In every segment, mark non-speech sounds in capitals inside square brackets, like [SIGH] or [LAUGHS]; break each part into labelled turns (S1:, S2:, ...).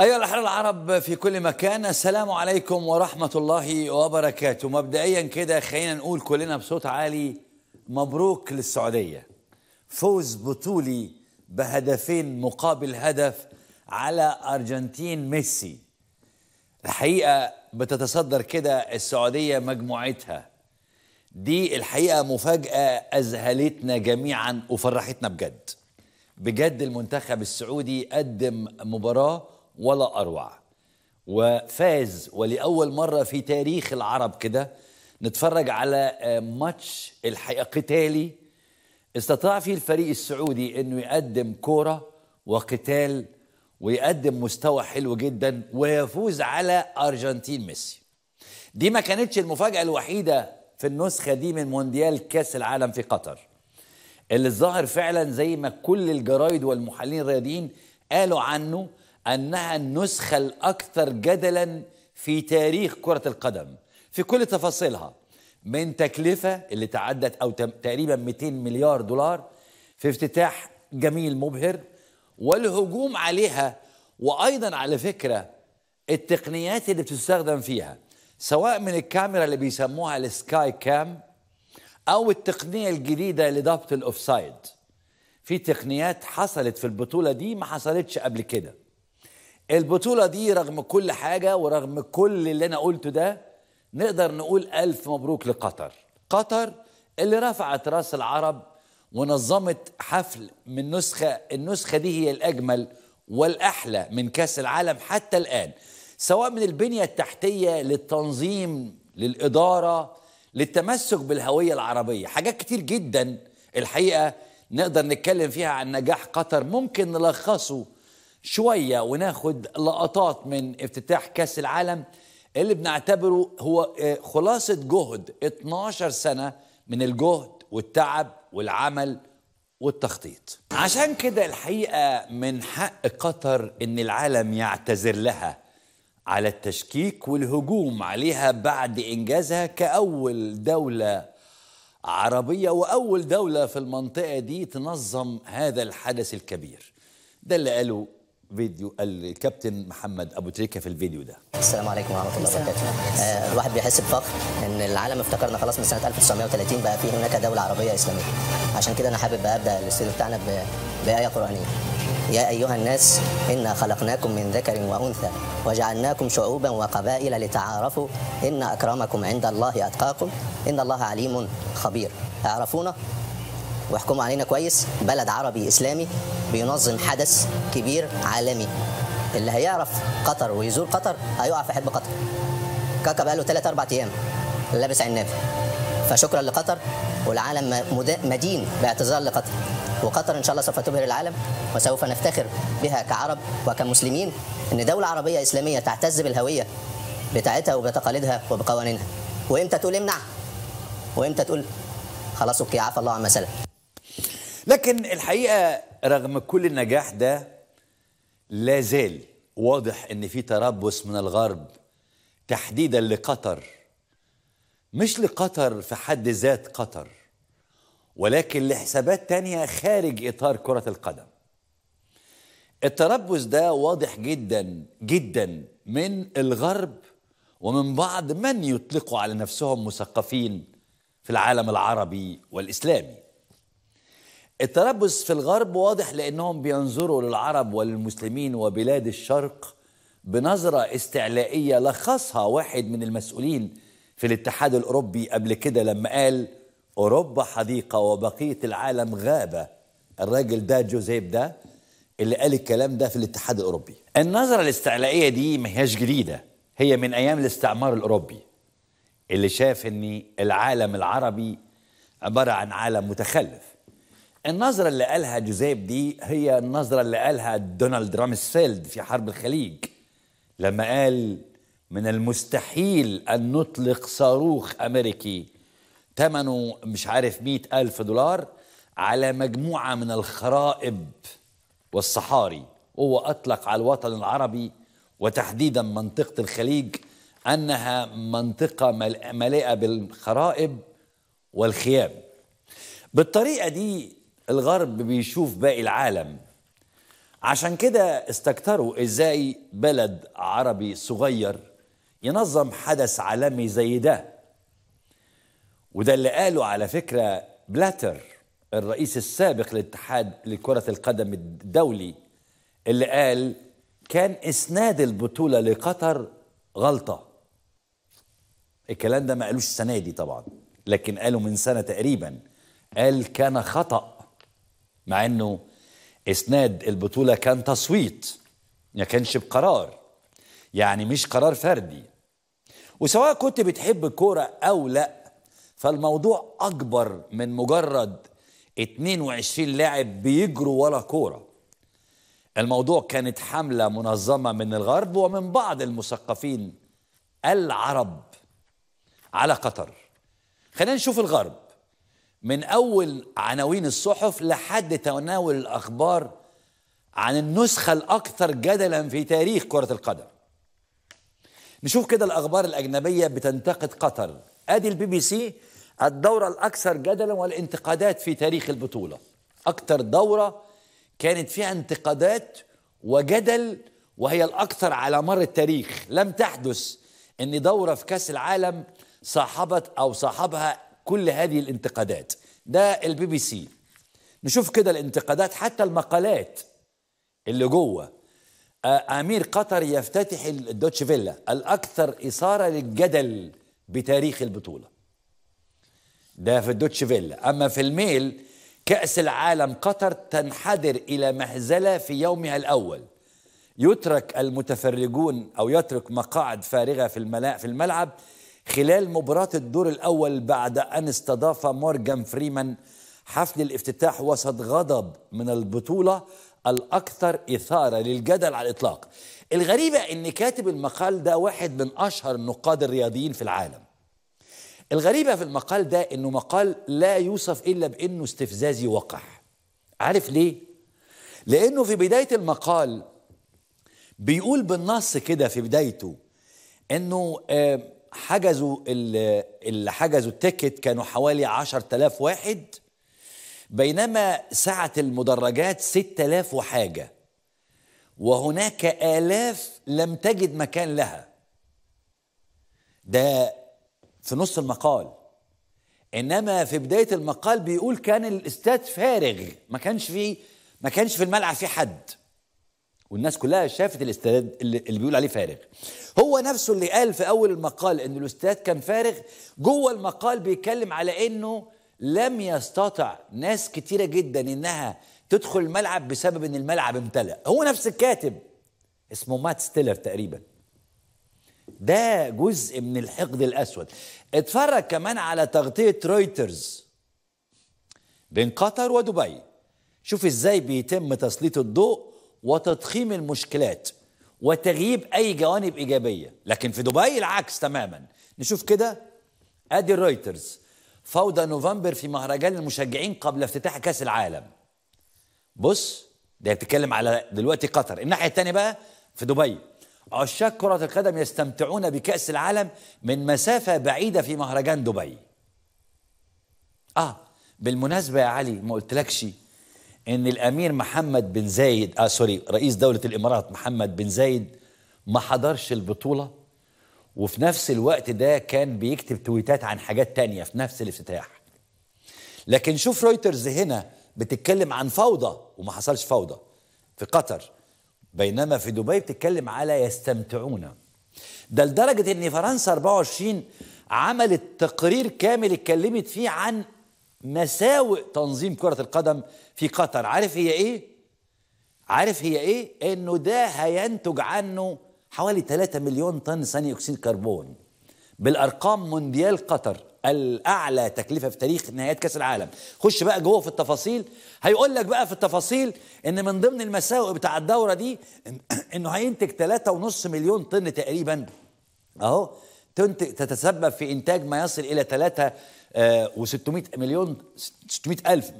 S1: أيها الأحرار العرب في كل مكان السلام عليكم ورحمة الله وبركاته مبدئيا كده خلينا نقول كلنا بصوت عالي مبروك للسعودية فوز بطولي بهدفين مقابل هدف على أرجنتين ميسي الحقيقة بتتصدر كده السعودية مجموعتها دي الحقيقة مفاجأة أذهلتنا جميعا وفرحتنا بجد بجد المنتخب السعودي قدم مباراه ولا أروع وفاز ولأول مرة في تاريخ العرب كده نتفرج على آه، ماتش الحقيقة قتالي استطاع فيه الفريق السعودي أنه يقدم كورة وقتال ويقدم مستوى حلو جدا ويفوز على أرجنتين ميسي دي ما كانتش المفاجأة الوحيدة في النسخة دي من مونديال كأس العالم في قطر اللي ظهر فعلا زي ما كل الجرايد والمحللين الرياضيين قالوا عنه أنها النسخة الأكثر جدلا في تاريخ كرة القدم في كل تفاصيلها من تكلفة اللي تعدت أو تقريبا 200 مليار دولار في افتتاح جميل مبهر والهجوم عليها وأيضا على فكرة التقنيات اللي بتستخدم فيها سواء من الكاميرا اللي بيسموها السكاي كام أو التقنية الجديدة لضبط الأوفسايد في تقنيات حصلت في البطولة دي ما حصلتش قبل كده البطولة دي رغم كل حاجة ورغم كل اللي أنا قلته ده نقدر نقول ألف مبروك لقطر قطر اللي رفعت راس العرب ونظمت حفل من نسخة النسخة دي هي الأجمل والأحلى من كاس العالم حتى الآن سواء من البنية التحتية للتنظيم للإدارة للتمسك بالهوية العربية حاجات كتير جدا الحقيقة نقدر نتكلم فيها عن نجاح قطر ممكن نلخصه شوية وناخد لقطات من افتتاح كاس العالم اللي بنعتبره هو آه، خلاصة جهد 12 سنة من الجهد والتعب والعمل والتخطيط عشان كده الحقيقة من حق قطر أن العالم يعتذر لها على التشكيك والهجوم عليها بعد إنجازها كأول دولة عربية وأول دولة في المنطقة دي تنظم هذا الحدث الكبير ده اللي قاله فيديو الكابتن محمد ابو تريكه في الفيديو ده السلام عليكم ورحمه الله وبركاته آه الواحد بيحس بفخر ان العالم افتكرنا خلاص من سنه 1930 بقى في هناك دوله عربيه اسلاميه
S2: عشان كده انا حابب ابدا الاستوديو بتاعنا بايه قرانيه يا أيها الناس إنا خلقناكم من ذكر وأنثى وجعلناكم شعوبا وقبائل لتعارفوا إن أكرمكم عند الله أتقاكم إن الله عليم خبير أعرفونا ويحكموا علينا كويس بلد عربي اسلامي بينظم حدث كبير عالمي اللي هيعرف قطر ويزور قطر هيقع في حب قطر كاكا بقى له ثلاث اربع ايام لابس عناب فشكرا لقطر والعالم مدين باعتذار لقطر وقطر ان شاء الله سوف تبهر العالم وسوف نفتخر بها كعرب وكمسلمين ان دوله عربيه اسلاميه تعتز بالهويه بتاعتها وبتقاليدها وبقوانينها وامتى تقول امنع وامتى تقول خلاص اوكي عفى الله عما
S1: سلف لكن الحقيقه رغم كل النجاح ده لا زال واضح ان في تربص من الغرب تحديدا لقطر مش لقطر في حد ذات قطر ولكن لحسابات تانية خارج اطار كره القدم التربص ده واضح جدا جدا من الغرب ومن بعض من يطلقوا على نفسهم مثقفين في العالم العربي والاسلامي التربص في الغرب واضح لأنهم بينظروا للعرب وللمسلمين وبلاد الشرق بنظرة استعلائية لخصها واحد من المسؤولين في الاتحاد الأوروبي قبل كده لما قال أوروبا حديقة وبقية العالم غابة الراجل ده جوزيف ده اللي قال الكلام ده في الاتحاد الأوروبي النظرة الاستعلائية دي ما هياش جديدة هي من أيام الاستعمار الأوروبي اللي شاف أن العالم العربي عبارة عن عالم متخلف النظرة اللي قالها جوزيف دي هي النظرة اللي قالها دونالد رامسفيلد في حرب الخليج لما قال من المستحيل أن نطلق صاروخ أمريكي ثمنه مش عارف مئة ألف دولار على مجموعة من الخرائب والصحاري هو أطلق على الوطن العربي وتحديدا منطقة الخليج أنها منطقة مليئة بالخرائب والخيام بالطريقة دي الغرب بيشوف باقي العالم عشان كده استكتروا ازاي بلد عربي صغير ينظم حدث عالمي زي ده وده اللي قاله على فكرة بلاتر الرئيس السابق للاتحاد لكرة القدم الدولي اللي قال كان إسناد البطولة لقطر غلطة الكلام ده ما قالوش السنة دي طبعا لكن قالوا من سنة تقريبا قال كان خطأ مع انه اسناد البطوله كان تصويت ما كانش بقرار يعني مش قرار فردي وسواء كنت بتحب الكوره او لا فالموضوع اكبر من مجرد 22 لاعب بيجروا ورا كوره الموضوع كانت حمله منظمه من الغرب ومن بعض المثقفين العرب على قطر خلينا نشوف الغرب من أول عناوين الصحف لحد تناول الأخبار عن النسخة الأكثر جدلا في تاريخ كرة القدم نشوف كده الأخبار الأجنبية بتنتقد قطر أدي البي بي سي الدورة الأكثر جدلا والانتقادات في تاريخ البطولة أكثر دورة كانت فيها انتقادات وجدل وهي الأكثر على مر التاريخ لم تحدث أن دورة في كأس العالم صاحبت أو صاحبها كل هذه الانتقادات ده البي بي سي نشوف كده الانتقادات حتى المقالات اللي جوه آه، امير قطر يفتتح الدوتش فيلا الاكثر اثاره للجدل بتاريخ البطوله ده في الدوتش فيلا اما في الميل كاس العالم قطر تنحدر الى مهزله في يومها الاول يترك المتفرجون او يترك مقاعد فارغه في في الملعب خلال مباراة الدور الأول بعد أن استضاف مورجان فريمان حفل الافتتاح وسط غضب من البطولة الأكثر إثارة للجدل على الإطلاق الغريبة أن كاتب المقال ده واحد من أشهر النقاد الرياضيين في العالم الغريبة في المقال ده أنه مقال لا يوصف إلا بأنه استفزازي وقح عارف ليه؟ لأنه في بداية المقال بيقول بالنص كده في بدايته أنه آه حجزوا اللي حجزوا التيكت كانوا حوالي 10000 واحد بينما سعة المدرجات 6000 وحاجة وهناك آلاف لم تجد مكان لها ده في نص المقال انما في بدايه المقال بيقول كان الاستاد فارغ ما كانش فيه ما كانش في الملعب فيه حد والناس كلها شافت الاستاد اللي بيقول عليه فارغ هو نفسه اللي قال في اول المقال ان الاستاد كان فارغ جوه المقال بيتكلم على انه لم يستطع ناس كتيره جدا انها تدخل الملعب بسبب ان الملعب امتلأ هو نفس الكاتب اسمه مات ستيلر تقريبا ده جزء من الحقد الاسود اتفرج كمان على تغطيه رويترز بين قطر ودبي شوف ازاي بيتم تسليط الضوء وتضخيم المشكلات وتغييب أي جوانب إيجابية لكن في دبي العكس تماما نشوف كده أدي رويترز فوضى نوفمبر في مهرجان المشجعين قبل افتتاح كأس العالم بص ده بتتكلم على دلوقتي قطر الناحية الثانيه بقى في دبي عشاق كرة القدم يستمتعون بكأس العالم من مسافة بعيدة في مهرجان دبي اه بالمناسبة يا علي ما قلتلكش ان الامير محمد بن زايد اه سوري رئيس دوله الامارات محمد بن زايد ما حضرش البطوله وفي نفس الوقت ده كان بيكتب تويتات عن حاجات تانية في نفس الافتتاح لكن شوف رويترز هنا بتتكلم عن فوضى وما حصلش فوضى في قطر بينما في دبي بتتكلم على يستمتعون ده لدرجة ان فرنسا 24 عملت تقرير كامل اتكلمت فيه عن مساوئ تنظيم كرة القدم في قطر عارف هي ايه؟ عارف هي ايه؟ انه ده هينتج عنه حوالي 3 مليون طن ثاني اكسيد كربون بالارقام مونديال قطر الاعلى تكلفه في تاريخ نهايات كاس العالم خش بقى جوه في التفاصيل هيقول لك بقى في التفاصيل ان من ضمن المساوئ بتاع الدوره دي [CLEARS THROAT] انه هينتج 3.5 مليون طن تقريبا اهو تنتج تتسبب في انتاج ما يصل الى 3 آه، و600 مليون 600 ألف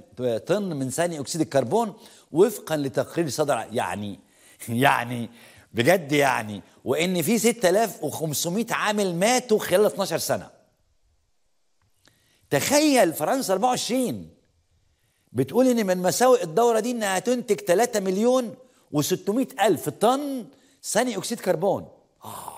S1: طن من ثاني أكسيد الكربون وفقا لتقرير صدر يعني [LAUGHS] يعني بجد يعني وإن في 6500 عامل ماتوا خلال 12 سنة تخيل فرنسا 24 بتقول إن من مساوئ الدورة دي إنها تنتج 3 مليون و600 ألف طن ثاني أكسيد كربون آه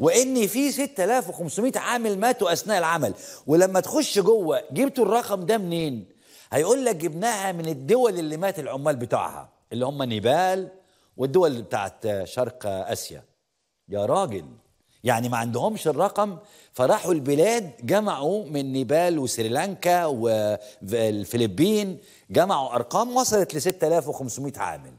S1: وان في 6500 عامل ماتوا اثناء العمل ولما تخش جوه جبتوا الرقم ده منين هيقول لك جبناها من الدول اللي مات العمال بتوعها اللي هم نيبال والدول بتاعت شرق اسيا يا راجل يعني ما عندهمش الرقم فراحوا البلاد جمعوا من نيبال وسريلانكا والفلبين جمعوا ارقام وصلت ل 6500 عامل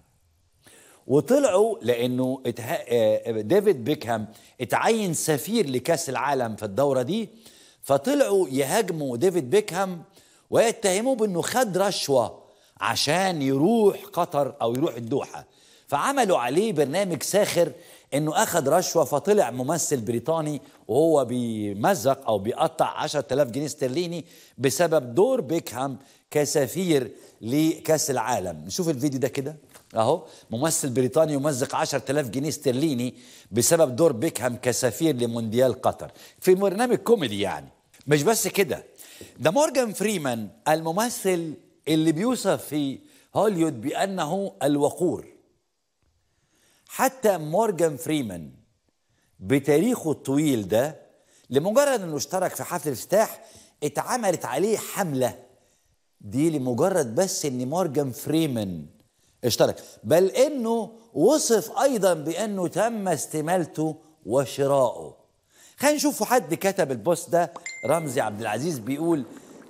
S1: وطلعوا لانه آه، آه، ديفيد بيكهام اتعين سفير لكاس العالم في الدوره دي فطلعوا يهاجموا ديفيد بيكهام ويتهموه بانه خد رشوه عشان يروح قطر او يروح الدوحه فعملوا عليه برنامج ساخر انه اخد رشوه فطلع ممثل بريطاني وهو بيمزق او بيقطع 10000 جنيه استرليني بسبب دور بيكهام كسفير لكاس العالم نشوف الفيديو ده كده اهو ممثل بريطاني يمزق 10000 جنيه استرليني بسبب دور بيكهام كسفير لمونديال قطر في برنامج كوميدي يعني مش بس كده ده مورجان فريمان الممثل اللي بيوصف في هوليود بأنه الوقور حتى مورجان فريمان بتاريخه الطويل ده لمجرد انه اشترك في حفل افتتاح اتعملت عليه حمله دي لمجرد بس ان مورجان فريمان اشترك بل انه وصف ايضا بانه تم استمالته وشراؤه خلينا نشوف حد كتب البوست ده رمزي عبد العزيز بيقول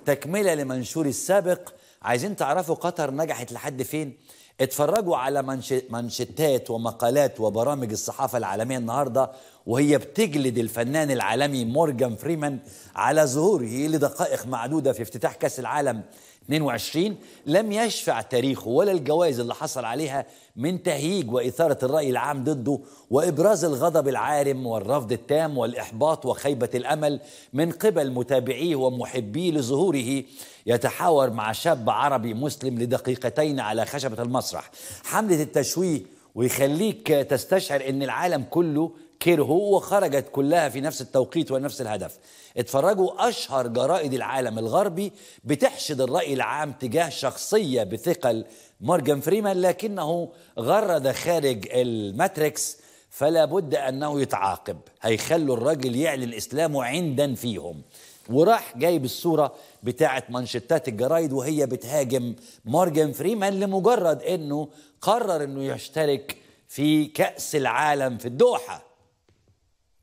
S1: تكمله لمنشوري السابق عايزين تعرفوا قطر نجحت لحد فين اتفرجوا على منشتات ومقالات وبرامج الصحافة العالمية النهاردة وهي بتجلد الفنان العالمي مورجان فريمان على ظهوره لدقائق معدودة في افتتاح كاس العالم 22 لم يشفع تاريخه ولا الجوائز اللي حصل عليها من تهييج وإثارة الرأي العام ضده وإبراز الغضب العارم والرفض التام والإحباط وخيبة الأمل من قبل متابعيه ومحبيه لظهوره يتحاور مع شاب عربي مسلم لدقيقتين على خشبة المسرح حملة التشويه ويخليك تستشعر ان العالم كله كرهه وخرجت كلها في نفس التوقيت ونفس الهدف اتفرجوا اشهر جرائد العالم الغربي بتحشد الراي العام تجاه شخصيه بثقل مورجان فريمان لكنه غرد خارج الماتريكس فلا بد انه يتعاقب هيخلوا الراجل يعلن اسلامه عندا فيهم وراح جايب الصوره بتاعه مانشيتات الجرايد وهي بتهاجم مورجان فريمان لمجرد انه قرر انه يشترك في كاس العالم في الدوحه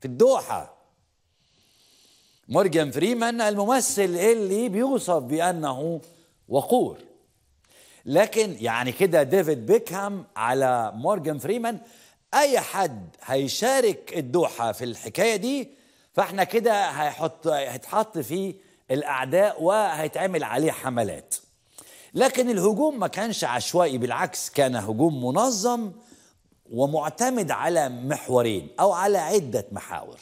S1: في الدوحه مورجان فريمان الممثل اللي بيوصف بانه وقور لكن يعني كده ديفيد بيكهام على مورجان فريمان اي حد هيشارك الدوحه في الحكايه دي فاحنا كده هيحط هيتحط فيه الاعداء وهيتعمل عليه حملات لكن الهجوم ما كانش عشوائي بالعكس كان هجوم منظم ومعتمد على محورين او على عده محاور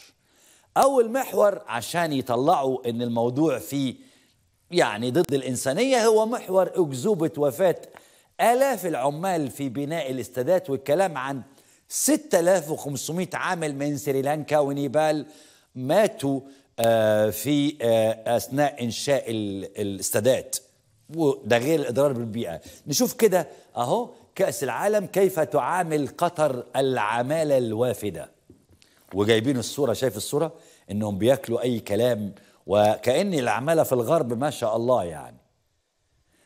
S1: اول محور عشان يطلعوا ان الموضوع فيه يعني ضد الانسانيه هو محور اكذوبه وفاه الاف العمال في بناء الاستادات والكلام عن 6500 عامل من سريلانكا ونيبال ماتوا آه، في آه، اثناء انشاء الاستادات وده غير الاضرار بالبيئه نشوف كده اهو كاس العالم كيف تعامل قطر العماله الوافده وجايبين الصوره شايف الصوره انهم بياكلوا اي كلام وكان العماله في الغرب ما شاء الله يعني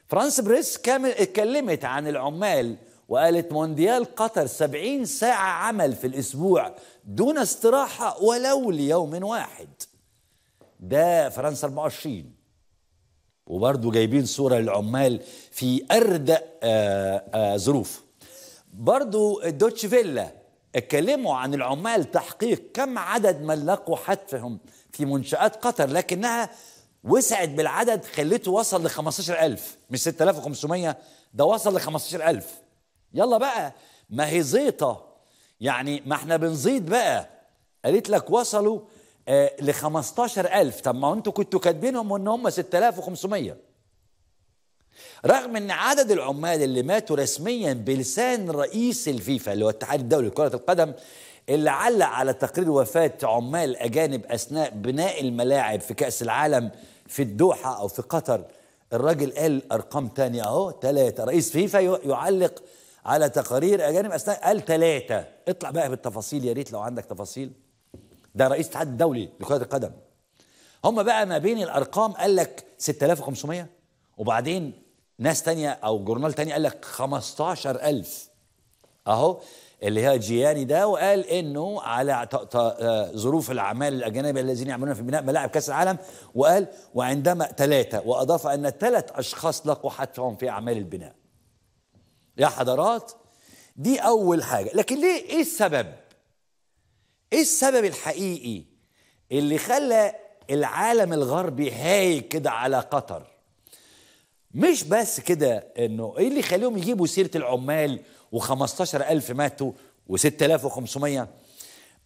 S1: فرانس بريس كامل اتكلمت عن العمال وقالت مونديال قطر 70 ساعة عمل في الأسبوع دون استراحة ولو ليوم واحد ده فرنسا 24 وبرضو جايبين صورة للعمال في أردأ آه، آه، ظروف برضو الدوتش فيلا اتكلموا عن العمال تحقيق كم عدد من لقوا حتفهم في منشآت قطر لكنها وسعت بالعدد خلته وصل ل 15000 مش 6500 ده وصل ل 15000 يلا بقى ما هي زيطه يعني ما احنا بنزيد بقى قالت لك وصلوا آه ل 15000 طب ما انتوا كنتوا كاتبينهم ان هم 6500 رغم ان عدد العمال اللي ماتوا رسميا بلسان رئيس الفيفا اللي هو الاتحاد الدولي لكره القدم اللي علق على تقرير وفاه عمال اجانب اثناء بناء الملاعب في كاس العالم في الدوحه او في قطر الراجل قال ارقام تانية اهو ثلاثه رئيس فيفا يعلق على تقارير اجانب اثناء قال ثلاثه اطلع بقى بالتفاصيل يا ريت لو عندك تفاصيل ده رئيس الاتحاد الدولي لكره القدم هم بقى ما بين الارقام قال لك 6500 وبعدين ناس تانية او جورنال تاني قال لك 15000 اهو اللي هي جياني ده وقال انه على آه، ظروف الاعمال الاجانب الذين يعملون في بناء ملاعب كاس العالم وقال وعندما ثلاثه واضاف ان ثلاث اشخاص لقوا حتفهم في اعمال البناء يا حضرات دي أول حاجة لكن ليه إيه السبب؟ إيه السبب الحقيقي اللي خلى العالم الغربي هايج كده على قطر مش بس كده انه ايه اللي خليهم يجيبوا سيره العمال و15000 ماتوا و6500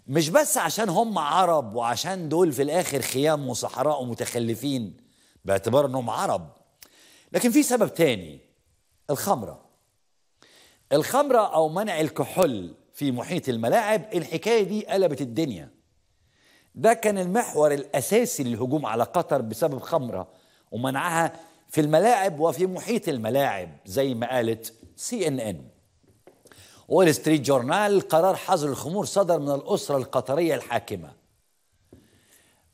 S1: مش بس عشان هم عرب وعشان دول في الاخر خيام وصحراء ومتخلفين باعتبار انهم عرب لكن في سبب تاني الخمره الخمرة أو منع الكحول في محيط الملاعب الحكاية دي قلبت الدنيا ده كان المحور الأساسي للهجوم على قطر بسبب خمرة ومنعها في الملاعب وفي محيط الملاعب زي ما قالت سي ان ان وول ستريت جورنال قرار حظر الخمور صدر من الأسرة القطرية الحاكمة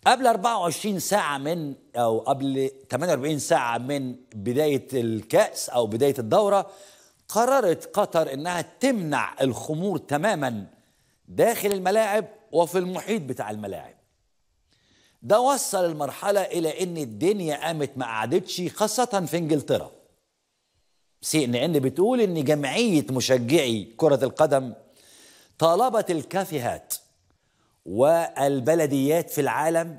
S1: قبل 24 ساعة من أو قبل 48 ساعة من بداية الكأس أو بداية الدورة قررت قطر انها تمنع الخمور تماما داخل الملاعب وفي المحيط بتاع الملاعب ده وصل المرحلة إلى إن الدنيا قامت ما قعدتش خاصة في إنجلترا سي إن إن بتقول إن جمعية مشجعي كرة القدم طالبت الكافيهات والبلديات في العالم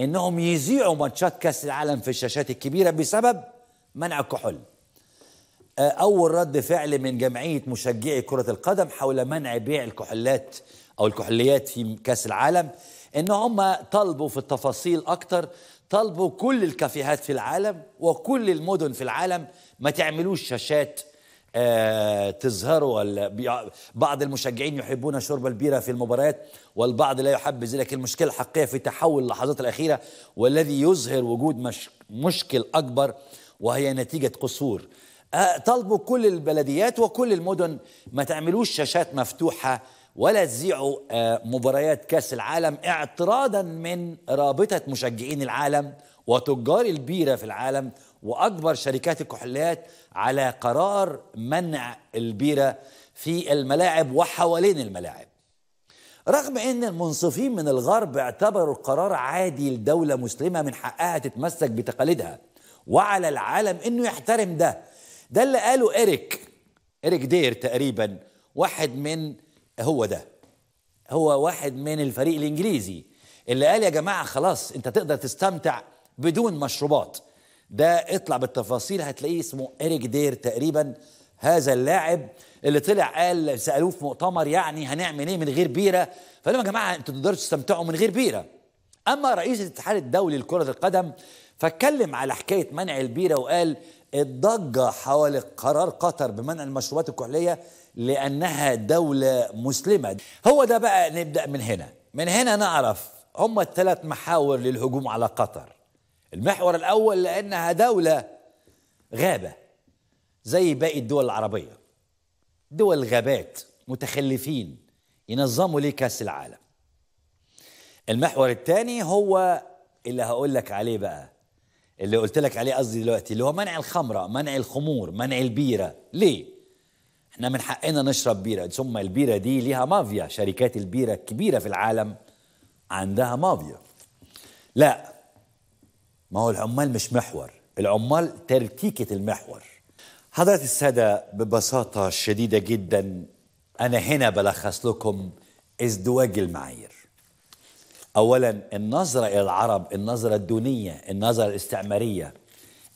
S1: إنهم يذيعوا ماتشات كأس العالم في الشاشات الكبيرة بسبب منع الكحول آه، اول رد فعل من جمعيه مشجعي كره القدم حول منع بيع الكحولات او الكحوليات في كاس العالم ان هم طلبوا في التفاصيل اكتر طلبوا كل الكافيهات في العالم وكل المدن في العالم ما تعملوش شاشات آه تظهروا بعض المشجعين يحبون شرب البيره في المباريات والبعض لا يحب ذلك المشكله الحقيقيه في تحول اللحظات الاخيره والذي يظهر وجود مش مشكل اكبر وهي نتيجه قصور طالبوا كل البلديات وكل المدن ما تعملوش شاشات مفتوحة ولا تذيعوا آه، مباريات كاس العالم اعتراضا من رابطة مشجعين العالم وتجار البيرة في العالم وأكبر شركات الكحوليات على قرار منع البيرة في الملاعب وحوالين الملاعب رغم ان المنصفين من الغرب اعتبروا القرار عادي لدولة مسلمة من حقها تتمسك بتقاليدها وعلى العالم انه يحترم ده ده اللي قاله إريك إريك دير تقريبا واحد من هو ده هو واحد من الفريق الإنجليزي اللي قال يا جماعة خلاص أنت تقدر تستمتع بدون مشروبات ده اطلع بالتفاصيل هتلاقيه اسمه إريك دير تقريبا هذا اللاعب اللي طلع قال سألوه في مؤتمر يعني هنعمل ايه من غير بيرة فقال يا جماعة انتوا تقدروا تستمتعوا من غير بيرة أما رئيس الاتحاد الدولي لكرة القدم فاتكلم على حكاية منع البيرة وقال الضجة حول قرار قطر بمنع المشروبات الكحولية لأنها دولة مسلمة هو ده بقى نبدأ من هنا من هنا نعرف هم الثلاث محاور للهجوم على قطر المحور الأول لأنها دولة غابة زي باقي الدول العربية دول غابات متخلفين ينظموا ليه كاس العالم المحور الثاني هو اللي هقول لك عليه بقى اللي قلت لك عليه قصدي دلوقتي اللي هو منع الخمرة منع الخمور منع البيرة ليه؟ احنا من حقنا نشرب بيرة ثم البيرة دي ليها مافيا شركات البيرة الكبيرة في العالم عندها مافيا لا ما هو العمال مش محور العمال تركيكة المحور حضرة السادة ببساطة شديدة جدا أنا هنا بلخص لكم ازدواج المعايير أولا النظرة إلى العرب النظرة الدونية النظرة الاستعمارية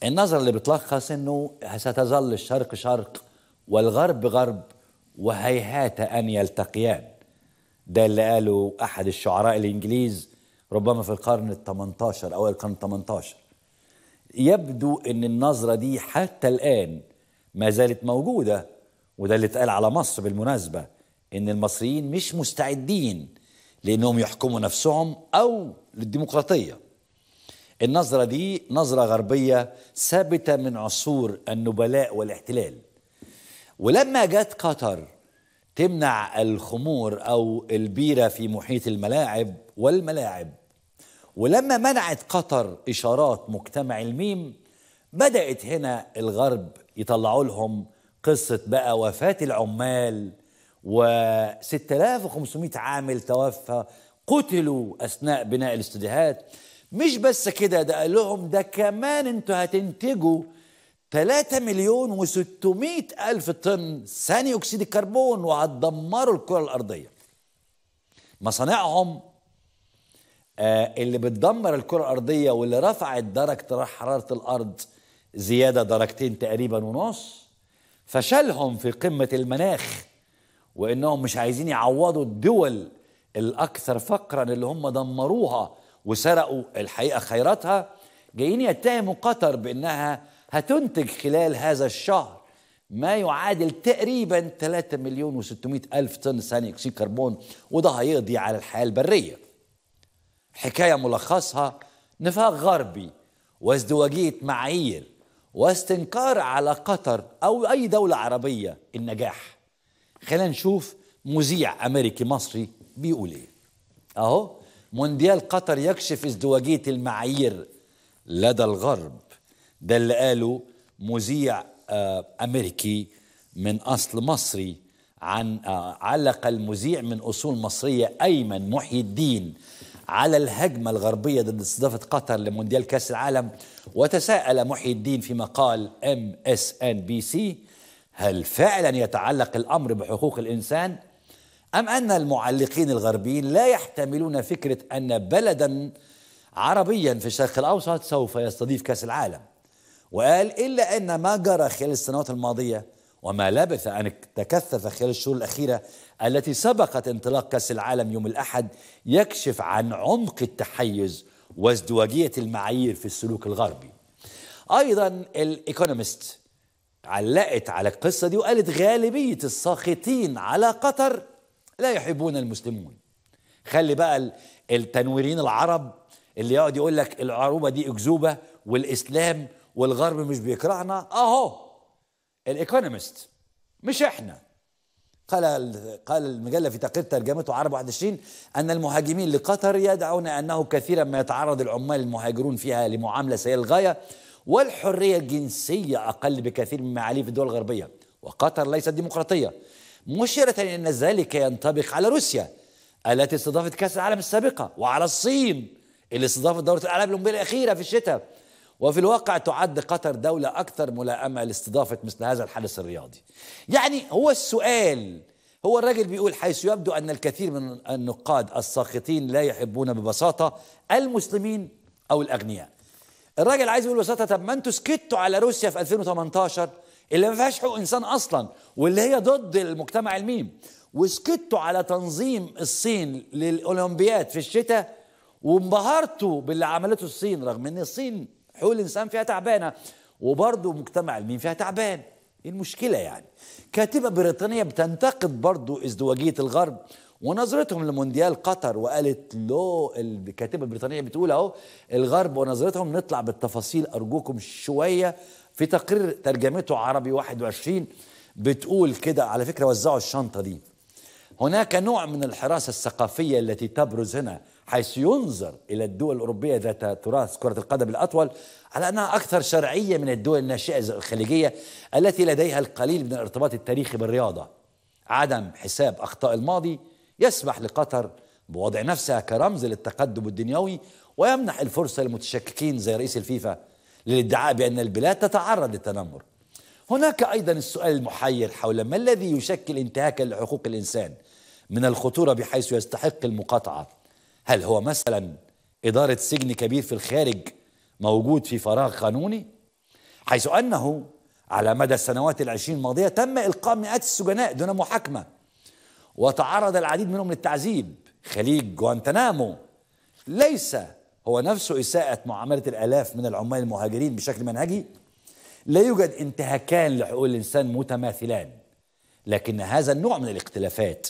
S1: النظرة اللي بتلخص أنه ستظل الشرق شرق والغرب غرب وهيهات أن يلتقيان ده اللي قاله أحد الشعراء الإنجليز ربما في القرن ال 18 أو القرن 18 يبدو أن النظرة دي حتى الآن ما زالت موجودة وده اللي اتقال على مصر بالمناسبة ان المصريين مش مستعدين لأنهم يحكموا نفسهم أو للديمقراطية النظرة دي نظرة غربية ثابتة من عصور النبلاء والاحتلال ولما جت قطر تمنع الخمور أو البيرة في محيط الملاعب والملاعب ولما منعت قطر إشارات مجتمع الميم بدأت هنا الغرب يطلعوا لهم قصة بقى وفاة العمال و6500 عامل توفى قتلوا أثناء بناء الاستوديوهات مش بس كده ده قال لهم ده كمان انتوا هتنتجوا 3 مليون و600 ألف طن ثاني أكسيد الكربون وهتدمروا الكرة الأرضية مصانعهم آه اللي بتدمر الكرة الأرضية واللي رفعت درجة حرارة الأرض زيادة درجتين تقريبا ونص فشلهم في قمة المناخ وانهم مش عايزين يعوضوا الدول الاكثر فقرا اللي هم دمروها وسرقوا الحقيقه خيراتها جايين يتهموا قطر بانها هتنتج خلال هذا الشهر ما يعادل تقريبا 3 مليون و600 ألف طن ثاني أكسيد كربون وده هيقضي على الحياة البرية حكاية ملخصها نفاق غربي وازدواجية معايير واستنكار على قطر أو أي دولة عربية النجاح خلينا نشوف مذيع أمريكي مصري بيقول إيه أهو مونديال قطر يكشف ازدواجية المعايير لدى الغرب ده اللي قاله مذيع آه، أمريكي من أصل مصري عن آه، علق المذيع من أصول مصرية أيمن محي الدين على الهجمة الغربية ضد استضافة قطر لمونديال كأس العالم وتساءل محي الدين في مقال ام اس ان بي سي هل فعلا يتعلق الامر بحقوق الانسان ام ان المعلقين الغربيين لا يحتملون فكره ان بلدا عربيا في الشرق الاوسط سوف يستضيف كاس العالم وقال الا ان ما جرى خلال السنوات الماضيه وما لبث ان تكثف خلال الشهور الاخيره التي سبقت انطلاق كاس العالم يوم الاحد يكشف عن عمق التحيز وازدواجيه المعايير في السلوك الغربي ايضا الايكونومست علقت على القصة دي وقالت غالبية الساخطين على قطر لا يحبون المسلمون خلي بقى التنويرين العرب اللي يقعد يقول لك العروبة دي أكذوبة والإسلام والغرب مش بيكرهنا أهو الإيكونومست مش إحنا قال قال المجلة في تقرير ترجمته عرب 21 أن المهاجمين لقطر يدعون أنه كثيرا ما يتعرض العمال المهاجرون فيها لمعاملة سيئة للغاية والحرية الجنسية أقل بكثير مما عليه في الدول الغربية وقطر ليست ديمقراطية مشيرة أن ذلك ينطبق على روسيا التي استضافت كأس العالم السابقة وعلى الصين اللي استضافت دورة الألعاب الأولمبية الأخيرة في الشتاء وفي الواقع تعد قطر دولة أكثر ملائمة لاستضافة مثل هذا الحدث الرياضي يعني هو السؤال هو الراجل بيقول حيث يبدو أن الكثير من النقاد الساخطين لا يحبون ببساطة المسلمين أو الأغنياء الراجل عايز يقول ببساطه طب ما انتوا سكتوا على روسيا في 2018 اللي ما فيهاش حقوق انسان اصلا واللي هي ضد المجتمع الميم وسكتوا على تنظيم الصين للاولمبياد في الشتاء وانبهرتوا باللي عملته الصين رغم ان الصين حقوق الانسان فيها تعبانه وبرضه مجتمع الميم فيها تعبان إيه المشكله يعني كاتبه بريطانيه بتنتقد برضه ازدواجيه الغرب ونظرتهم لمونديال قطر وقالت له الكاتبه البريطانيه بتقول اهو الغرب ونظرتهم نطلع بالتفاصيل ارجوكم شويه في تقرير ترجمته عربي 21 بتقول كده على فكره وزعوا الشنطه دي هناك نوع من الحراسه الثقافيه التي تبرز هنا حيث ينظر الى الدول الاوروبيه ذات تراث كره القدم الاطول على انها اكثر شرعيه من الدول الناشئه الخليجيه التي لديها القليل من الارتباط التاريخي بالرياضه عدم حساب اخطاء الماضي يسمح لقطر بوضع نفسها كرمز للتقدم الدنيوي ويمنح الفرصة للمتشككين زي رئيس الفيفا للادعاء بأن البلاد تتعرض للتنمر هناك أيضا السؤال المحير حول ما الذي يشكل انتهاكا لحقوق الإنسان من الخطورة بحيث يستحق المقاطعة هل هو مثلا إدارة سجن كبير في الخارج موجود في فراغ قانوني حيث أنه على مدى السنوات العشرين الماضية تم إلقاء مئات السجناء دون محاكمة وتعرض العديد منهم للتعذيب خليج جوانتنامو ليس هو نفسه إساءة معاملة الآلاف من العمال المهاجرين بشكل منهجي لا يوجد انتهاكان لحقوق الإنسان متماثلان لكن هذا النوع من الاختلافات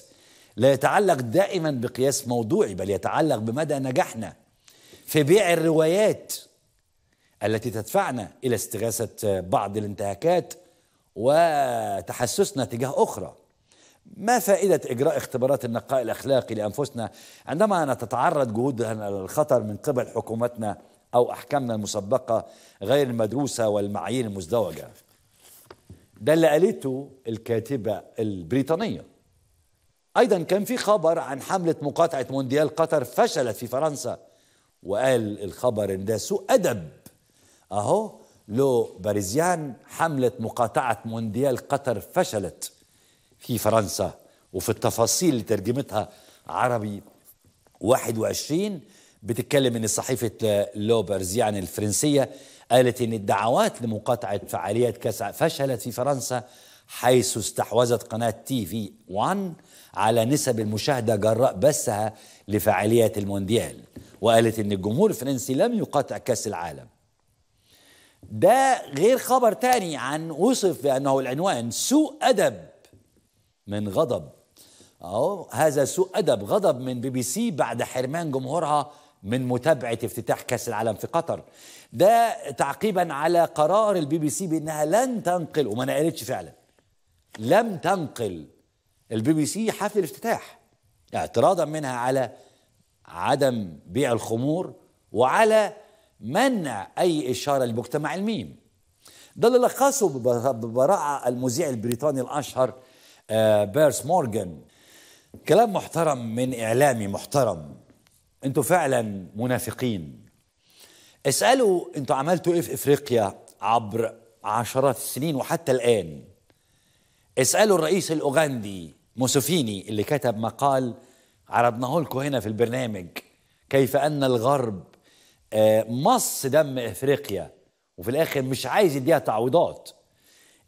S1: لا يتعلق دائما بقياس موضوعي بل يتعلق بمدى نجاحنا في بيع الروايات التي تدفعنا إلى استغاثة بعض الانتهاكات وتحسسنا تجاه أخرى ما فائدة إجراء اختبارات النقاء الأخلاقي لأنفسنا عندما تتعرض جهودنا للخطر من قبل حكومتنا أو أحكامنا المسبقة غير المدروسة والمعايير المزدوجة ده اللي قالته الكاتبة البريطانية أيضا كان في خبر عن حملة مقاطعة مونديال قطر فشلت في فرنسا وقال الخبر إن ده سوء أدب أهو لو باريزيان حملة مقاطعة مونديال قطر فشلت في فرنسا وفي التفاصيل اللي ترجمتها عربي 21 بتتكلم ان صحيفه لوبرز يعني الفرنسيه قالت ان الدعوات لمقاطعه فعاليات كاس فشلت في فرنسا حيث استحوذت قناه تي في وان على نسب المشاهده جراء بثها لفعاليات المونديال وقالت ان الجمهور الفرنسي لم يقاطع كاس العالم ده غير خبر تاني عن وصف بانه العنوان سوء ادب من غضب اهو هذا سوء ادب غضب من بي بي سي بعد حرمان جمهورها من متابعه افتتاح كاس العالم في قطر ده تعقيبا على قرار البي بي سي بانها لن تنقل وما نقلتش فعلا لم تنقل البي بي سي حفل الافتتاح اعتراضا منها على عدم بيع الخمور وعلى منع اي اشاره لمجتمع الميم ده اللي لخصه ببراعه المذيع البريطاني الاشهر آه، بيرس مورجان كلام محترم من إعلامي محترم أنتوا فعلا منافقين اسألوا أنتوا عملتوا إيه في إفريقيا عبر عشرات السنين وحتى الآن اسألوا الرئيس الأوغندي موسوفيني اللي كتب مقال عرضناه لكم هنا في البرنامج كيف أن الغرب آه، مص دم إفريقيا وفي الآخر مش عايز يديها تعويضات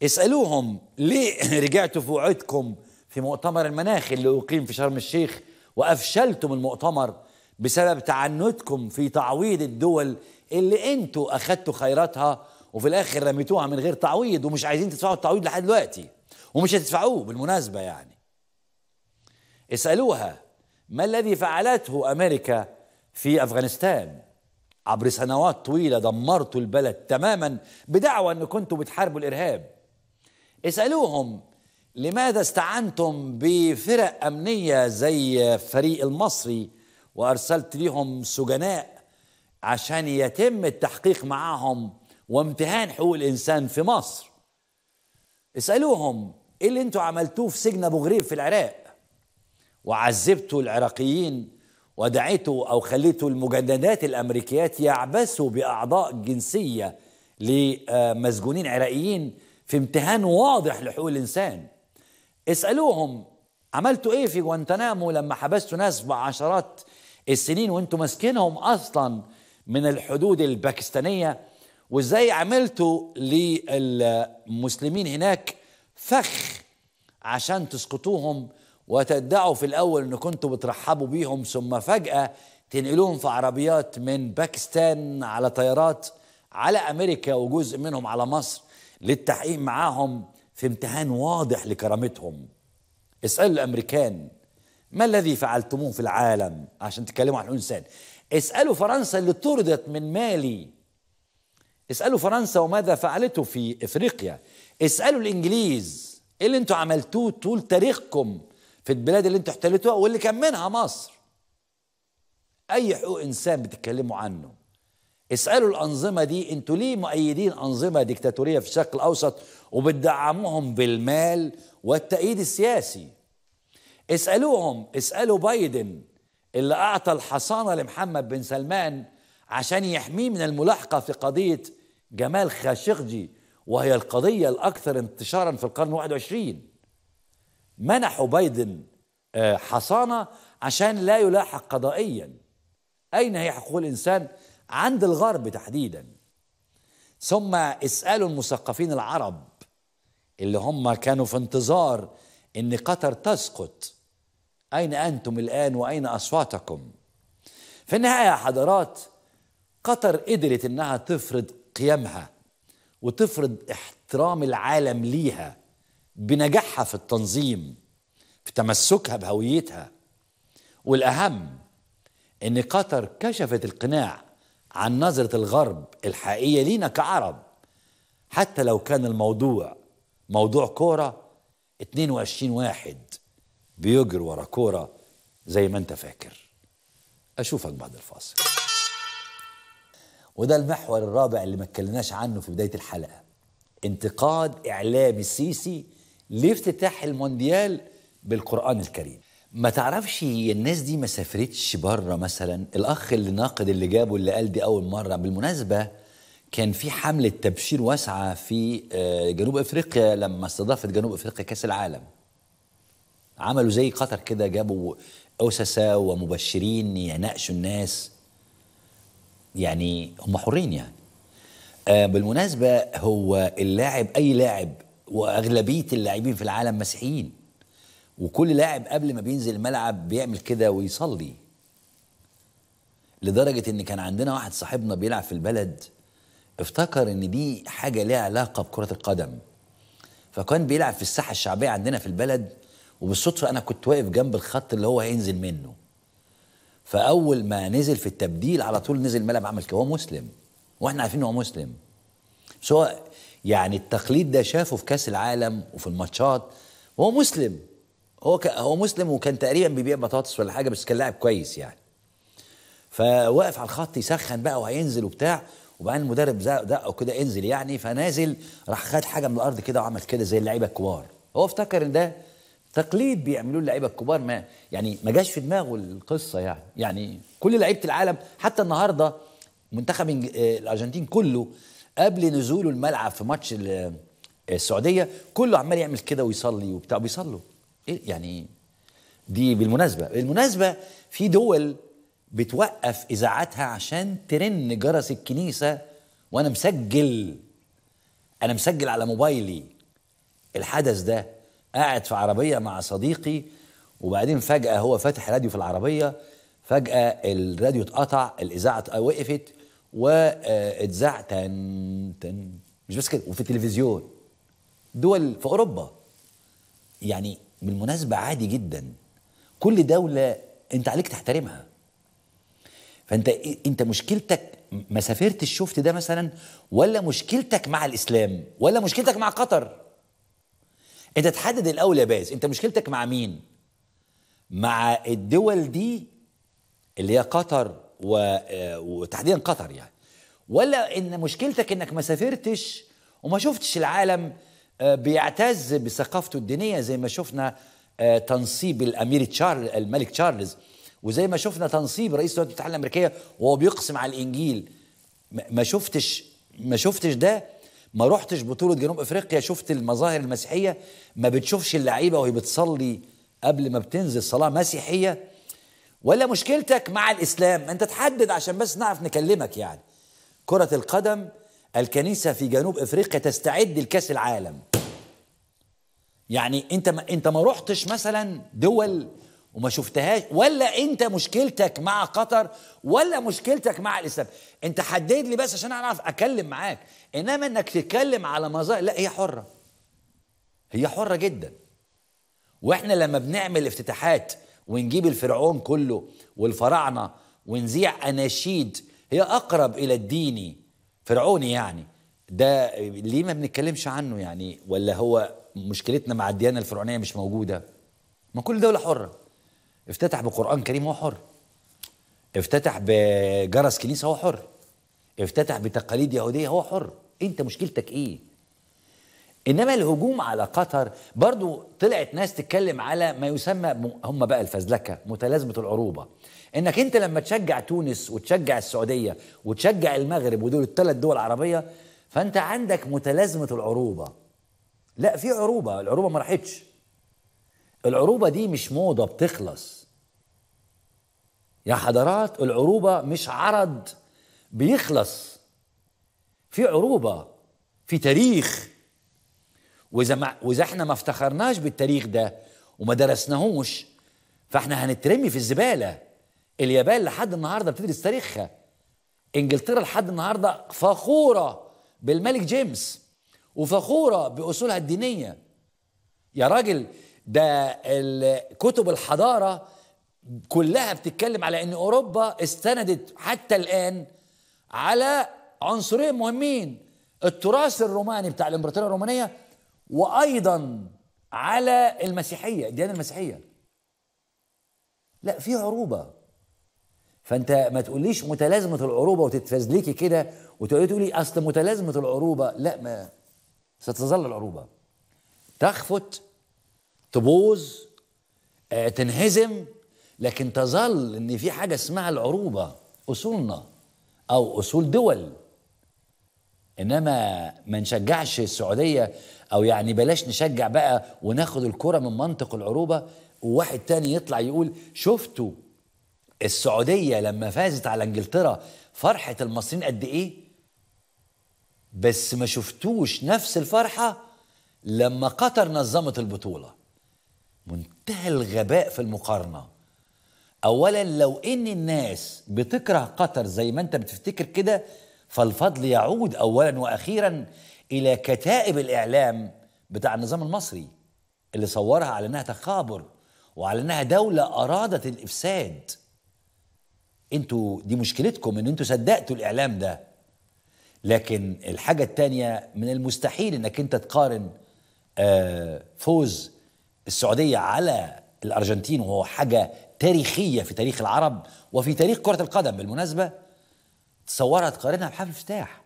S1: اسألوهم ليه [LAUGHS] رجعتوا في وعدكم في مؤتمر المناخ اللي أقيم في شرم الشيخ وأفشلتم المؤتمر بسبب تعنتكم في تعويض الدول اللي انتوا أخدتوا خيراتها وفي الآخر رميتوها من غير تعويض ومش عايزين تدفعوا التعويض لحد دلوقتي ومش هتدفعوه بالمناسبة يعني اسألوها ما الذي فعلته أمريكا في أفغانستان عبر سنوات طويلة دمرتوا البلد تماما بدعوى أن كنتوا بتحاربوا الإرهاب اسألوهم لماذا استعنتم بفرق أمنية زي فريق المصري وأرسلت ليهم سجناء عشان يتم التحقيق معاهم وامتهان حقوق الإنسان في مصر اسألوهم إيه اللي أنتوا عملتوه في سجن أبو غريب في العراق وعذبتوا العراقيين ودعيتوا أو خليتوا المجندات الأمريكيات يعبثوا بأعضاء جنسية لمسجونين عراقيين في امتهان واضح لحقوق الإنسان اسألوهم عملتوا إيه في جوانتنامو لما حبستوا ناس بعشرات السنين وانتوا ماسكينهم أصلا من الحدود الباكستانية وازاي عملتوا للمسلمين هناك فخ عشان تسقطوهم وتدعوا في الأول أن كنتوا بترحبوا بيهم ثم فجأة تنقلوهم في عربيات من باكستان على طيارات على أمريكا وجزء منهم على مصر للتحقيق معاهم في امتحان واضح لكرامتهم اسألوا الأمريكان ما الذي فعلتموه في العالم عشان تتكلموا عن حقوق الإنسان اسألوا فرنسا اللي طردت من مالي اسألوا فرنسا وماذا فعلته في إفريقيا اسألوا الإنجليز إيه اللي أنتوا عملتوه طول تاريخكم في البلاد اللي أنتوا احتلتوها واللي كان منها مصر أي حقوق إنسان بتتكلموا عنه اسألوا الأنظمة دي أنتوا ليه مؤيدين أنظمة ديكتاتورية في الشرق الأوسط وبتدعموهم بالمال والتأييد السياسي اسألوهم اسألوا بايدن اللي أعطى الحصانة لمحمد بن سلمان عشان يحميه من الملاحقة في قضية جمال خاشقجي وهي القضية الأكثر انتشارا في القرن 21 منحوا بايدن آه، حصانة عشان لا يلاحق قضائيا أين هي حقوق الإنسان عند الغرب تحديدا ثم اسالوا المثقفين العرب اللي هم كانوا في انتظار ان قطر تسقط اين انتم الان واين اصواتكم في النهايه يا حضرات قطر قدرت انها تفرض قيمها وتفرض احترام العالم ليها بنجاحها في التنظيم في تمسكها بهويتها والاهم ان قطر كشفت القناع عن نظرة الغرب الحقيقية لينا كعرب حتى لو كان الموضوع موضوع كورة 22 واحد بيجر ورا كورة زي ما انت فاكر أشوفك بعد الفاصل وده المحور الرابع اللي ما اتكلمناش عنه في بداية الحلقة انتقاد إعلامي السيسي لافتتاح المونديال بالقرآن الكريم ما تعرفش الناس دي ما سافرتش بره مثلا الاخ اللي ناقد اللي جابه اللي قال دي اول مره بالمناسبه كان في حمله تبشير واسعه في آه، جنوب افريقيا لما استضافت جنوب افريقيا كاس العالم عملوا زي قطر كده جابوا أسسة ومبشرين يناقشوا الناس يعني هم حرين يعني آه بالمناسبة هو اللاعب أي لاعب وأغلبية اللاعبين في العالم مسيحيين وكل لاعب قبل ما بينزل الملعب بيعمل كده ويصلي لدرجة ان كان عندنا واحد صاحبنا بيلعب في البلد افتكر ان دي حاجة ليها علاقة بكرة القدم فكان بيلعب في الساحة الشعبية عندنا في البلد وبالصدفة انا كنت واقف جنب الخط اللي هو هينزل منه فاول ما نزل في التبديل على طول نزل الملعب عمل كده هو مسلم واحنا عارفين ان هو مسلم سواء يعني التقليد ده شافه في كاس العالم وفي الماتشات وهو مسلم هو ك... هو مسلم وكان تقريبا بيبيع بطاطس ولا حاجه بس كان لاعب كويس يعني فوقف على الخط يسخن بقى وهينزل وبتاع وبعدين المدرب دقه كده انزل يعني فنازل راح خد حاجه من الارض كده وعمل كده زي اللعيبه الكبار هو افتكر ان ده تقليد بيعملوه اللعيبه الكبار ما يعني ما جاش في دماغه القصه يعني يعني كل لعيبه العالم حتى النهارده منتخب آه، الارجنتين كله قبل نزوله الملعب في ماتش آه، السعوديه كله عمال يعمل كده ويصلي وبتاع بيصلوا إيه يعني دي بالمناسبة بالمناسبة في دول بتوقف إذاعتها عشان ترن جرس الكنيسة وأنا مسجل أنا مسجل على موبايلي الحدث ده قاعد في عربية مع صديقي وبعدين فجأة هو فاتح راديو في العربية فجأة الراديو اتقطع الإذاعة وقفت واتذاع تن تن مش بس كده وفي التلفزيون دول في أوروبا يعني بالمناسبة عادي جدا كل دولة انت عليك تحترمها فانت انت مشكلتك ما سافرتش شفت ده مثلا ولا مشكلتك مع الاسلام ولا مشكلتك مع قطر انت تحدد الاول يا باز انت مشكلتك مع مين مع الدول دي اللي هي قطر و... آه، وتحديدا قطر يعني ولا ان مشكلتك انك ما سافرتش وما شفتش العالم آه، بيعتز بثقافته الدينية زي ما شفنا آه، تنصيب الأمير تشارل الملك تشارلز وزي ما شفنا تنصيب رئيس الولايات المتحدة الأمريكية وهو بيقسم على الإنجيل ما شفتش ما شفتش ده ما رحتش بطولة جنوب أفريقيا شفت المظاهر المسيحية ما بتشوفش اللعيبة وهي بتصلي قبل ما بتنزل صلاة مسيحية ولا مشكلتك مع الإسلام أنت تحدد عشان بس نعرف نكلمك يعني كرة القدم الكنيسة في جنوب أفريقيا تستعد لكأس العالم يعني أنت ما أنت ما رحتش مثلا دول وما شفتهاش ولا أنت مشكلتك مع قطر ولا مشكلتك مع الإسلام أنت حدد لي بس عشان أعرف أكلم معاك إنما أنك تتكلم على مظاهر لا هي حرة هي حرة جدا وإحنا لما بنعمل افتتاحات ونجيب الفرعون كله والفراعنة ونذيع أناشيد هي أقرب إلى الديني فرعوني يعني ده ليه ما بنتكلمش عنه يعني ولا هو مشكلتنا مع الديانه الفرعونيه مش موجوده ما كل دوله حره افتتح بقران كريم هو حر افتتح بجرس كنيسه هو حر افتتح بتقاليد يهوديه هو حر انت مشكلتك ايه انما الهجوم على قطر برضو طلعت ناس تتكلم على ما يسمى هم بقى الفزلكه متلازمه العروبه انك انت لما تشجع تونس وتشجع السعوديه وتشجع المغرب ودول الثلاث دول العربيه فانت عندك متلازمه العروبه لا في عروبه العروبه ما راحتش العروبه دي مش موضه بتخلص يا حضرات العروبه مش عرض بيخلص في عروبه في تاريخ واذا ما واذا احنا ما افتخرناش بالتاريخ ده وما درسناهوش فاحنا هنترمي في الزباله اليابان لحد النهارده بتدرس تاريخها انجلترا لحد النهارده فخوره بالملك جيمس وفخوره باصولها الدينيه يا راجل ده كتب الحضاره كلها بتتكلم على ان اوروبا استندت حتى الان على عنصرين مهمين التراث الروماني بتاع الامبراطوريه الرومانيه وايضا على المسيحيه الديانه المسيحيه لا في عروبه فانت ما تقوليش متلازمه العروبه وتتفزلكي كده وتقولي تقولي اصل متلازمه العروبه لا ما ستظل العروبه تخفت تبوظ آه، تنهزم لكن تظل ان في حاجه اسمها العروبه اصولنا او اصول دول انما ما نشجعش السعوديه او يعني بلاش نشجع بقى وناخد الكره من منطق العروبه وواحد تاني يطلع يقول شفتوا السعوديه لما فازت على انجلترا فرحه المصريين قد ايه بس ما شفتوش نفس الفرحه لما قطر نظمت البطوله منتهى الغباء في المقارنه اولا لو ان الناس بتكره قطر زي ما انت بتفتكر كده فالفضل يعود اولا واخيرا الى كتائب الاعلام بتاع النظام المصري اللي صورها على انها تخابر وعلى انها دوله ارادت الافساد انتوا دي مشكلتكم ان انتوا صدقتوا الاعلام ده لكن الحاجه التانيه من المستحيل انك انت تقارن آه، فوز السعوديه على الارجنتين وهو حاجه تاريخيه في تاريخ العرب وفي تاريخ كره القدم بالمناسبه تصورها تقارنها بحفل افتتاح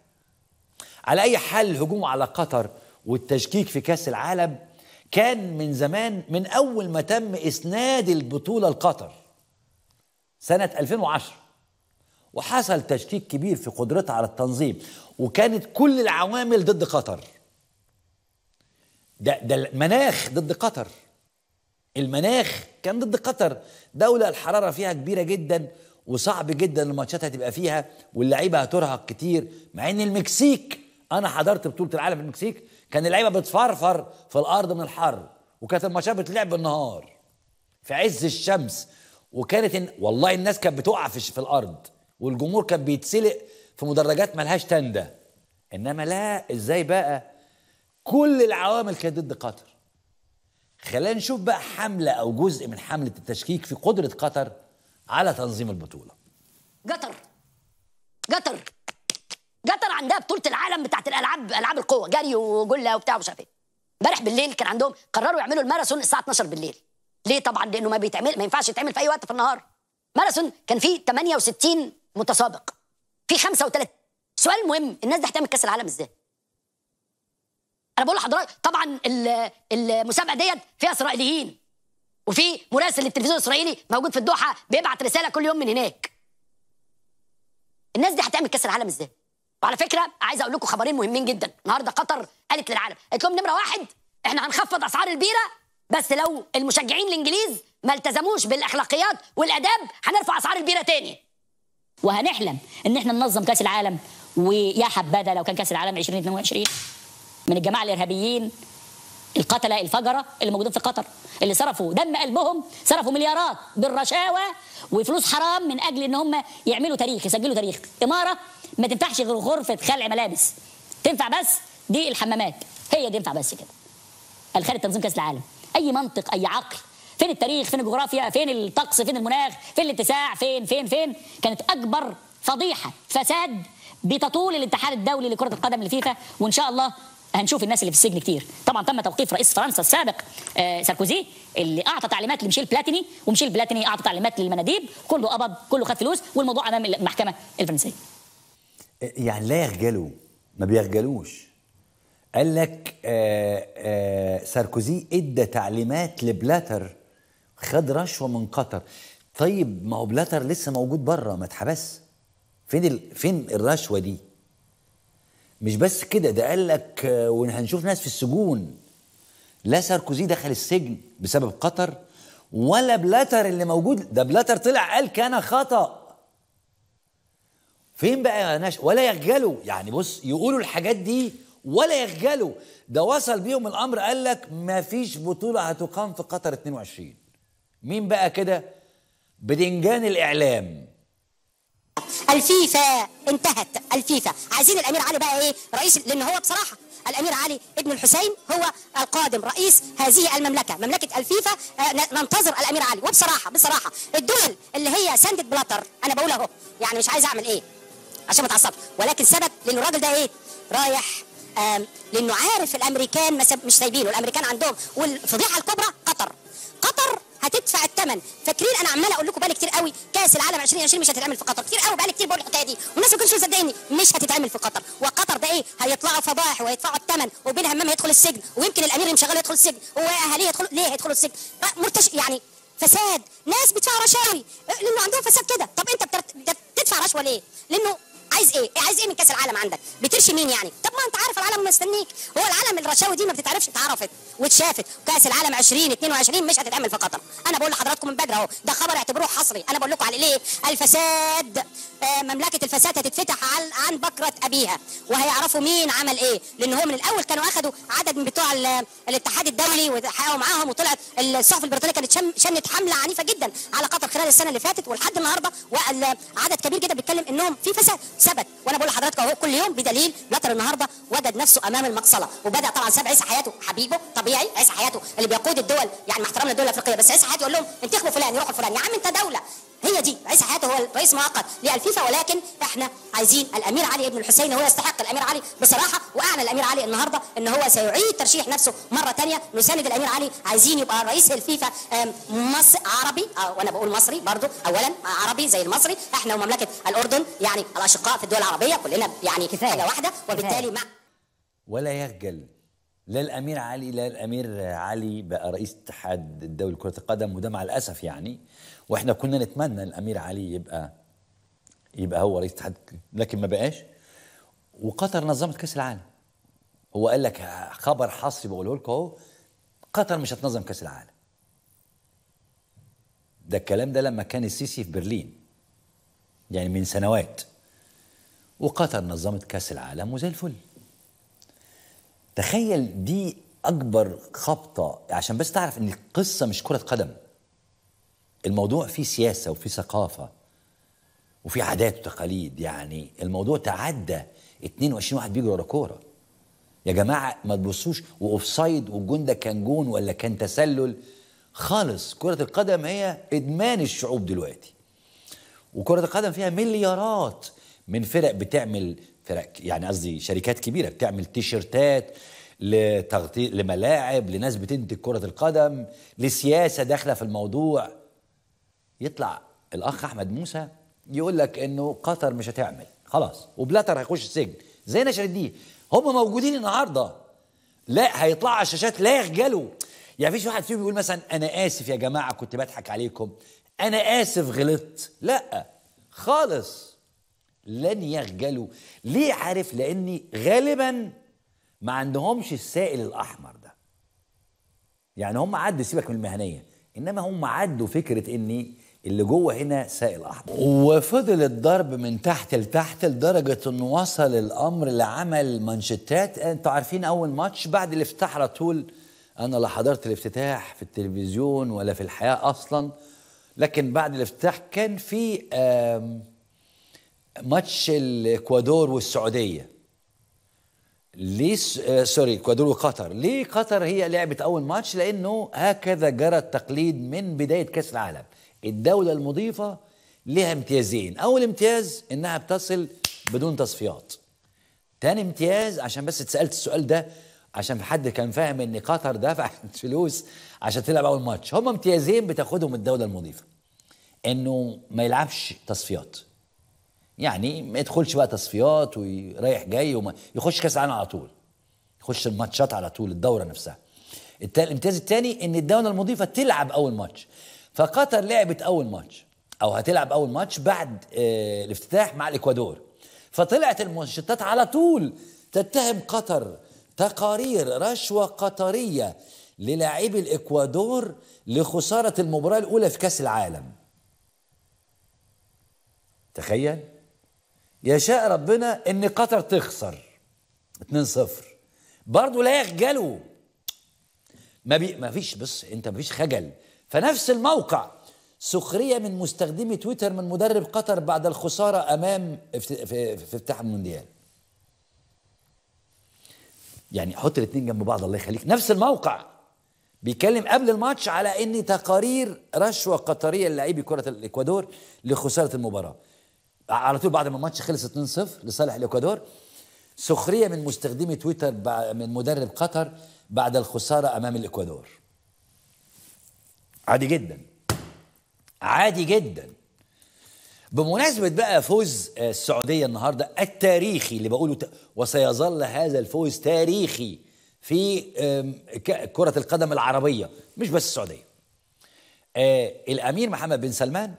S1: على اي حال الهجوم على قطر والتشكيك في كاس العالم كان من زمان من اول ما تم اسناد البطوله لقطر سنة 2010 وحصل تشكيك كبير في قدرتها على التنظيم وكانت كل العوامل ضد قطر ده, ده المناخ ضد قطر المناخ كان ضد قطر دولة الحرارة فيها كبيرة جدا وصعب جدا الماتشات هتبقى فيها واللعيبة هترهق كتير مع ان المكسيك انا حضرت بطولة العالم في المكسيك كان اللعيبة بتفرفر في الارض من الحر وكانت الماتشات بتلعب بالنهار في عز الشمس وكانت إن والله الناس كانت بتقع في, في الارض والجمهور كان بيتسلق في مدرجات ملهاش تندة انما لا ازاي بقى كل العوامل كانت ضد قطر خلينا نشوف بقى حملة او جزء من حملة التشكيك في قدرة قطر على تنظيم البطولة
S3: قطر قطر قطر عندها بطولة العالم بتاعت الالعاب العاب القوة جري وجلة وبتاع ومش عارف ايه امبارح بالليل كان عندهم قرروا يعملوا الماراثون الساعة 12 بالليل ليه طبعا لانه ما بيتعمل ما ينفعش يتعمل في اي وقت في النهار ماراثون كان فيه 68 متسابق في 35 سؤال مهم الناس دي هتعمل كاس العالم ازاي انا بقول لحضرتك طبعا المسابقه ديت فيها اسرائيليين وفي مراسل للتلفزيون الاسرائيلي موجود في الدوحه بيبعت رساله كل يوم من هناك الناس دي هتعمل كاس العالم ازاي وعلى فكره عايز اقول لكم خبرين مهمين جدا النهارده قطر قالت للعالم قالت لهم نمره واحد احنا هنخفض اسعار البيره بس لو المشجعين الانجليز ما التزموش بالاخلاقيات والاداب هنرفع اسعار البيره تاني
S4: وهنحلم ان احنا ننظم كاس العالم ويا حبذا لو كان كاس العالم 2022 من الجماعه الارهابيين القتله الفجره اللي موجودين في قطر اللي صرفوا دم قلبهم صرفوا مليارات بالرشاوى وفلوس حرام من اجل ان هم يعملوا تاريخ يسجلوا تاريخ اماره ما تنفعش غير غرفه خلع ملابس تنفع بس دي الحمامات هي دي ينفع بس كده الخارج تنظيم كاس العالم اي منطق اي عقل فين التاريخ فين الجغرافيا فين الطقس فين المناخ فين الاتساع فين فين فين كانت اكبر فضيحه فساد بتطول الاتحاد الدولي لكره القدم الفيفا وان شاء الله هنشوف الناس اللي في السجن كتير طبعا تم توقيف رئيس فرنسا السابق آه ساركوزي اللي اعطى تعليمات لميشيل بلاتيني وميشيل بلاتيني اعطى تعليمات للمناديب كله قبض كله خد فلوس والموضوع امام المحكمه الفرنسيه
S1: يعني لا يخجلوا ما بيخجلوش قال لك آآ آه، آآ آه، ساركوزي ادى تعليمات لبلاتر خد رشوه من قطر طيب ما هو بلاتر لسه موجود بره ما اتحبس فين ال... فين الرشوه دي مش بس كده ده قال لك آه، وهنشوف ناس في السجون لا ساركوزي دخل السجن بسبب قطر ولا بلاتر اللي موجود ده بلاتر طلع قال كان خطأ فين بقى ناش ولا يخجلوا يعني بص يقولوا الحاجات دي ولا يخجلوا ده وصل بيهم الامر قال لك ما فيش بطوله هتقام في قطر 22 مين بقى كده بدنجان الاعلام الفيفا انتهت الفيفا
S5: عايزين الامير علي بقى ايه رئيس لان هو بصراحه الامير علي ابن الحسين هو القادم رئيس هذه المملكه مملكه الفيفا آه، ننتظر الامير علي وبصراحه بصراحه الدول اللي هي ساندت بلاتر انا بقول اهو يعني مش عايز اعمل ايه عشان ما ولكن سبب لان الراجل ده ايه رايح لانه عارف الامريكان مش سايبينه الامريكان عندهم والفضيحه الكبرى قطر قطر هتدفع الثمن فاكرين انا عمال اقول لكم بقالي كتير قوي كاس العالم 2020 مش هتتعمل في قطر كتير قوي بقالي كتير بقول الحكايه دي والناس ما كانتش مصدقني مش هتتعمل في قطر وقطر ده ايه هيطلعوا فضائح وهيدفعوا الثمن وبين همام هيدخل السجن ويمكن الامير اللي مشغله يدخل السجن واهاليه يدخل ليه هيدخلوا السجن مرتش يعني فساد ناس بيدفعوا رشاوي لانه عندهم فساد كده طب انت بتدفع رشوه ليه لانه عايز ايه؟, ايه؟ عايز ايه من كاس العالم عندك؟ بترشي مين يعني؟ طب ما انت عارف العالم مستنيك هو العالم الرشاوي دي ما بتتعرفش اتعرفت واتشافت وكاس العالم 2022 مش هتتعمل في قطر انا بقول لحضراتكم من بدري اهو ده خبر اعتبروه حصري انا بقول لكم على ليه الفساد آه، مملكه الفساد هتتفتح عن بكره ابيها وهيعرفوا مين عمل ايه لان هو من الاول كانوا اخذوا عدد من بتوع الاتحاد الدولي وحققوا معاهم وطلعت الصحف البريطانيه كانت شنت حمله عنيفه جدا على قطر خلال السنه اللي فاتت ولحد النهارده عدد كبير جدا بيتكلم انهم في فساد ثبت وانا بقول لحضراتكم اهو كل يوم بدليل قطر النهارده وجد نفسه امام المقصله وبدا طبعا سبع عيسى حياته حبيبه طبيعي طبيعي عيش حياته اللي بيقود الدول يعني مع احترامنا للدول الافريقيه بس عيش حياته يقول لهم انتخبوا فلان يروحوا فلان يا عم انت دوله هي دي رئيس حياته هو الرئيس مؤقت للفيفا ولكن احنا عايزين الامير علي ابن الحسين هو يستحق الامير علي بصراحه واعلن الامير علي النهارده ان هو سيعيد ترشيح نفسه مره ثانيه نساند الامير علي عايزين يبقى رئيس الفيفا مصر عربي آه، وانا بقول مصري برضو اولا عربي زي المصري احنا ومملكه الاردن يعني الاشقاء في الدول العربيه كلنا يعني كفايه واحده وبالتالي مع
S1: ولا يخجل لا الامير علي لا الامير علي بقى رئيس اتحاد الدولي لكره القدم وده مع الاسف يعني واحنا كنا نتمنى الامير علي يبقى يبقى هو رئيس اتحاد لكن ما بقاش وقطر نظمت كاس العالم هو قال لك خبر حصري بقوله لكم اهو قطر مش هتنظم كاس العالم ده الكلام ده لما كان السيسي في برلين يعني من سنوات وقطر نظمت كاس العالم وزي الفل تخيل دي اكبر خبطه عشان بس تعرف ان القصه مش كره قدم الموضوع فيه سياسه وفيه ثقافه وفيه عادات وتقاليد يعني الموضوع تعدى 22 واحد بيجروا ورا كوره يا جماعه ما تبصوش واوفسايد والجون ده كان جون ولا كان تسلل خالص كره القدم هي ادمان الشعوب دلوقتي وكره القدم فيها مليارات من فرق بتعمل فرق يعني قصدي شركات كبيره بتعمل تيشرتات لتغطي لملاعب لناس بتنتج كره القدم لسياسه داخله في الموضوع يطلع الاخ احمد موسى يقول لك انه قطر مش هتعمل خلاص وبلاتر هيخش السجن زي نشر الدين هم موجودين النهارده لا هيطلعوا على الشاشات لا يخجلوا يعني فيش واحد فيهم يقول مثلا انا اسف يا جماعه كنت بضحك عليكم انا اسف غلطت لا خالص لن يخجلوا ليه عارف لاني غالبا ما عندهمش السائل الاحمر ده يعني هم عدوا سيبك من المهنيه انما هم عدوا فكره ان اللي جوه هنا سائل احمر وفضل الضرب من تحت لتحت لدرجه انه وصل الامر لعمل مانشيتات انتوا عارفين اول ماتش بعد الافتتاح على طول انا لا حضرت الافتتاح في التلفزيون ولا في الحياه اصلا لكن بعد الافتتاح كان في ماتش الاكوادور والسعوديه ليه آه، سوري اكوادور وقطر ليه قطر هي لعبت اول ماتش لانه هكذا جرى التقليد من بدايه كاس العالم الدوله المضيفه لها امتيازين اول امتياز انها بتصل بدون تصفيات تاني امتياز عشان بس اتسالت السؤال ده عشان في حد كان فاهم ان قطر دفعت [LAUGHS] فلوس عشان تلعب اول ماتش هم امتيازين بتاخدهم الدوله المضيفه انه ما يلعبش تصفيات يعني ما يدخلش بقى تصفيات ورايح جاي وما يخش كاس العالم على طول يخش الماتشات على طول الدوره نفسها الامتياز الثاني ان الدوله المضيفه تلعب اول ماتش فقطر لعبت اول ماتش او هتلعب اول ماتش بعد آه الافتتاح مع الاكوادور فطلعت المنشطات على طول تتهم قطر تقارير رشوه قطريه للاعبي الاكوادور لخساره المباراه الاولى في كاس العالم تخيل يشاء ربنا ان قطر تخسر 2-0 برضه لا يخجلوا ما بي ما فيش بص انت ما فيش خجل فنفس الموقع سخريه من مستخدمي تويتر من مدرب قطر بعد الخساره امام في افتتاح المونديال يعني حط الاثنين جنب بعض الله يخليك نفس الموقع بيتكلم قبل الماتش على ان تقارير رشوه قطريه للاعبي كره الاكوادور لخساره المباراه على طول بعد ما الماتش خلص 2-0 لصالح الاكوادور سخريه من مستخدمي تويتر من مدرب قطر بعد الخساره امام الاكوادور عادي جدا عادي جدا بمناسبة بقى فوز آه، السعودية النهاردة التاريخي اللي بقوله ت... وسيظل هذا الفوز تاريخي في كرة القدم العربية مش بس السعودية آه، الأمير محمد بن سلمان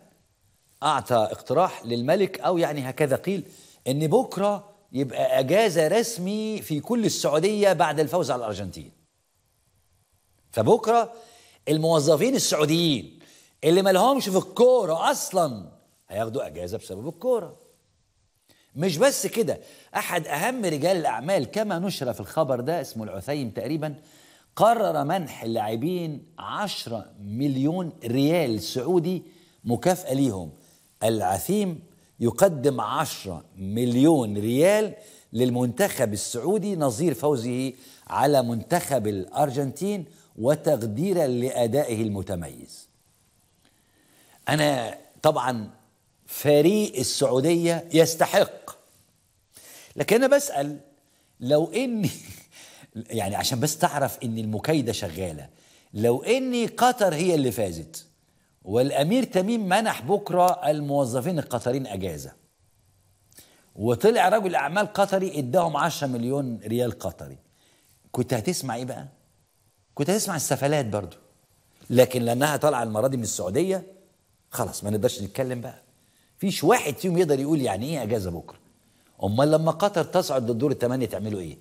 S1: اعطى اقتراح للملك او يعني هكذا قيل ان بكره يبقى اجازه رسمي في كل السعوديه بعد الفوز على الارجنتين فبكره الموظفين السعوديين اللي ملهمش في الكوره اصلا هياخدوا اجازه بسبب الكوره مش بس كده احد اهم رجال الاعمال كما نشر في الخبر ده اسمه العثيم تقريبا قرر منح اللاعبين 10 مليون ريال سعودي مكافاه ليهم العثيم يقدم عشرة مليون ريال للمنتخب السعودي نظير فوزه على منتخب الأرجنتين وتقديرا لأدائه المتميز أنا طبعا فريق السعودية يستحق لكن أنا بسأل لو إني [LAUGHS] يعني عشان بس تعرف إن المكايدة شغالة لو إني قطر هي اللي فازت والامير تميم منح بكره الموظفين القطريين اجازه وطلع رجل اعمال قطري اداهم 10 مليون ريال قطري كنت هتسمع ايه بقى كنت هتسمع السفلات برضو لكن لانها طالعه المره دي من السعوديه خلاص ما نقدرش نتكلم بقى فيش واحد فيهم يقدر يقول يعني ايه اجازه بكره امال لما قطر تصعد للدور الثمانيه تعملوا ايه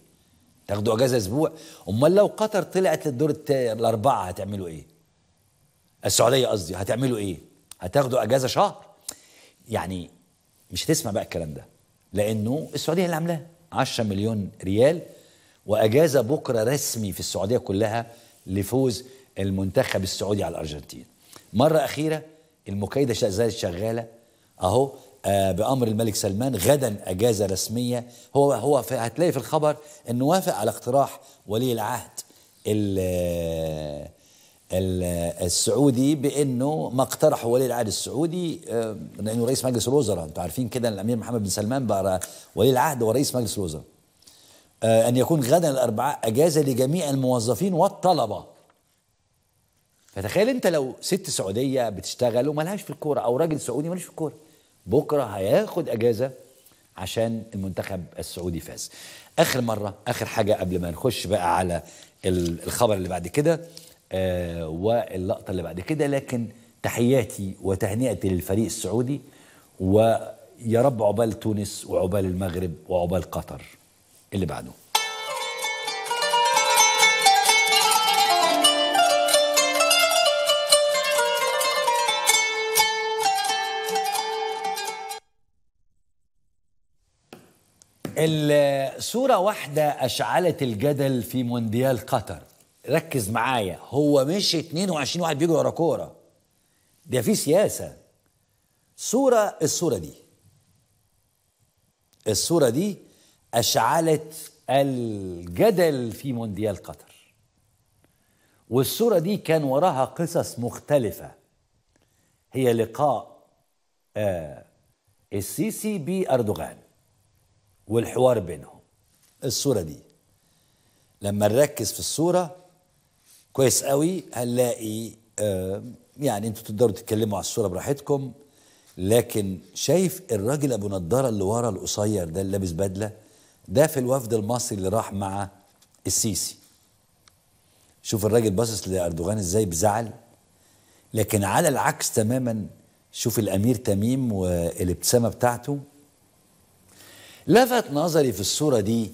S1: تاخدوا اجازه اسبوع امال لو قطر طلعت للدور الاربعه هتعملوا ايه السعوديه قصدي هتعملوا ايه هتاخدوا اجازه شهر يعني مش هتسمع بقى الكلام ده لانه السعوديه اللي عاملاه 10 مليون ريال واجازه بكره رسمي في السعوديه كلها لفوز المنتخب السعودي على الارجنتين مره اخيره المكايده زالت شغاله اهو آه بامر الملك سلمان غدا اجازه رسميه هو هو هتلاقي في الخبر انه وافق على اقتراح ولي العهد السعودي بانه ما اقترحه ولي العهد السعودي آه، لانه رئيس مجلس الوزراء انتم عارفين كده الامير محمد بن سلمان بقى ولي العهد ورئيس مجلس الوزراء آه، ان يكون غدا الاربعاء اجازه لجميع الموظفين والطلبه فتخيل انت لو ست سعوديه بتشتغل وملهاش في الكوره او راجل سعودي ملوش في الكوره بكره هياخد اجازه عشان المنتخب السعودي فاز اخر مره اخر حاجه قبل ما نخش بقى على الخبر اللي بعد كده آه، واللقطة اللي بعد كده لكن تحياتي وتهنئتي للفريق السعودي ويا رب عقبال تونس وعقبال المغرب وعقبال قطر اللي بعده الصورة واحدة أشعلت الجدل في مونديال قطر ركز معايا هو مش 22 واحد بيجري ورا كوره ده في سياسه صوره الصوره دي الصوره دي اشعلت الجدل في مونديال قطر والصوره دي كان وراها قصص مختلفه هي لقاء آه، السيسي باردوغان والحوار بينهم الصوره دي لما نركز في الصوره كويس قوي هنلاقي آه، يعني انتوا تقدروا تتكلموا على الصوره براحتكم لكن شايف الراجل ابو نضاره اللي ورا القصير ده اللي لابس بدله ده في الوفد المصري اللي راح مع السيسي شوف الراجل باصص لاردوغان ازاي بزعل لكن على العكس تماما شوف الامير تميم والابتسامه بتاعته لفت نظري في الصوره دي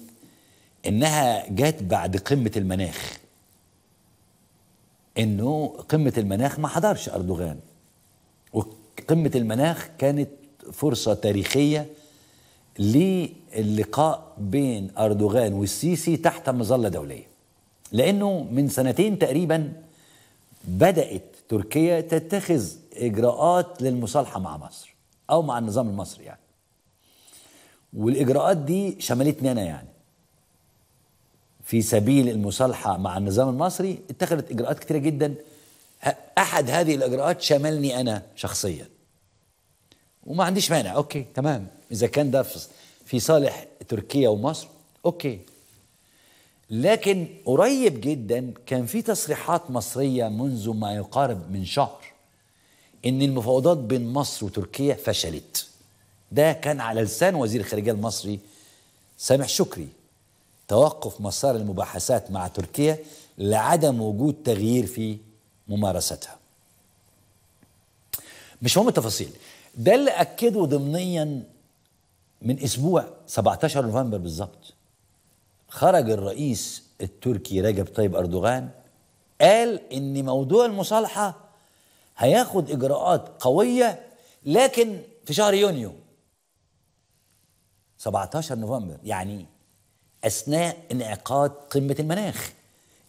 S1: انها جت بعد قمه المناخ انه قمه المناخ ما حضرش اردوغان وقمه المناخ كانت فرصه تاريخيه للقاء بين اردوغان والسيسي تحت مظله دوليه لانه من سنتين تقريبا بدات تركيا تتخذ اجراءات للمصالحه مع مصر او مع النظام المصري يعني والاجراءات دي شملتني انا يعني في سبيل المصالحة مع النظام المصري اتخذت إجراءات كثيرة جدا أحد هذه الإجراءات شملني أنا شخصيا وما عنديش مانع أوكي تمام إذا كان ده في صالح تركيا ومصر أوكي لكن قريب جدا كان في تصريحات مصرية منذ ما يقارب من شهر إن المفاوضات بين مصر وتركيا فشلت ده كان على لسان وزير الخارجية المصري سامح شكري توقف مسار المباحثات مع تركيا لعدم وجود تغيير في ممارستها مش مهم التفاصيل ده اللي أكده ضمنيا من أسبوع 17 نوفمبر بالظبط خرج الرئيس التركي رجب طيب أردوغان قال إن موضوع المصالحة هياخد إجراءات قوية لكن في شهر يونيو 17 نوفمبر يعني اثناء انعقاد قمه المناخ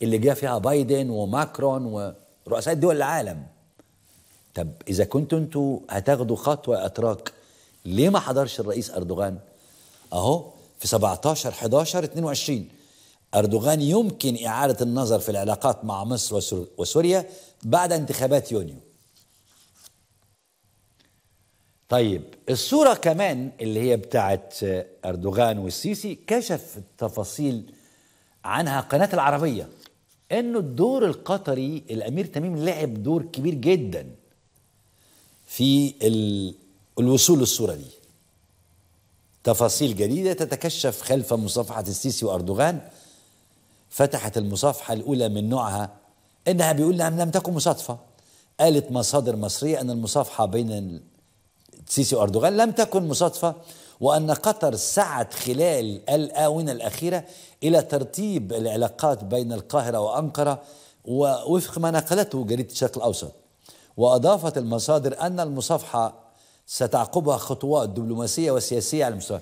S1: اللي جاء فيها بايدن وماكرون ورؤساء دول العالم طب اذا كنتوا انتوا هتاخدوا خطوه اتراك ليه ما حضرش الرئيس اردوغان اهو في 17 11 22 اردوغان يمكن اعاده النظر في العلاقات مع مصر وسوريا بعد انتخابات يونيو طيب الصورة كمان اللي هي بتاعت أردوغان والسيسي كشف تفاصيل عنها قناة العربية انه الدور القطري الامير تميم لعب دور كبير جدا في الوصول للصوره دي تفاصيل جديده تتكشف خلف مصافحه السيسي واردوغان فتحت المصافحه الاولى من نوعها انها بيقول لم لم تكن مصادفه قالت مصادر مصريه ان المصافحه بين السيسي واردوغان لم تكن مصادفه وان قطر سعت خلال الاونه الاخيره الى ترتيب العلاقات بين القاهره وانقره ووفق ما نقلته جريده الشرق الاوسط واضافت المصادر ان المصافحه ستعقبها خطوات دبلوماسيه وسياسيه على المستوى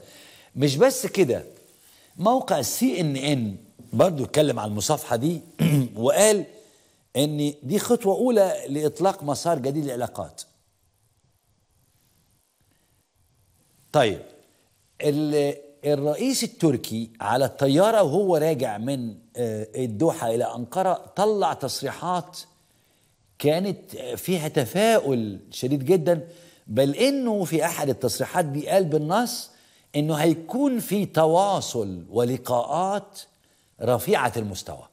S1: مش بس كده موقع سي ان ان برضه اتكلم عن المصافحه دي [CLEARS THROAT] وقال ان دي خطوه اولى لاطلاق مسار جديد للعلاقات طيب الرئيس التركي على الطيارة وهو راجع من آه، الدوحة إلى أنقرة طلع تصريحات كانت فيها تفاؤل شديد جدا بل انه في احد التصريحات بيقال بالنص انه هيكون في تواصل ولقاءات رفيعه المستوى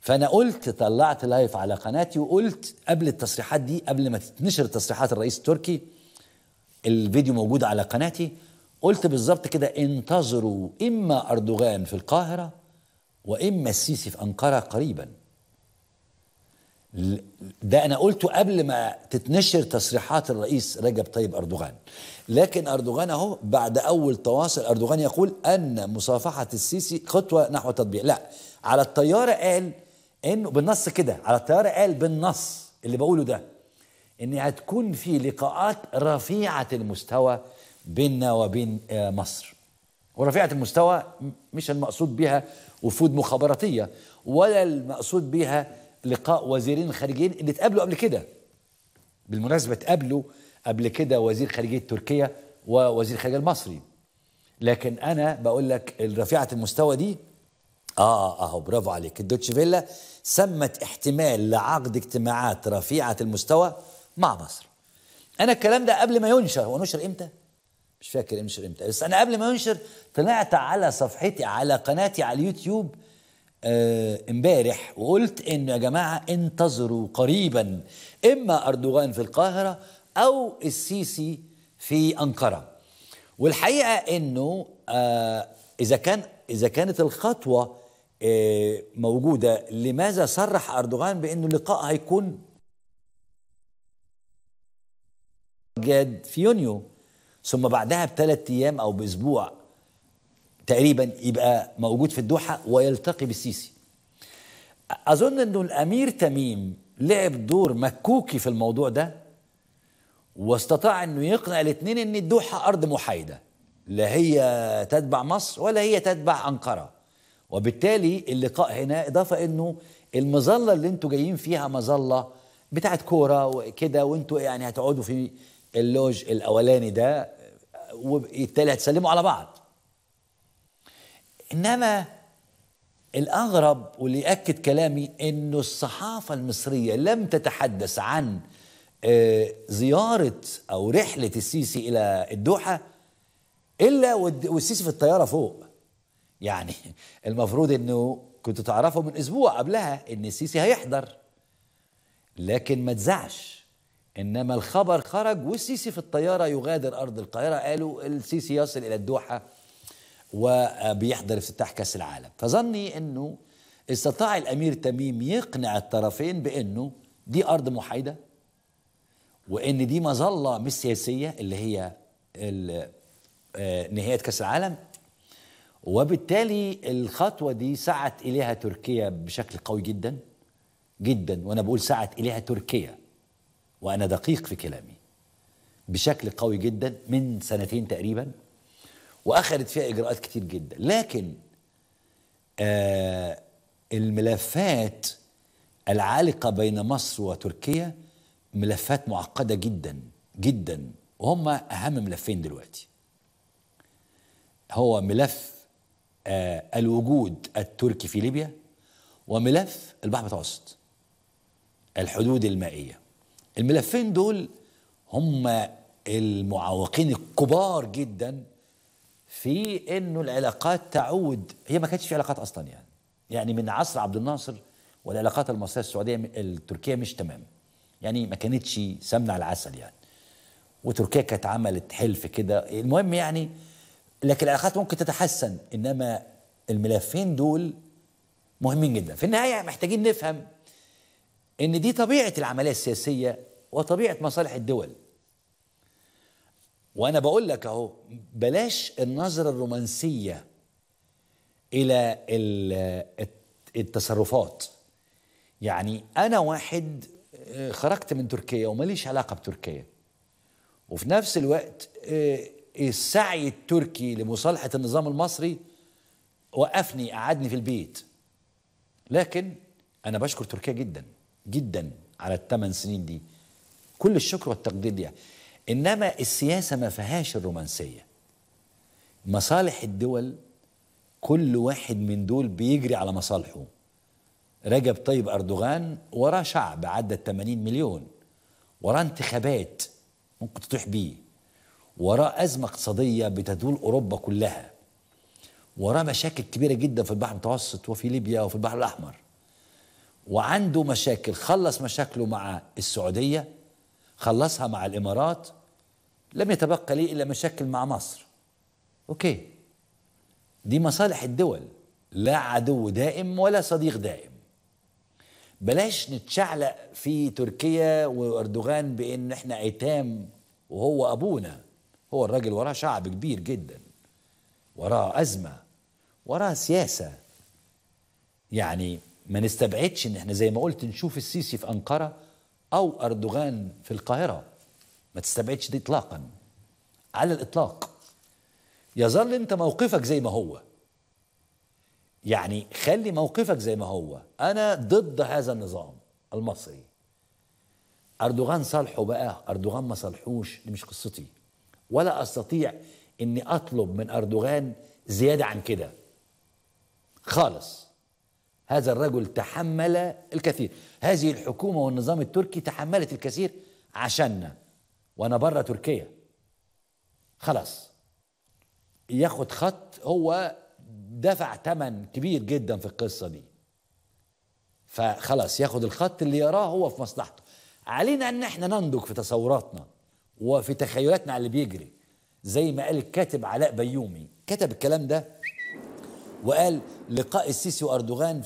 S1: فانا قلت طلعت لايف على قناتي وقلت قبل التصريحات دي قبل ما تتنشر تصريحات الرئيس التركي الفيديو موجود على قناتي قلت بالظبط كده انتظروا إما أردوغان في القاهرة وإما السيسي في أنقرة قريبا ده أنا قلته قبل ما تتنشر تصريحات الرئيس رجب طيب أردوغان لكن أردوغان أهو بعد أول تواصل أردوغان يقول أن مصافحة السيسي خطوة نحو تطبيق لا على الطيارة قال انه بالنص كده على الطياره قال بالنص اللي بقوله ده ان هتكون في لقاءات رفيعه المستوى بيننا وبين آه، مصر ورفيعه المستوى مش المقصود بها وفود مخابراتيه ولا المقصود بها لقاء وزيرين خارجيين اللي اتقابلوا قبل كده بالمناسبه اتقابلوا قبل كده وزير خارجيه تركيا ووزير خارجيه المصري لكن انا بقول لك رفيعه المستوى دي اه اهو آه، آه، برافو عليك الدوتش فيلا سمت احتمال لعقد اجتماعات رفيعه المستوى مع مصر انا الكلام ده قبل ما ينشر هو نشر امتى مش فاكر انشر امتى بس انا قبل ما ينشر طلعت على صفحتي على قناتي على اليوتيوب آه، امبارح وقلت ان يا جماعه انتظروا قريبا اما اردوغان في القاهره او السيسي في انقره والحقيقه انه آه اذا كان اذا كانت الخطوه آه موجوده لماذا صرح اردوغان بانه اللقاء هيكون جاد في يونيو ثم بعدها بثلاث ايام او باسبوع تقريبا يبقى موجود في الدوحه ويلتقي بالسيسي اظن انه الامير تميم لعب دور مكوكي في الموضوع ده واستطاع انه يقنع الاثنين ان الدوحه ارض محايده لا هي تتبع مصر ولا هي تتبع انقره وبالتالي اللقاء هنا اضافه انه المظله اللي انتوا جايين فيها مظله بتاعت كوره وكده وانتوا يعني هتقعدوا في اللوج الاولاني ده وبالتالي هتسلموا على بعض انما الاغرب واللي ياكد كلامي انه الصحافه المصريه لم تتحدث عن آه، زياره او رحله السيسي الى الدوحه الا والسيسي في الطياره فوق يعني المفروض انه كنتوا تعرفوا من اسبوع قبلها ان السيسي هيحضر لكن ما تزعش انما الخبر خرج والسيسي في الطياره يغادر ارض القاهره قالوا السيسي يصل الى الدوحه وبيحضر افتتاح كاس العالم فظني انه استطاع الامير تميم يقنع الطرفين بانه دي ارض محايده وان دي مظله مش سياسيه اللي هي آه، نهايه كاس العالم وبالتالي الخطوه دي سعت اليها تركيا بشكل قوي جدا جدا وانا بقول سعت اليها تركيا وأنا دقيق في كلامي بشكل قوي جدا من سنتين تقريبا وأخذت فيها إجراءات كتير جدا لكن آه الملفات العالقة بين مصر وتركيا ملفات معقدة جدا جدا وهما أهم ملفين دلوقتي هو ملف آه الوجود التركي في ليبيا وملف البحر المتوسط الحدود المائية الملفين دول هم المعوقين الكبار جدا في انه العلاقات تعود هي ما كانتش في علاقات اصلا يعني يعني من عصر عبد الناصر والعلاقات المصريه السعوديه التركيه مش تمام يعني ما كانتش سمنه على العسل يعني وتركيا كانت عملت حلف كده المهم يعني لكن العلاقات ممكن تتحسن انما الملفين دول مهمين جدا في النهايه محتاجين نفهم ان دي طبيعه العمليه السياسيه وطبيعه مصالح الدول وانا بقول لك اهو بلاش النظره الرومانسيه الى التصرفات يعني انا واحد آه، خرجت من تركيا وماليش علاقه بتركيا وفي نفس الوقت آه، السعي التركي لمصالحه النظام المصري وقفني قعدني في البيت لكن انا بشكر تركيا جدا جدا على الثمان سنين دي كل الشكر والتقدير ليها انما السياسه ما فيهاش الرومانسيه مصالح الدول كل واحد من دول بيجري على مصالحه رجب طيب اردوغان وراه شعب عدى 80 مليون وراه انتخابات ممكن تطيح بيه وراه ازمه اقتصاديه بتدول اوروبا كلها وراه مشاكل كبيره جدا في البحر المتوسط وفي ليبيا وفي البحر الاحمر وعنده مشاكل خلص مشاكله مع السعوديه خلصها مع الإمارات لم يتبقى لي إلا مشاكل مع مصر أوكي دي مصالح الدول لا عدو دائم ولا صديق دائم بلاش نتشعلق في تركيا واردوغان بان احنا ايتام وهو ابونا هو الراجل وراه شعب كبير جدا وراه ازمه وراه سياسه يعني ما نستبعدش ان احنا زي ما قلت نشوف السيسي في انقره أو أردوغان في القاهرة ما تستبعدش دي إطلاقا على الإطلاق يظل أنت موقفك زي ما هو يعني خلي موقفك زي ما هو أنا ضد هذا النظام المصري أردوغان صالحه بقى أردوغان ما صالحوش دي مش قصتي ولا أستطيع أني أطلب من أردوغان زيادة عن كده خالص هذا الرجل تحمل الكثير هذه الحكومة والنظام التركي تحملت الكثير عشاننا وأنا بره تركيا خلاص ياخد خط هو دفع ثمن كبير جدا في القصة دي فخلاص ياخد الخط اللي يراه هو في مصلحته علينا ان احنا ننضج في تصوراتنا وفي تخيلاتنا على اللي بيجري زي ما قال الكاتب علاء بيومي كتب الكلام ده وقال لقاء السيسي واردوغان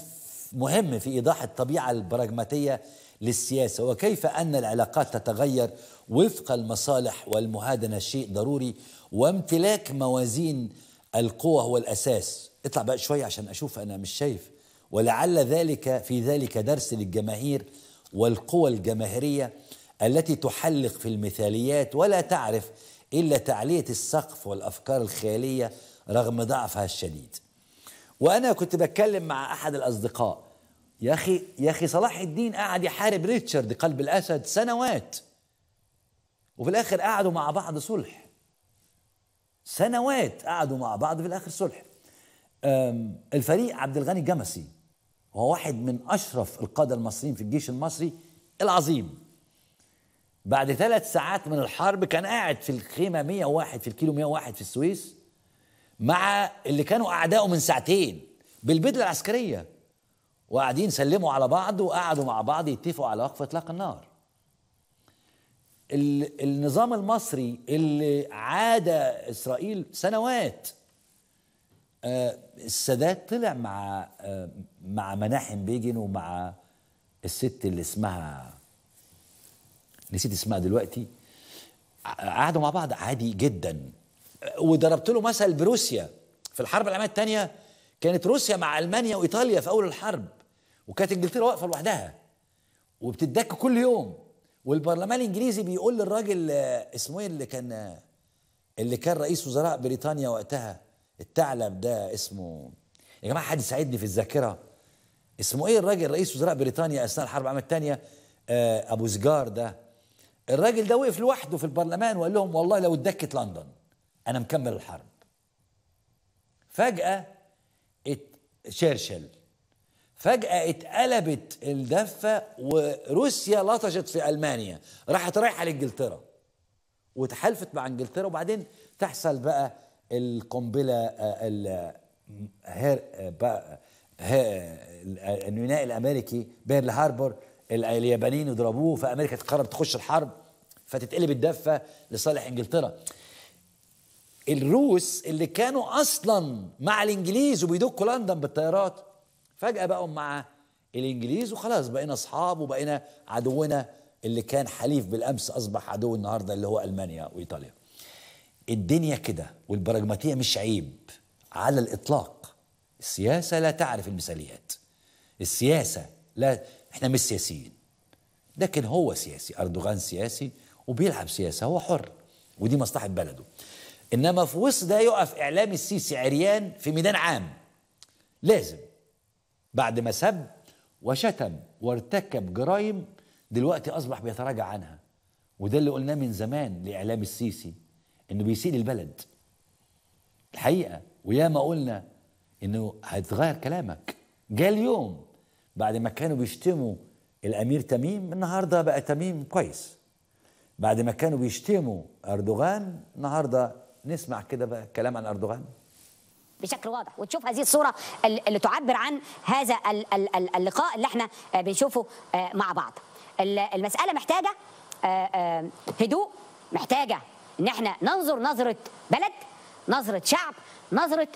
S1: مهم في إيضاح الطبيعة البراغماتية للسياسة وكيف أن العلاقات تتغير وفق المصالح والمهادنة شيء ضروري وامتلاك موازين القوة هو الأساس اطلع بقى شوية عشان أشوف أنا مش شايف ولعل ذلك في ذلك درس للجماهير والقوى الجماهيرية التي تحلق في المثاليات ولا تعرف إلا تعلية السقف والأفكار الخيالية رغم ضعفها الشديد وانا كنت بتكلم مع احد الاصدقاء يا اخي يا اخي صلاح الدين قعد يحارب ريتشارد قلب الاسد سنوات وفي الاخر قعدوا مع بعض صلح سنوات قعدوا مع بعض في الاخر صلح الفريق عبد الغني جمسي وهو واحد من اشرف القاده المصريين في الجيش المصري العظيم بعد ثلاث ساعات من الحرب كان قاعد في الخيمه 101 في الكيلو 101 في السويس مع اللي كانوا أعدائه من ساعتين بالبدلة العسكرية وقاعدين سلموا على بعض وقعدوا مع بعض يتفقوا على وقف إطلاق النار النظام المصري اللي عاد إسرائيل سنوات آه، السادات طلع مع آه، مع مناحم بيجن ومع الست اللي اسمها نسيت اسمها دلوقتي قعدوا مع بعض عادي جدا وضربت له مثل بروسيا في الحرب العالميه الثانيه كانت روسيا مع المانيا وايطاليا في اول الحرب وكانت انجلترا واقفه لوحدها وبتدك كل يوم والبرلمان الانجليزي بيقول للراجل اسمه ايه اللي كان اللي كان رئيس وزراء بريطانيا وقتها الثعلب ده اسمه يا جماعه حد يساعدني في الذاكره اسمه ايه الراجل رئيس وزراء بريطانيا اثناء الحرب العالميه الثانيه آه، ابو سجار ده الراجل ده وقف لوحده في البرلمان وقال لهم والله لو اتدكت لندن انا مكمل الحرب فجاه شرشل فجأة اتقلبت الدفة وروسيا لطشت في ألمانيا راحت رايحة لإنجلترا وتحالفت مع إنجلترا وبعدين تحصل بقى القنبلة آه، الهير آه، بقى آه، الأمريكي بيرل هاربر اليابانيين يضربوه فأمريكا تقرر تخش الحرب فتتقلب الدفة لصالح إنجلترا الروس اللي كانوا اصلا مع الانجليز وبيدقوا لندن بالطيارات فجاه بقوا مع الانجليز وخلاص بقينا اصحاب وبقينا عدونا اللي كان حليف بالامس اصبح عدو النهارده اللي هو المانيا وايطاليا الدنيا كده والبراجماتيه مش عيب على الاطلاق السياسه لا تعرف المثاليات السياسه لا احنا مش سياسيين لكن هو سياسي اردوغان سياسي وبيلعب سياسه هو حر ودي مصلحه بلده انما في وسط ده يقف اعلام السيسي عريان في ميدان عام لازم بعد ما سب وشتم وارتكب جرائم دلوقتي اصبح بيتراجع عنها وده اللي قلناه من زمان لاعلام السيسي انه بيسيء البلد الحقيقه وياما قلنا انه هيتغير كلامك جاء اليوم بعد ما كانوا بيشتموا الامير تميم النهارده بقى تميم كويس بعد ما كانوا بيشتموا اردوغان النهارده نسمع كده بقى كلام عن أردوغان
S5: بشكل واضح وتشوف هذه الصوره اللي تعبر عن هذا اللقاء اللي احنا آه، بنشوفه آه، مع بعض المساله محتاجه آه، هدوء محتاجه ان احنا ننظر نظره بلد نظره شعب نظره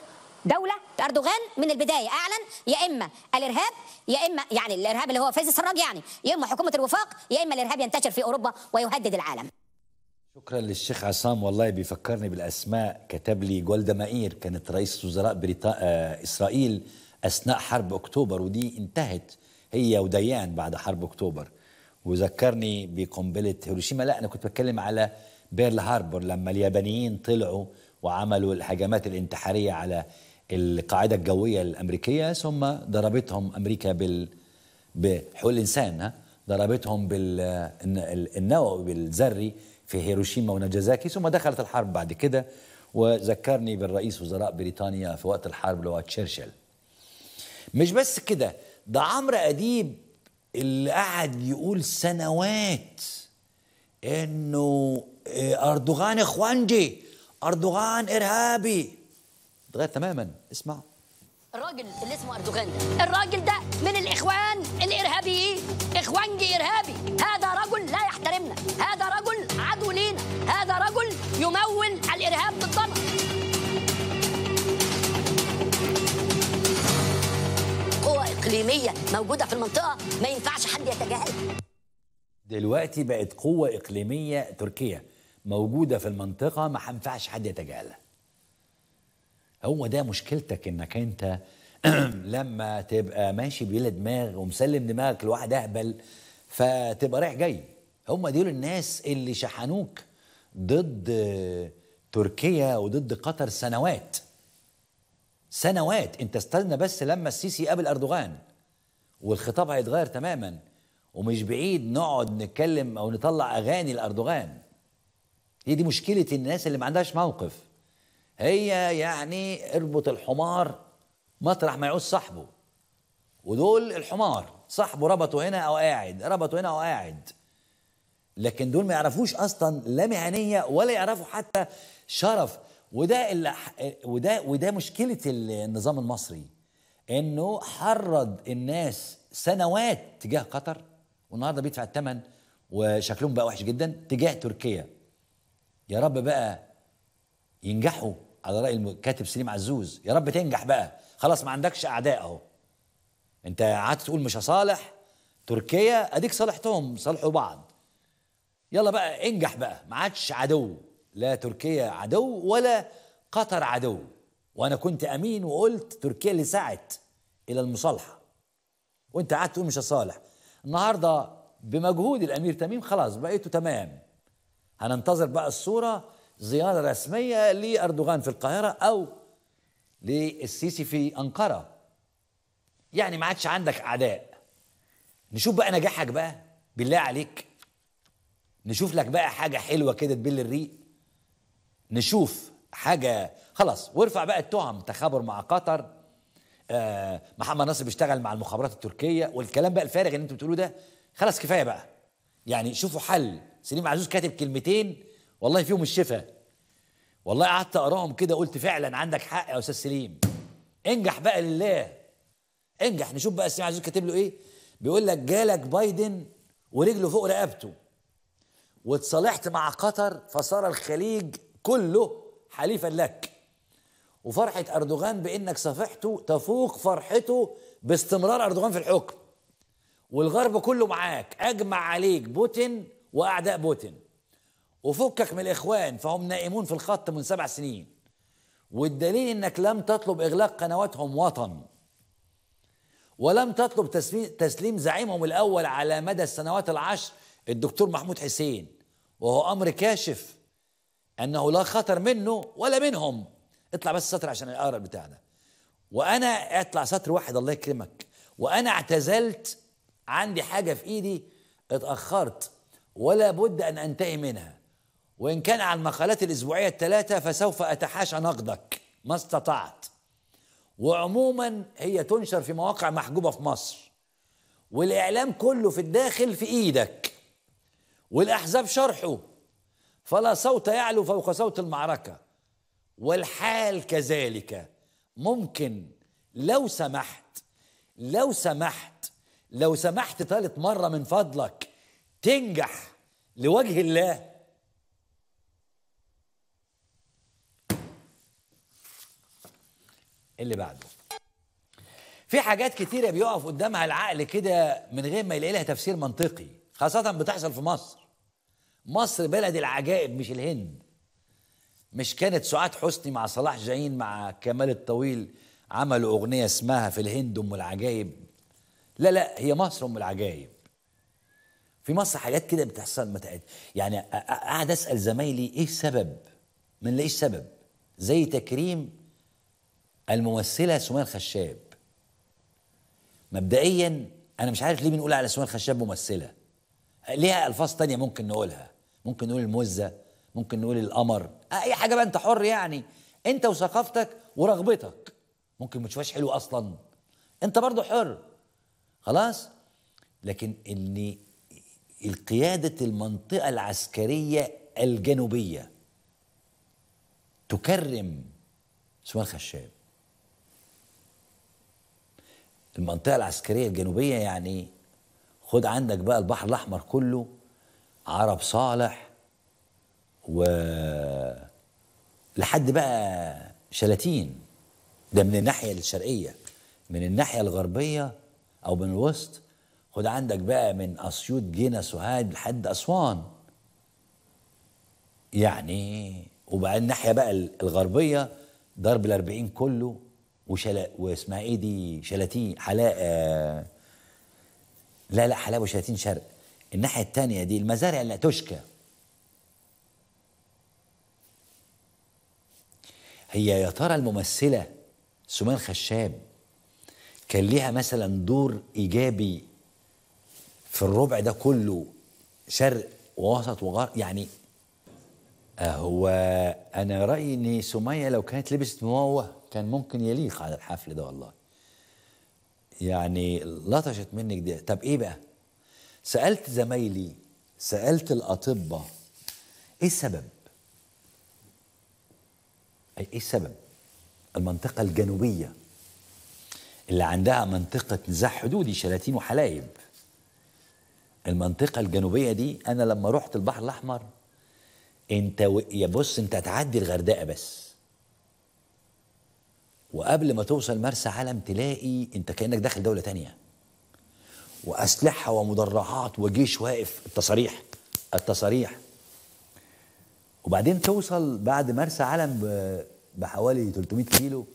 S5: دولة أردوغان من البداية أعلن يا إما الإرهاب يا إما يعني الإرهاب اللي هو فايز السراج يعني يا إما حكومة الوفاق يا إما الإرهاب ينتشر في أوروبا ويهدد العالم
S1: شكرا للشيخ عصام والله بيفكرني بالاسماء كتب لي جولدا مائير كانت رئيس وزراء بريطا... آه، اسرائيل اثناء حرب اكتوبر ودي انتهت هي وديان بعد حرب اكتوبر وذكرني بقنبله هيروشيما لا انا كنت بتكلم على بيرل هاربور لما اليابانيين طلعوا وعملوا الهجمات الانتحاريه على القاعده الجويه الامريكيه ثم ضربتهم امريكا بال بحقوق الانسان ضربتهم بال... آه، النووي بالذري في هيروشيما وناجازاكي ثم دخلت الحرب بعد كده وذكرني بالرئيس وزراء بريطانيا في وقت الحرب اللي هو تشرشل مش بس كده ده عمرو أديب اللي قعد يقول سنوات انه آه، اردوغان اخوانجي اردوغان ارهابي اتغير تماما اسمع
S3: الراجل اللي اسمه اردوغان ده الراجل ده من الاخوان الارهابيين اخوانجي ارهابي هذا رجل لا يحترمنا هذا رجل هذا رجل يمول الإرهاب بالضرب قوة إقليمية موجودة في المنطقة ما ينفعش حد يتجاهلها
S1: دلوقتي بقت قوة إقليمية تركيا موجودة في المنطقة ما ينفعش حد يتجاهلها هو ده مشكلتك انك انت [CLEARS THROAT] لما تبقى ماشي بلا دماغ ومسلم دماغك لواحد اهبل فتبقى رايح جاي هم دول الناس اللي شحنوك ضد تركيا وضد قطر سنوات سنوات انت استنى بس لما السيسي يقابل اردوغان والخطاب هيتغير تماما ومش بعيد نقعد نتكلم او نطلع اغاني لاردوغان هي دي مشكله الناس اللي ما عندهاش موقف هي يعني اربط الحمار مطرح ما يعوز صاحبه ودول الحمار صاحبه ربطه هنا او قاعد ربطه هنا او قاعد لكن دول ما يعرفوش اصلا لا مهنيه ولا يعرفوا حتى شرف وده اللي وده وده مشكله النظام المصري انه حرض الناس سنوات تجاه قطر والنهارده بيدفع الثمن وشكلهم بقى وحش جدا تجاه تركيا يا رب بقى ينجحوا على راي الكاتب سليم عزوز يا رب تنجح بقى خلاص ما عندكش اعداء اهو انت قعدت تقول مش هصالح تركيا اديك صالحتهم صالحوا بعض يلا بقى انجح بقى ما عادش عدو لا تركيا عدو ولا قطر عدو وانا كنت امين وقلت تركيا اللي سعت الى المصالحه وانت قعدت تقول مش هصالح النهارده بمجهود الامير تميم خلاص بقيته تمام هننتظر بقى الصوره زياره رسميه لاردوغان في القاهره او للسيسي في انقره يعني ما عادش عندك اعداء نشوف بقى نجاحك بقى بالله عليك نشوف لك بقى حاجه حلوه كده تبل الريق نشوف حاجه خلاص وارفع بقى التهم تخابر مع قطر آه محمد ناصر بيشتغل مع المخابرات التركيه والكلام بقى الفارغ اللي انتوا بتقولوه ده خلاص كفايه بقى يعني شوفوا حل سليم عزوز كاتب كلمتين والله فيهم الشفاء والله قعدت اقراهم كده قلت فعلا عندك حق يا استاذ سليم انجح بقى لله انجح نشوف بقى سليم عزوز كاتب له ايه بيقول لك جالك بايدن ورجله فوق رقبته واتصالحت مع قطر فصار الخليج كله حليفا لك وفرحة أردوغان بأنك صافحته تفوق فرحته باستمرار أردوغان في الحكم والغرب كله معاك أجمع عليك بوتين وأعداء بوتين وفكك من الإخوان فهم نائمون في الخط من سبع سنين والدليل انك لم تطلب اغلاق قنواتهم وطن ولم تطلب تسليم زعيمهم الاول على مدى السنوات العشر الدكتور محمود حسين وهو امر كاشف انه لا خطر منه ولا منهم اطلع بس سطر عشان اقرا بتاعنا وانا اطلع سطر واحد الله يكرمك وانا اعتزلت عندي حاجه في ايدي اتاخرت ولا بد ان انتهي منها وان كان على المقالات الاسبوعيه الثلاثه فسوف اتحاشى نقدك ما استطعت وعموما هي تنشر في مواقع محجوبه في مصر والاعلام كله في الداخل في ايدك والأحزاب شرحوا فلا صوت يعلو فوق صوت المعركة والحال كذلك ممكن لو سمحت لو سمحت لو سمحت ثالث مرة من فضلك تنجح لوجه الله اللي بعده في حاجات كتيرة بيقف قدامها العقل كده من غير ما يلاقي لها تفسير منطقي خاصة بتحصل في مصر مصر بلد العجائب مش الهند مش كانت سعاد حسني مع صلاح جايين مع كمال الطويل عملوا أغنية اسمها في الهند أم العجائب لا لا هي مصر أم العجائب في مصر حاجات كده بتحصل متعد. يعني قاعد أسأل زمايلي إيه السبب ما نلاقيش سبب زي تكريم الممثلة سمية الخشاب مبدئيا أنا مش عارف ليه بنقول على سمية الخشاب ممثلة ليها الفاظ تانية ممكن نقولها ممكن نقول المزه ممكن نقول القمر اي حاجه بقى انت حر يعني انت وثقافتك ورغبتك ممكن ما تشوفهاش حلو اصلا انت برضو حر خلاص لكن ان القياده المنطقه العسكريه الجنوبيه تكرم سوان خشاب المنطقه العسكريه الجنوبيه يعني خد عندك بقى البحر الأحمر كله عرب صالح و لحد بقى شلاتين ده من الناحية الشرقية من الناحية الغربية أو من الوسط خد عندك بقى من أسيوط جينا سوهاج لحد أسوان يعني وبقى الناحية بقى الغربية ضرب الأربعين كله وشلا واسمها إيه دي شلاتين حلاقة لا لا حلاوه شياطين شرق الناحيه الثانيه دي المزارع اللي تشكى هي يا ترى الممثله سمان خشاب كان ليها مثلا دور ايجابي في الربع ده كله شرق ووسط وغرب يعني هو انا رايي ان سميه لو كانت لبست مموه كان ممكن يليق على الحفل ده والله يعني لطشت مني دي طب ايه بقى سالت زمايلي سالت الاطباء ايه السبب ايه السبب المنطقه الجنوبيه اللي عندها منطقه نزاع حدودي شلاتين وحلايب المنطقه الجنوبيه دي انا لما رحت البحر الاحمر انت و... يا بص انت هتعدي الغردقه بس وقبل ما توصل مرسى علم تلاقي انت كانك داخل دوله تانية واسلحه ومدرعات وجيش واقف التصاريح التصاريح وبعدين توصل بعد مرسى علم بحوالي 300 كيلو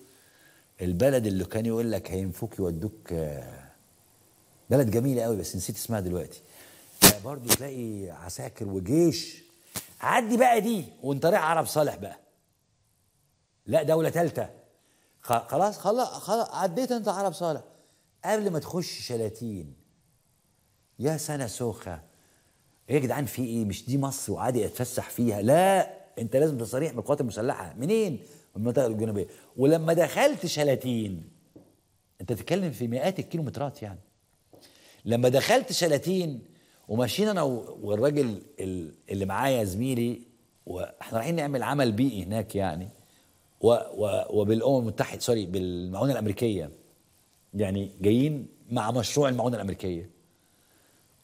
S1: البلد اللي كان يقول لك هينفوك يودوك بلد جميله قوي بس نسيت اسمها دلوقتي آه، برضه تلاقي عساكر وجيش عدي بقى دي وانت رايح عرب صالح بقى لا دوله ثالثه خلاص خلاص خلاص عديت انت عرب صالح قبل ما تخش شلاتين يا سنه سوخه ايه يا جدعان في ايه مش دي مصر وعادي اتفسح فيها لا انت لازم تصريح بالقوات المسلحه منين من المنطقه الجنوبيه ولما دخلت شلاتين انت تتكلم في مئات الكيلومترات يعني لما دخلت شلاتين وماشيين انا والراجل اللي معايا زميلي واحنا رايحين نعمل عمل بيئي هناك يعني وبالامم المتحده سوري بالمعونه الامريكيه يعني جايين مع مشروع المعونه الامريكيه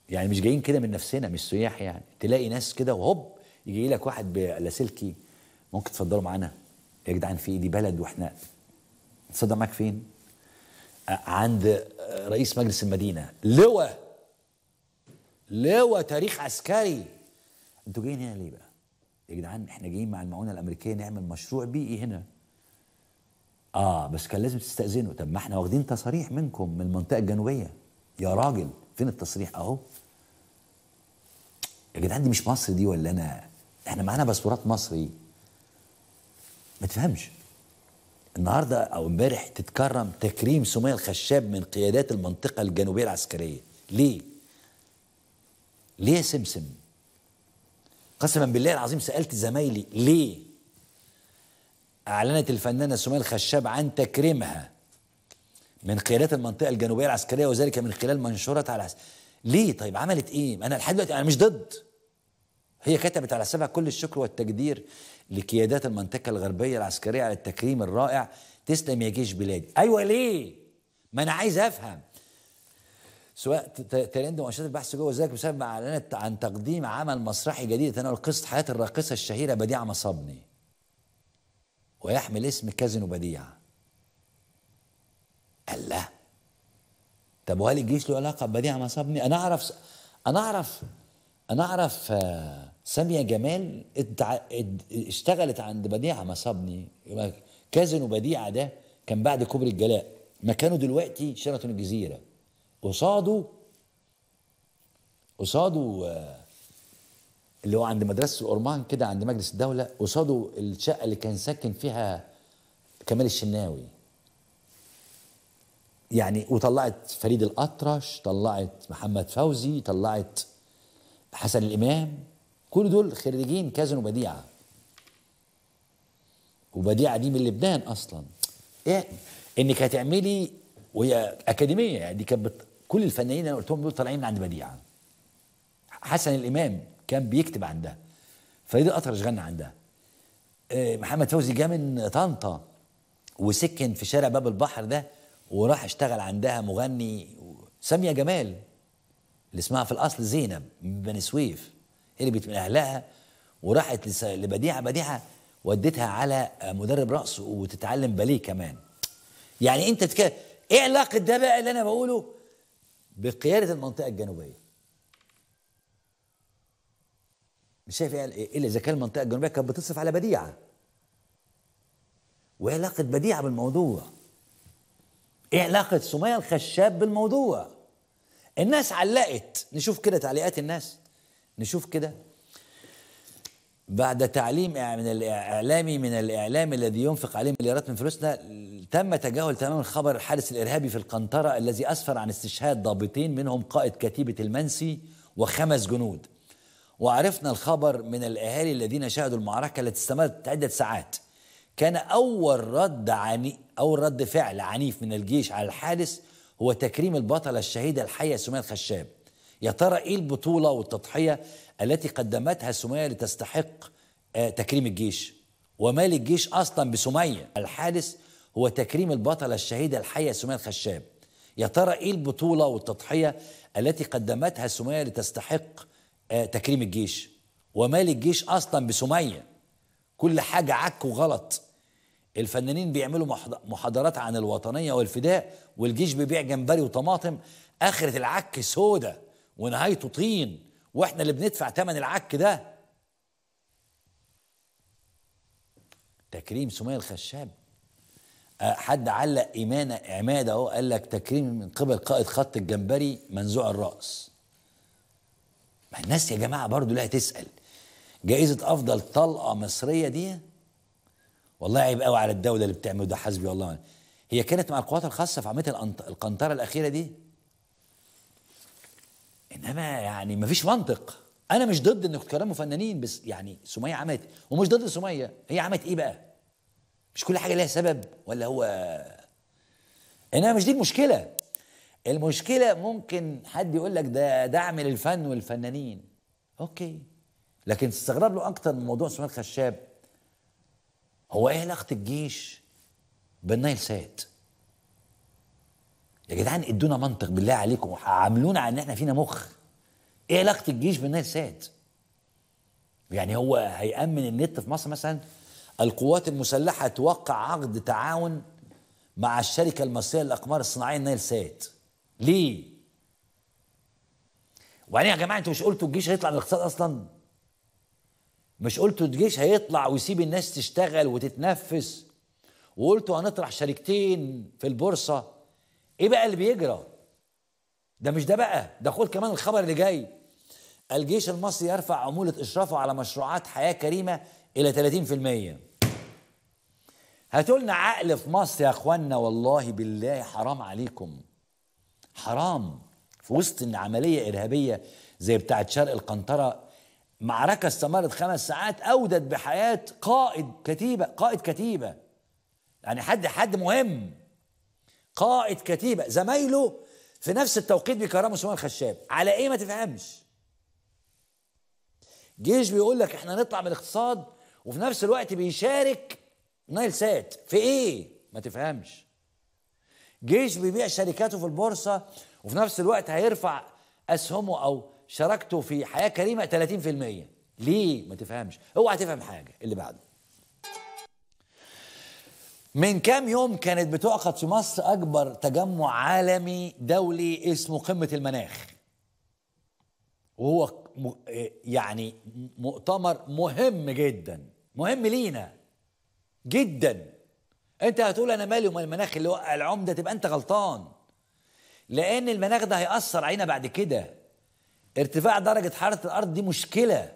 S1: يعني مش جايين كده من نفسنا مش سياح يعني تلاقي ناس كده وهوب يجي لك واحد بلاسلكي ممكن تفضلوا معانا يا جدعان في دي بلد واحنا تصدق معاك فين عند رئيس مجلس المدينه لواء لواء تاريخ عسكري انتوا جايين هنا ليه بقى يا جدعان احنا جايين مع المعونه الامريكيه نعمل مشروع بيئي هنا اه بس كان لازم تستاذنوا طب ما احنا واخدين تصاريح منكم من المنطقه الجنوبيه يا راجل فين التصريح اهو يا جدعان دي مش مصر دي ولا انا احنا معانا باسبورات مصري ما تفهمش النهارده او امبارح تتكرم تكريم سميه الخشاب من قيادات المنطقه الجنوبيه العسكريه ليه ليه سمسم قسما بالله العظيم سألت زمايلي ليه أعلنت الفنانة سمية الخشاب عن تكريمها من قيادات المنطقة الجنوبية العسكرية وذلك من خلال منشورات على ليه طيب عملت ايه انا لحد دلوقتي انا مش ضد هي كتبت على حسابها كل الشكر والتقدير لقيادات المنطقة الغربية العسكرية على التكريم الرائع تسلم يا جيش بلادي أيوة ليه ما أنا عايز أفهم سواء ترند ومؤشرات البحث جوه ذلك بسبب اعلنت عن تقديم عمل مسرحي جديد تناول قصه حياه الراقصه الشهيره بديعه مصابني ويحمل اسم كازينو بديعه الله طب وهل الجيش له علاقه ببديعه مصابني انا اعرف انا اعرف انا آه، اعرف ساميه جمال اشتغلت عند بديعه مصابني كازينو بديعه ده كان بعد كوبري الجلاء مكانه دلوقتي شيراتون الجزيره قصاده قصاده آه، اللي هو عند مدرسه الأورمان كده عند مجلس الدوله قصاده الشقه اللي كان ساكن فيها كمال الشناوي يعني وطلعت فريد الأطرش طلعت محمد فوزي طلعت حسن الإمام كل دول خريجين كازن وبديعة وبديعة دي من لبنان أصلا إيه إنك هتعملي وهي أكاديمية يعني دي كانت كل الفنانين اللي قلتهم دول طالعين من عند بديعه حسن الامام كان بيكتب عندها فريد الاطرش غنى عندها آه، محمد فوزي جه من طنطا وسكن في شارع باب البحر ده وراح اشتغل عندها مغني ساميه جمال اللي اسمها في الاصل زينب من بني سويف هربت من اهلها وراحت لبديعه بديعه ودتها على مدرب رقص وتتعلم باليه كمان يعني انت تك... ايه علاقه ده بقى اللي انا بقوله بقيادة المنطقة الجنوبية مش شايف إيه-, ايه الا اذا كان المنطقة الجنوبية كانت بتصرف على بديعة وايه علاقة بديعة بالموضوع؟ ايه علاقة سمية الخشاب بالموضوع؟ الناس علقت نشوف كده تعليقات الناس نشوف كده بعد تعليم من الاعلامي من الاعلام الذي ينفق عليه مليارات من فلوسنا تم تجاهل تماما خبر الحادث الارهابي في القنطره الذي اسفر عن استشهاد ضابطين منهم قائد كتيبه المنسي وخمس جنود وعرفنا الخبر من الاهالي الذين شاهدوا المعركه التي استمرت عده ساعات كان اول رد عني اول رد فعل عنيف من الجيش على الحادث هو تكريم البطله الشهيده الحيه سميه الخشاب يا ترى ايه البطوله والتضحيه التي قدمتها سميه لتستحق آه، تكريم الجيش وما للجيش اصلا بسميه الحادث هو تكريم البطلة الشهيدة الحية سمية الخشاب يا ترى إيه البطولة والتضحية التي قدمتها سمية لتستحق آه، تكريم الجيش ومال الجيش أصلا بسمية كل حاجة عك وغلط الفنانين بيعملوا محاضرات عن الوطنية والفداء والجيش بيبيع جمبري وطماطم آخرة العك سودة ونهايته طين واحنا اللي بندفع ثمن العك ده تكريم سمية الخشاب حد علق إيمان عماد أهو قال لك تكريم من قبل قائد خط الجمبري منزوع الرأس ما الناس يا جماعة برضو لا تسأل جائزة أفضل طلقة مصرية دي والله عيب قوي على الدولة اللي بتعمل ده حسبي الله هي كانت مع القوات الخاصة في عملية القنطرة الأخيرة دي إنما يعني ما فيش منطق أنا مش ضد إنك تكرموا فنانين بس يعني سمية عملت ومش ضد سمية هي عملت إيه بقى؟ مش كل حاجه ليها سبب ولا هو انما مش دي المشكله المشكله ممكن حد يقول لك ده دعم للفن والفنانين اوكي لكن تستغرب له اكتر من موضوع سمير خشاب هو ايه علاقه الجيش بالنايل سات يا جدعان ادونا منطق بالله عليكم عاملونا على ان احنا فينا مخ ايه علاقه الجيش بالنايل سات يعني هو هيامن النت في مصر مثلا القوات المسلحة توقع عقد تعاون مع الشركة المصرية للأقمار الصناعية نايل سات ليه؟ وبعدين يا جماعة انتوا مش قلتوا الجيش هيطلع من الاقتصاد أصلا؟ مش قلتوا الجيش هيطلع ويسيب الناس تشتغل وتتنفس وقلتوا هنطرح شركتين في البورصة ايه بقى اللي بيجرى؟ ده مش ده بقى ده خد كمان الخبر اللي جاي الجيش المصري يرفع عمولة إشرافه على مشروعات حياة كريمة إلى 30% هاتوا لنا عقل في مصر يا اخوانا والله بالله حرام عليكم حرام في وسط ان عمليه ارهابيه زي بتاعه شرق القنطره معركه استمرت خمس ساعات اودت بحياه قائد كتيبه قائد كتيبه يعني حد حد مهم قائد كتيبه زمايله في نفس التوقيت بيكرموا سمو الخشاب على ايه ما تفهمش جيش بيقول لك احنا نطلع من الاقتصاد وفي نفس الوقت بيشارك نايل سات في ايه ما تفهمش جيش بيبيع شركاته في البورصه وفي نفس الوقت هيرفع اسهمه او شراكته في حياه كريمه 30% ليه ما تفهمش اوعى تفهم حاجه اللي بعده من كام يوم كانت بتعقد في مصر اكبر تجمع عالمي دولي اسمه قمه المناخ وهو يعني مؤتمر مهم جدا مهم لينا جدا انت هتقول انا مالي ومال المناخ اللي وقع العمده تبقى انت غلطان لان المناخ ده هيأثر علينا بعد كده ارتفاع درجه حراره الارض دي مشكله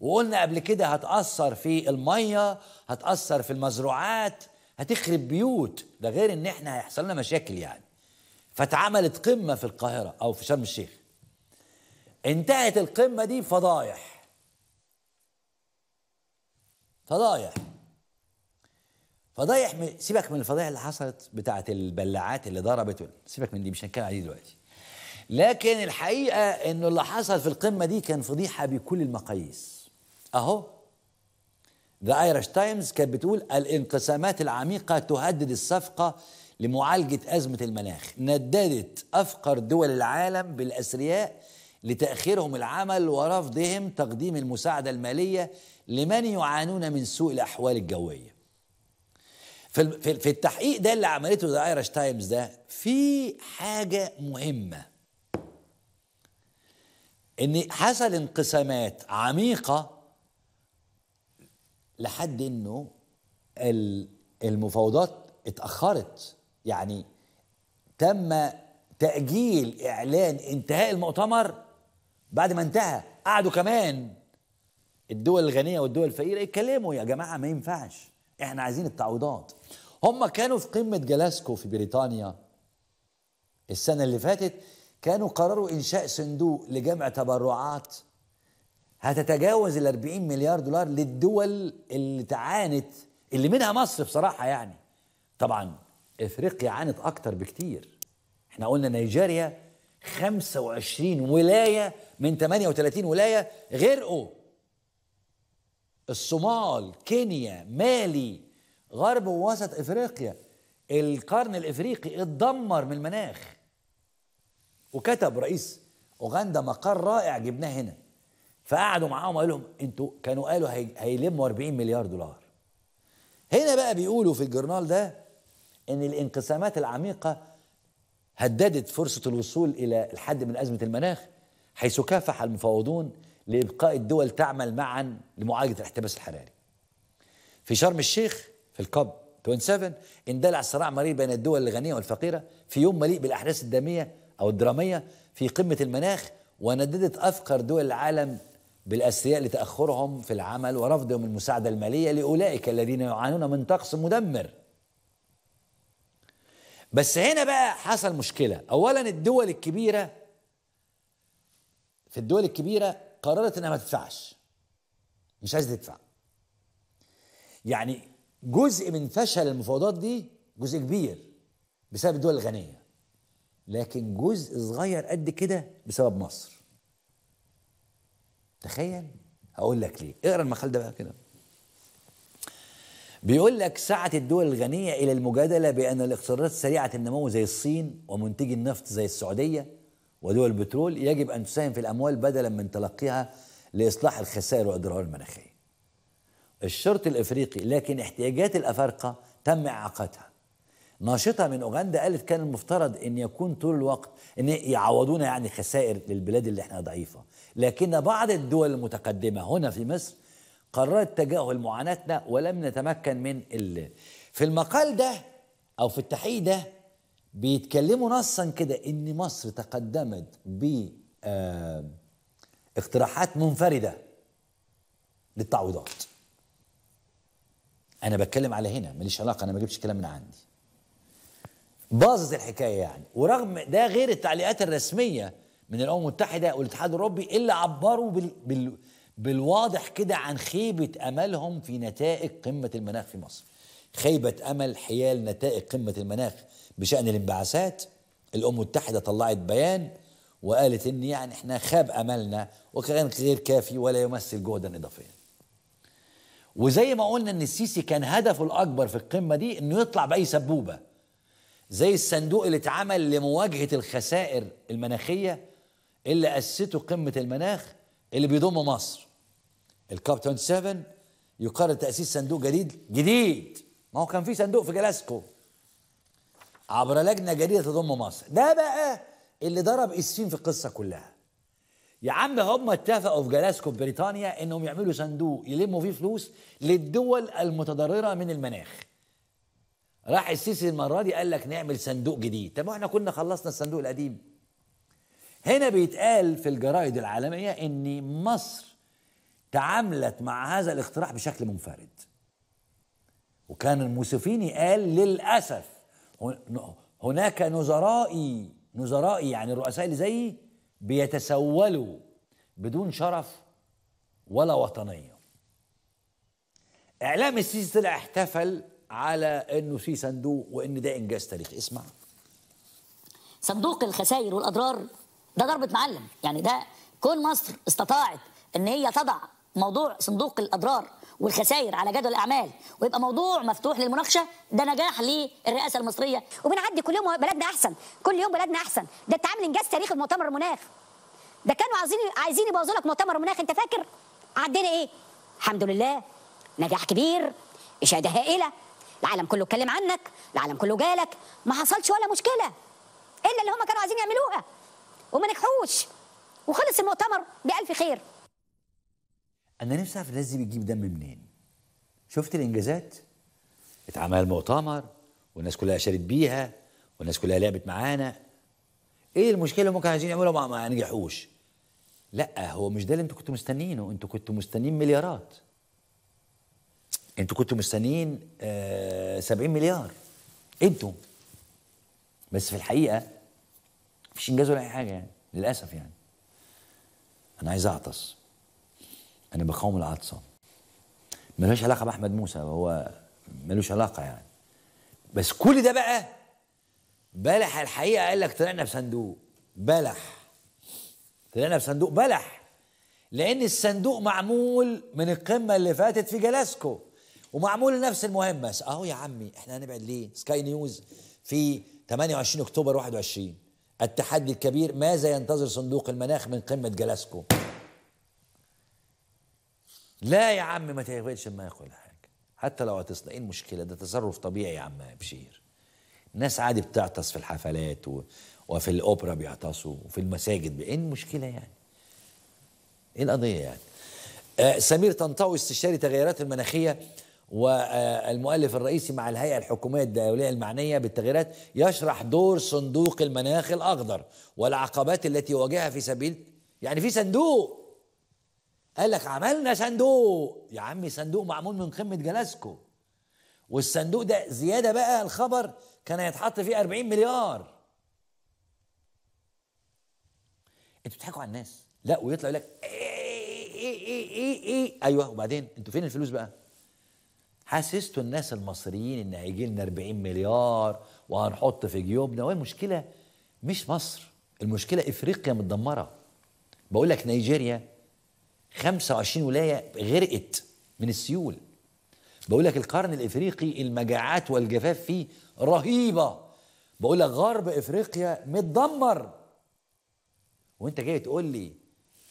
S1: وقلنا قبل كده هتأثر في المية هتأثر في المزروعات هتخرب بيوت ده غير ان احنا هيحصل لنا مشاكل يعني فاتعملت قمة في القاهرة او في شرم الشيخ انتهت القمة دي فضايح فضايح فضايح من سيبك من الفضايح اللي حصلت بتاعه البلاعات اللي ضربت سيبك من دي مش هنتكلم عليه دلوقتي لكن الحقيقه انه اللي حصل في القمه دي كان فضيحه بكل المقاييس اهو ذا ايرش تايمز كانت بتقول الانقسامات العميقه تهدد الصفقه لمعالجه ازمه المناخ نددت افقر دول العالم بالاثرياء لتاخيرهم العمل ورفضهم تقديم المساعده الماليه لمن يعانون من سوء الاحوال الجويه في في التحقيق ده اللي عملته ذا ايرش تايمز ده في حاجه مهمه ان حصل انقسامات عميقه لحد انه المفاوضات اتاخرت يعني تم تاجيل اعلان انتهاء المؤتمر بعد ما انتهى قعدوا كمان الدول الغنيه والدول الفقيره يتكلموا يا جماعه ما ينفعش احنا عايزين التعويضات هم كانوا في قمة جلاسكو في بريطانيا السنة اللي فاتت كانوا قرروا إنشاء صندوق لجمع تبرعات هتتجاوز ال 40 مليار دولار للدول اللي تعانت اللي منها مصر بصراحة يعني طبعا افريقيا عانت اكتر بكتير احنا قلنا نيجيريا 25 ولاية من 38 ولاية غرقوا الصومال كينيا مالي غرب ووسط افريقيا القرن الافريقي اتدمر من المناخ وكتب رئيس اوغندا مقال رائع جبناه هنا فقعدوا معاهم وقال لهم انتوا كانوا قالوا هيلموا 40 مليار دولار هنا بقى بيقولوا في الجورنال ده ان الانقسامات العميقه هددت فرصه الوصول الى الحد من ازمه المناخ حيث كافح المفاوضون لابقاء الدول تعمل معا لمعالجه الاحتباس الحراري في شرم الشيخ الكاب 27 اندلع صراع مرير بين الدول الغنية والفقيرة في يوم مليء بالأحداث الدامية أو الدرامية في قمة المناخ ونددت أفقر دول العالم بالأثرياء لتأخرهم في العمل ورفضهم المساعدة المالية لأولئك الذين يعانون من طقس مدمر بس هنا بقى حصل مشكلة أولا الدول الكبيرة في الدول الكبيرة قررت إنها ما تدفعش مش عايزة تدفع يعني جزء من فشل المفاوضات دي جزء كبير بسبب الدول الغنيه لكن جزء صغير قد كده بسبب مصر تخيل هقول لك ليه اقرا المقال ده بقى كده بيقول لك سعت الدول الغنية إلى المجادلة بأن الاقتصادات سريعة النمو زي الصين ومنتجي النفط زي السعودية ودول البترول يجب أن تساهم في الأموال بدلا من تلقيها لإصلاح الخسائر وإضرار المناخية الشرط الافريقي لكن احتياجات الافارقه تم اعاقتها ناشطه من اوغندا قالت كان المفترض ان يكون طول الوقت ان يعوضونا يعني خسائر للبلاد اللي احنا ضعيفه لكن بعض الدول المتقدمه هنا في مصر قررت تجاهل معاناتنا ولم نتمكن من ال في المقال ده او في التحقيق ده بيتكلموا نصا كده ان مصر تقدمت ب آه، اقتراحات منفرده للتعويضات انا بتكلم على هنا ماليش علاقه انا ما جبتش كلام من عندي باظت الحكايه يعني ورغم ده غير التعليقات الرسميه من الامم المتحده والاتحاد الاوروبي اللي عبروا بال... بال... بالواضح كده عن خيبه املهم في نتائج قمه المناخ في مصر خيبه امل حيال نتائج قمه المناخ بشان الانبعاثات الامم المتحده طلعت بيان وقالت ان يعني احنا خاب املنا وكان غير كافي ولا يمثل جهدا اضافيا وزي ما قلنا ان السيسي كان هدفه الاكبر في القمه دي انه يطلع باي سبوبه زي الصندوق اللي اتعمل لمواجهه الخسائر المناخيه اللي اسسته قمه المناخ اللي بيضم مصر الكاب 27 يقرر تاسيس صندوق جديد جديد ما هو كان في صندوق في جلاسكو عبر لجنه جديده تضم مصر ده بقى اللي ضرب السين في القصه كلها يا عم هم اتفقوا في جلاسكو بريطانيا انهم يعملوا صندوق يلموا فيه فلوس للدول المتضرره من المناخ راح السيسي المره دي قال لك نعمل صندوق جديد طب احنا كنا خلصنا الصندوق القديم هنا بيتقال في الجرايد العالميه ان مصر تعاملت مع هذا الاقتراح بشكل منفرد وكان الموسوفيني قال للاسف هناك نظرائي نظرائي يعني الرؤساء اللي زيي بيتسولوا بدون شرف ولا وطنية إعلام السيسي طلع احتفل على أنه في صندوق وأن ده إنجاز تاريخي اسمع صندوق الخسائر والأضرار ده ضربة
S4: معلم يعني ده كون مصر استطاعت أن هي تضع موضوع صندوق الأضرار والخسائر على جدول الاعمال ويبقى موضوع مفتوح للمناقشه ده نجاح للرئاسه
S5: المصريه وبنعدي كل يوم بلدنا احسن كل يوم بلدنا احسن ده انت عامل انجاز تاريخي مؤتمر المناخ ده كانوا عايزين عايزين يبوظوا لك مؤتمر المناخ انت فاكر عدينا ايه الحمد لله نجاح كبير اشاده هائله العالم كله اتكلم عنك العالم كله جالك ما حصلش ولا مشكله الا اللي هم كانوا عايزين يعملوها وما نجحوش وخلص المؤتمر بألف خير
S1: انا نفسي اعرف الناس دي بتجيب دم منين شفت الانجازات اتعمل مؤتمر والناس كلها شارت بيها والناس كلها لعبت معانا ايه المشكله اللي ممكن عايزين يعملوا ما نجحوش لا هو مش ده اللي انتوا كنتوا مستنيينه انتوا كنتوا مستنيين مليارات انتوا كنتوا مستنيين آه 70 مليار انتوا بس في الحقيقه مفيش انجاز ولا اي حاجه يعني للاسف يعني انا عايز اعطس انا بقاوم العطسه ملوش علاقه باحمد موسى هو ملوش علاقه يعني بس كل ده بقى بلح الحقيقه قال لك طلعنا بصندوق بلح طلعنا بصندوق بلح لان الصندوق معمول من القمه اللي فاتت في جلاسكو ومعمول لنفس المهمه اهو يا عمي احنا هنبعد ليه سكاي نيوز في 28 اكتوبر 21 التحدي الكبير ماذا ينتظر صندوق المناخ من قمه جلاسكو لا يا عم ما تقبلش ما يقول حاجه حتى لو هتصنع ايه المشكله ده تصرف طبيعي يا عم بشير ناس عادي بتعطس في الحفلات و... وفي الاوبرا بيعطسوا وفي المساجد ايه المشكله يعني ايه القضيه يعني آه سمير طنطاوي استشاري تغيرات المناخيه والمؤلف آه، الرئيسي مع الهيئة الحكومية الدولية المعنية بالتغييرات يشرح دور صندوق المناخ الأخضر والعقبات التي يواجهها في سبيل يعني في صندوق قال لك عملنا صندوق يا عمي صندوق معمول من قمه جلاسكو والصندوق ده زياده بقى الخبر كان هيتحط فيه 40 مليار انتوا بتضحكوا على الناس لا ويطلع يقول لك ايه ايه ايه ايه ايه, إيه. ايوه وبعدين انتوا فين الفلوس بقى حسستوا الناس المصريين ان هيجي لنا 40 مليار وهنحط في جيوبنا المشكله مش مصر المشكله افريقيا متدمره بقول لك نيجيريا 25 ولايه غرقت من السيول بقول لك القرن الافريقي المجاعات والجفاف فيه رهيبه بقول لك غرب افريقيا متدمر وانت جاي تقول لي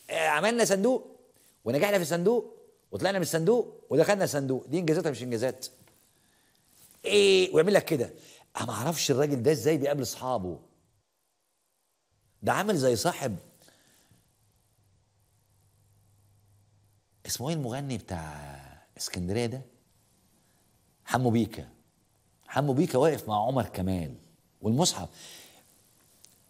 S1: آه، عملنا صندوق ونجحنا في الصندوق وطلعنا من الصندوق ودخلنا الصندوق دي انجازات ولا مش انجازات ايه ويعمل لك كده انا ما اعرفش الراجل ده ازاي بيقابل اصحابه ده عامل زي صاحب اسمه ايه المغني بتاع اسكندريه ده حمو بيكا حمو بيكا واقف مع عمر كمال والمصحف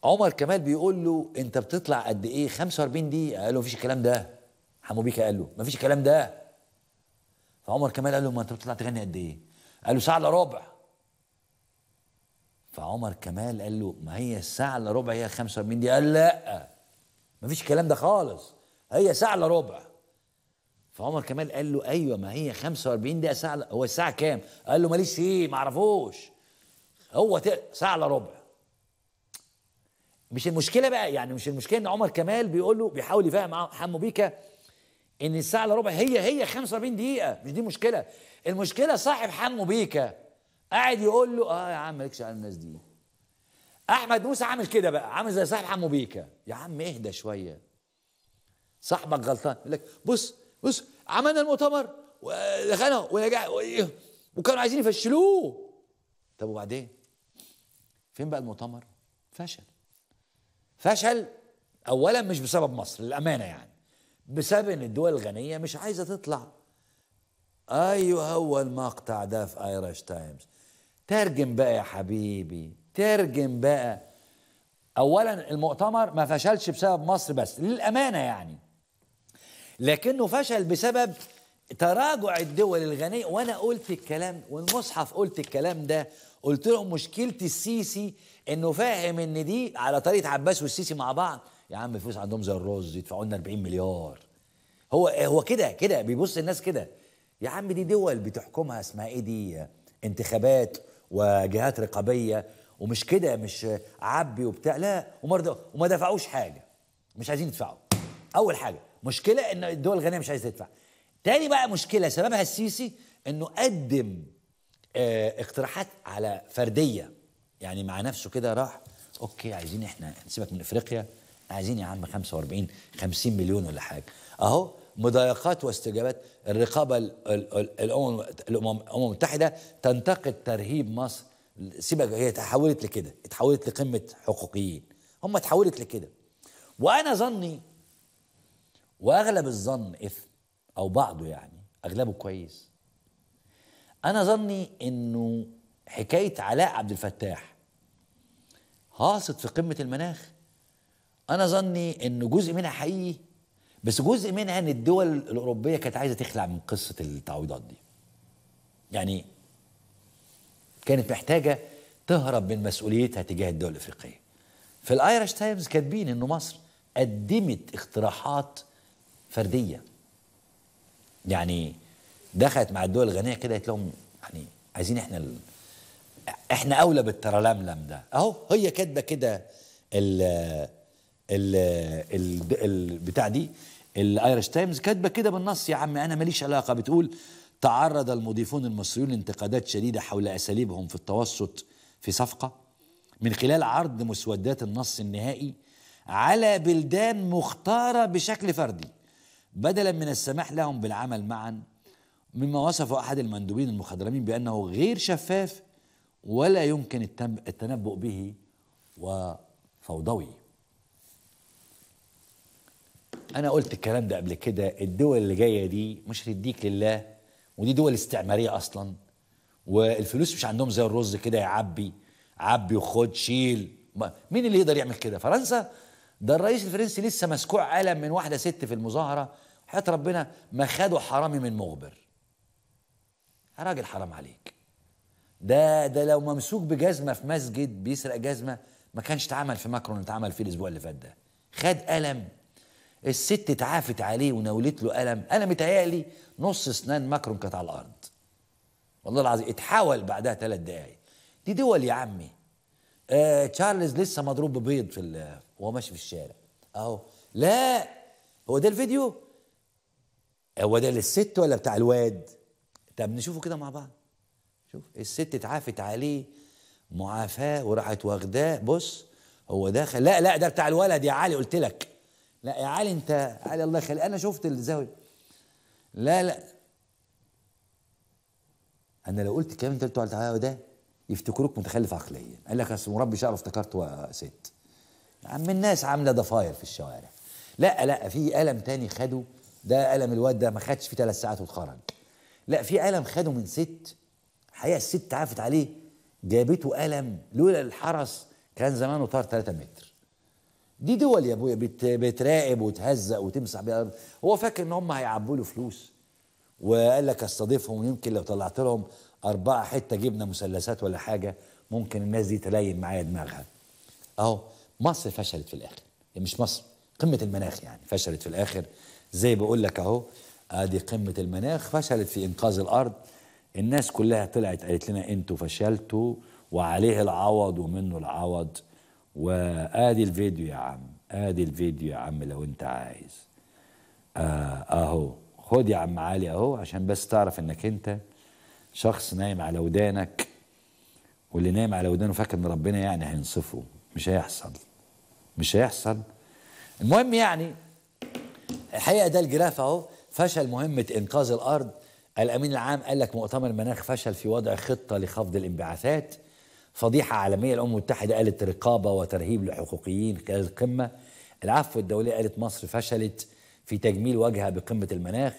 S1: عمر كمال بيقول له انت بتطلع قد ايه 45 دقيقه قال له مفيش الكلام ده حمو بيكا قال له مفيش الكلام ده فعمر كمال قال له ما انت بتطلع تغني قد ايه قال له ساعه الا ربع فعمر كمال قال له ما هي الساعه الا ربع هي 45 دقيقه قال لا مفيش الكلام ده خالص هي ساعه الا ربع فعمر كمال قال له ايوه ما هي 45 دقيقه ساعه هو الساعه كام؟ قال له ماليش ايه ما اعرفوش هو ساعه الا ربع مش المشكله بقى يعني مش المشكله ان عمر كمال بيقول له بيحاول يفهم حمو بيكا ان الساعه الا ربع هي هي 45 دقيقه مش دي مشكله المشكله صاحب حمو بيكا قاعد يقول له اه يا عم مالكش على الناس دي احمد موسى عامل كده بقى عامل زي صاحب حمو بيكا يا عم اهدى شويه صاحبك غلطان يقول لك بص بص عملنا المؤتمر ودخلنا ونجح وكانوا عايزين يفشلوه طب وبعدين فين بقى المؤتمر فشل فشل اولا مش بسبب مصر للامانه يعني بسبب ان الدول الغنيه مش عايزه تطلع ايوه هو المقطع ده في ايرش تايمز ترجم بقى يا حبيبي ترجم بقى اولا المؤتمر ما فشلش بسبب مصر بس للامانه يعني لكنه فشل بسبب تراجع الدول الغنية وأنا قلت الكلام والمصحف قلت الكلام ده قلت لهم مشكلة السيسي إنه فاهم إن دي على طريقة عباس والسيسي مع بعض يا عم الفلوس عندهم زي الرز يدفعوا لنا 40 مليار هو هو كده كده بيبص الناس كده يا عم دي دول بتحكمها اسمها ايه دي انتخابات وجهات رقابيه ومش كده مش عبي وبتاع لا وما دفعوش حاجه مش عايزين يدفعوا اول حاجه مشكله ان الدول الغنيه مش عايزه تدفع تاني بقى مشكله سببها السيسي انه قدم اه اقتراحات على فرديه يعني مع نفسه كده راح اوكي عايزين احنا نسيبك من افريقيا عايزين يا عم 45 50 مليون ولا حاجه اهو مضايقات واستجابات الرقابه الامم الامم المتحده تنتقد ترهيب مصر سيبك هي تحولت لكده اتحولت لقمه حقوقيين هم تحولت لكده وانا ظني واغلب الظن اثم او بعضه يعني اغلبه كويس انا ظني انه حكايه علاء عبد الفتاح هاصت في قمه المناخ انا ظني انه جزء منها حقيقي بس جزء منها ان الدول الاوروبيه كانت عايزه تخلع من قصه التعويضات دي يعني كانت محتاجه تهرب من مسؤوليتها تجاه الدول الافريقيه في الايرش تايمز كاتبين انه مصر قدمت اقتراحات فرديه يعني دخلت مع الدول الغنيه كده قالت لهم يعني عايزين احنا ال... احنا اولى بالترلملم ده اهو هي كاتبه كده ال ال ال, دي الايرش تايمز كاتبه كده بالنص يا عم انا ماليش علاقه بتقول تعرض المضيفون المصريون لانتقادات شديده حول اساليبهم في التوسط في صفقه من خلال عرض مسودات النص النهائي على بلدان مختاره بشكل فردي بدلا من السماح لهم بالعمل معا مما وصفه أحد المندوبين المخضرمين بأنه غير شفاف ولا يمكن التنبؤ به وفوضوي أنا قلت الكلام ده قبل كده الدول اللي جاية دي مش هتديك لله ودي دول استعمارية أصلا والفلوس مش عندهم زي الرز كده يعبي عبي وخد شيل مين اللي يقدر يعمل كده فرنسا ده الرئيس الفرنسي لسه مسكوع قلم من واحده ست في المظاهره حياه ربنا ما خده حرامي من مغبر يا راجل حرام عليك ده ده لو ممسوك بجزمه في مسجد بيسرق جزمه ما كانش اتعمل في ماكرون اتعمل فيه الاسبوع اللي فات ده خد قلم الست اتعافت عليه وناولت له قلم انا متهيألي نص اسنان ماكرون كانت على الارض والله العظيم اتحاول بعدها ثلاث دقايق دي دول يا عمي آه تشارلز لسه مضروب ببيض في وهو ماشي في الشارع اهو لا هو ده الفيديو هو ده للست ولا بتاع الواد طب نشوفه كده مع بعض شوف الست اتعافت عليه معافاه وراحت واخداه بص هو داخل لا لا ده بتاع الولد يا علي قلت لك لا يا علي انت علي الله يخليك انا شفت الزاويه لا لا انا لو قلت الكلام اللي انت قلته ده يفتكروك متخلف عقليا قال لك اصل مربي شعره افتكرت ست عم الناس عامله ضفاير في الشوارع لا لا في قلم تاني خده ده قلم الواد ده ما خدش فيه ثلاث ساعات واتخرج لا في قلم خده من ست حقيقه الست عافت عليه جابته قلم لولا الحرس كان زمانه طار 3 متر دي دول يا ابويا بتراقب وتهزق وتمسح بيها الارض هو فاكر ان هم هيعبوا له فلوس وقال لك استضيفهم يمكن لو طلعت لهم اربعه حته جبنه مثلثات ولا حاجه ممكن الناس دي تلين معايا دماغها اهو مصر فشلت في الاخر يعني مش مصر قمه المناخ يعني فشلت في الاخر زي بقول لك اهو ادي قمه المناخ فشلت في انقاذ الارض الناس كلها طلعت قالت لنا انتوا فشلتوا وعليه العوض ومنه العوض وادي الفيديو يا عم ادي الفيديو يا عم لو انت عايز آه، اهو خد يا عم علي اهو عشان بس تعرف انك انت شخص نايم على ودانك واللي نايم على ودانه فاكر ان ربنا يعني هينصفه مش هيحصل مش هيحصل المهم يعني الحقيقه ده الجراف اهو فشل مهمه انقاذ الارض الامين العام قال لك مؤتمر المناخ فشل في وضع خطه لخفض الانبعاثات فضيحه عالميه الامم المتحده قالت رقابه وترهيب لحقوقيين خلال القمه العفو الدوليه قالت مصر فشلت في تجميل وجهها بقمه المناخ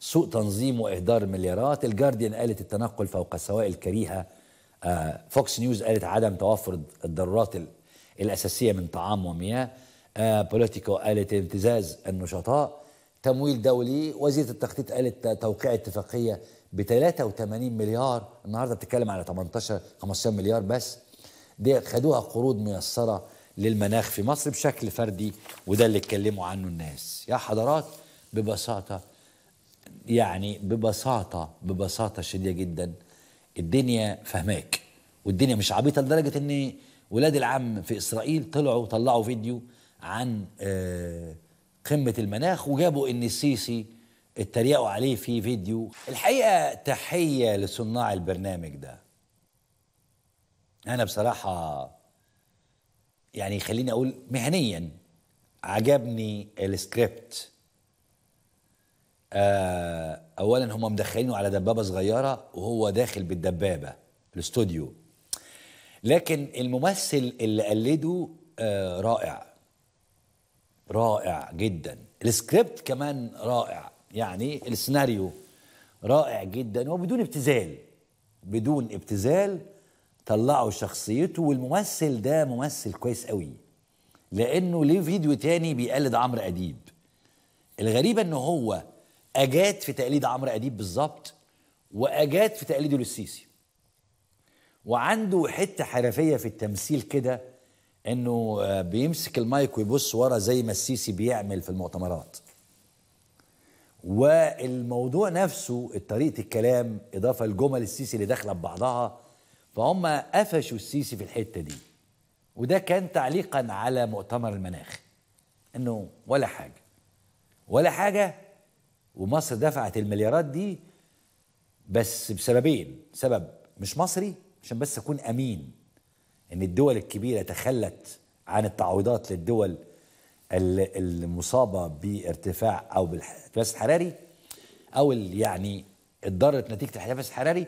S1: سوء تنظيم واهدار المليارات الجارديان قالت التنقل فوق السوائل الكريهه آه، فوكس نيوز قالت عدم توفر الضرورات الأساسية من طعام ومياه آه، بوليتيكو قالت امتزاز النشطاء تمويل دولي وزيرة التخطيط قالت توقيع اتفاقية ب 83 مليار النهاردة بتتكلم على 18 15 مليار بس دي خدوها قروض ميسرة للمناخ في مصر بشكل فردي وده اللي اتكلموا عنه الناس يا حضرات ببساطة يعني ببساطة ببساطة شديدة جدا الدنيا فهماك والدنيا مش عبيطة لدرجة ان ولاد العم في اسرائيل طلعوا طلعوا فيديو عن آه، قمه المناخ وجابوا ان السيسي اتريقوا عليه في فيديو الحقيقه تحيه لصناع البرنامج ده انا بصراحه يعني خليني اقول مهنيا عجبني السكريبت آه، اولا هم مدخلينه على دبابه صغيره وهو داخل بالدبابه الاستوديو لكن الممثل اللي قلده آه رائع رائع جدا السكريبت كمان رائع يعني السيناريو رائع جدا وبدون ابتذال بدون ابتذال طلعوا شخصيته والممثل ده ممثل كويس قوي لانه ليه فيديو تاني بيقلد عمرو اديب الغريبه ان هو اجاد في تقليد عمرو اديب بالظبط واجاد في تقليده للسيسي وعنده حته حرفيه في التمثيل كده انه آه، بيمسك المايك ويبص ورا زي ما السيسي بيعمل في المؤتمرات والموضوع نفسه طريقه الكلام اضافه لجمل السيسي اللي داخله ببعضها فهم قفشوا السيسي في الحته دي وده كان تعليقا على مؤتمر المناخ انه ولا حاجه ولا حاجه ومصر دفعت المليارات دي بس بسببين سبب مش مصري عشان بس أكون أمين إن الدول الكبيرة تخلت عن التعويضات للدول المصابة بارتفاع أو بالاحتباس الحراري أو يعني اتضرت نتيجة الاحتباس الحراري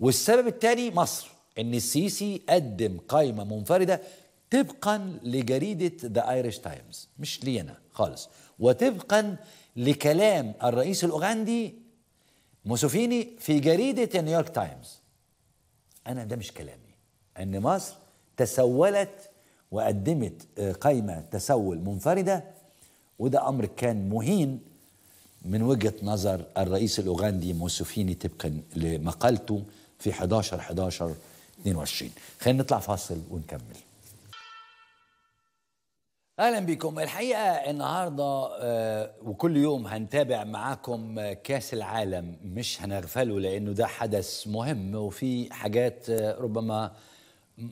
S1: والسبب الثاني مصر إن السيسي قدم قائمة منفردة طبقا لجريدة ذا ايرش تايمز مش لي أنا خالص وطبقا لكلام الرئيس الأوغندي موسوفيني في جريدة نيويورك تايمز أنا ده مش كلامي أن مصر تسولت وقدمت آه، قائمة تسول منفردة وده أمر كان مهين من وجهة نظر الرئيس الأوغندي موسوفيني طبقا لمقالته في 11 11 22 خلينا نطلع فاصل ونكمل اهلا بكم الحقيقه النهارده آه، وكل يوم هنتابع معاكم آه، كاس العالم مش هنغفله لانه ده حدث مهم وفي حاجات آه، ربما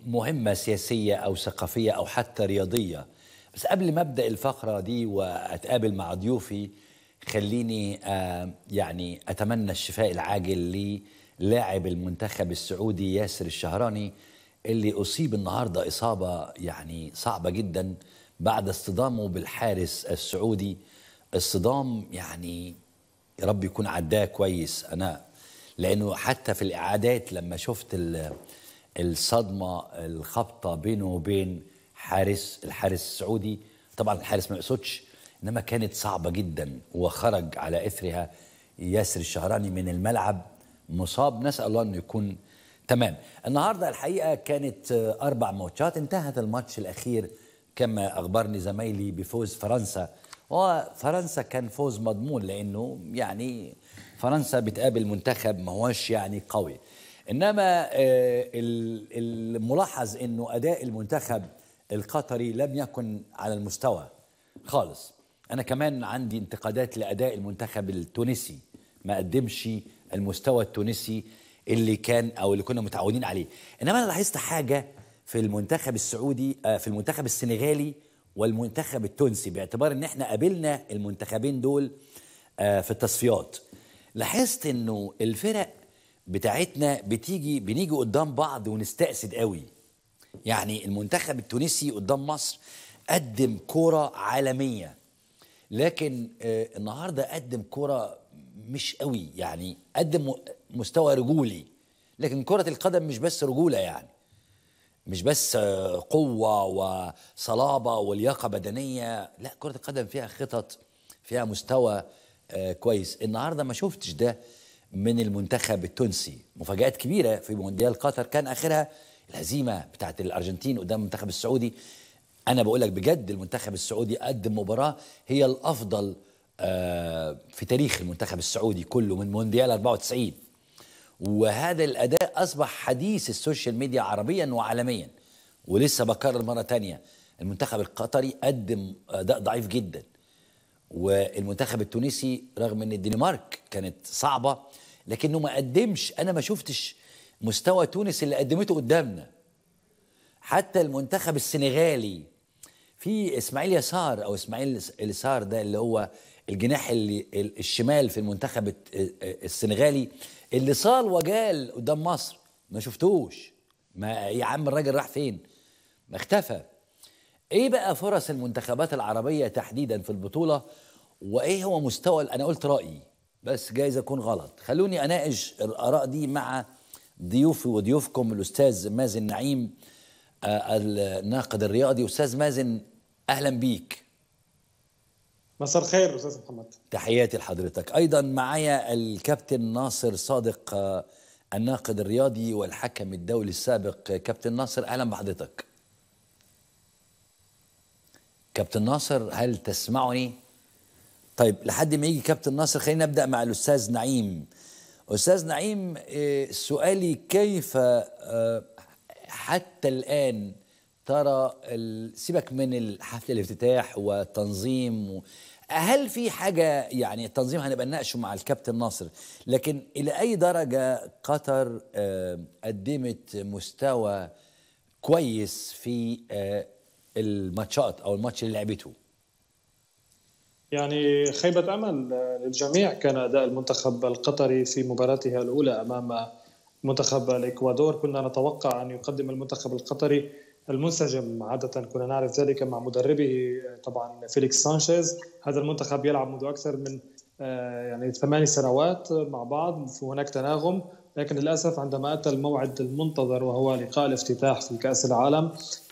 S1: مهمه سياسيه او ثقافيه او حتى رياضيه بس قبل ما ابدا الفقره دي واتقابل مع ضيوفي خليني يعني اتمنى الشفاء العاجل للاعب المنتخب السعودي ياسر الشهراني اللي اصيب النهارده اصابه يعني صعبه جدا بعد اصطدامه بالحارس السعودي الصدام يعني يا رب يكون عداه كويس انا لانه حتى في الاعادات لما شفت الصدمه الخبطه بينه وبين حارس الحارس السعودي طبعا الحارس ما يقصدش انما كانت صعبه جدا وخرج على اثرها ياسر الشهراني من الملعب مصاب نسال الله انه يكون تمام النهارده الحقيقه كانت اربع ماتشات انتهت الماتش الاخير كما أخبرني زمايلي بفوز فرنسا وفرنسا كان فوز مضمون لأنه يعني فرنسا بتقابل منتخب ما هوش يعني قوي إنما آه، الملاحظ أنه أداء المنتخب القطري لم يكن على المستوى خالص أنا كمان عندي انتقادات لأداء المنتخب التونسي ما قدمش المستوى التونسي اللي كان او اللي كنا متعودين عليه انما انا لاحظت حاجه في المنتخب السعودي آه، في المنتخب السنغالي والمنتخب التونسي باعتبار ان احنا قابلنا المنتخبين دول آه، في التصفيات لاحظت انه الفرق بتاعتنا بتيجي بنيجي قدام بعض ونستأسد قوي يعني المنتخب التونسي قدام مصر قدم كرة عالمية لكن آه، النهارده قدم كرة مش قوي يعني قدم مستوى رجولي لكن كرة القدم مش بس رجولة يعني مش بس آه، قوة وصلابة ولياقة بدنية لا كرة القدم فيها خطط فيها مستوى آه، كويس النهاردة ما شفتش ده من المنتخب التونسي مفاجآت كبيرة في مونديال قطر كان آخرها الهزيمة بتاعت الأرجنتين قدام المنتخب السعودي أنا بقول لك بجد المنتخب السعودي قدم مباراة هي الأفضل آه، في تاريخ المنتخب السعودي كله من مونديال 94 وهذا الأداء أصبح حديث السوشيال ميديا عربيا وعالميا ولسه بكرر مرة تانية المنتخب القطري قدم أداء ضعيف جدا والمنتخب التونسي رغم ان الدنمارك كانت صعبه لكنه ما قدمش انا ما شفتش مستوى تونس اللي قدمته قدامنا حتى المنتخب السنغالي في اسماعيل يسار او اسماعيل اليسار ده اللي هو الجناح اللي الشمال في المنتخب السنغالي اللي صال وجال قدام مصر ما شفتوش ما يا عم الراجل راح فين ما اختفى ايه بقى فرص المنتخبات العربيه تحديدا في البطوله وايه هو مستوى انا قلت رايي بس جايز اكون غلط خلوني اناقش الاراء دي مع ضيوفي وضيوفكم الاستاذ مازن نعيم آه، الناقد الرياضي استاذ مازن اهلا بيك
S2: مساء الخير استاذ محمد
S1: تحياتي لحضرتك ايضا معايا الكابتن ناصر صادق آه، الناقد الرياضي والحكم الدولي السابق كابتن ناصر اهلا بحضرتك كابتن ناصر هل تسمعني طيب لحد ما يجي كابتن ناصر خلينا نبدا مع الاستاذ نعيم استاذ نعيم آه، سؤالي كيف آه، حتى الان ترى سيبك من حفل الافتتاح والتنظيم و... هل في حاجة يعني التنظيم هنبقى نناقشه مع الكابتن ناصر لكن إلى أي درجة قطر آه، قدمت مستوى كويس في آه، الماتشات أو الماتش اللي لعبته؟
S2: يعني خيبة أمل للجميع كان أداء المنتخب القطري في مباراته الأولى أمام منتخب الإكوادور كنا نتوقع أن يقدم المنتخب القطري المنسجم عادة كنا نعرف ذلك مع مدربه آه، طبعا فيليكس سانشيز هذا المنتخب يلعب منذ أكثر من آه، يعني ثماني سنوات مع بعض هناك تناغم لكن للأسف عندما أتى الموعد المنتظر وهو لقاء الافتتاح في كأس العالم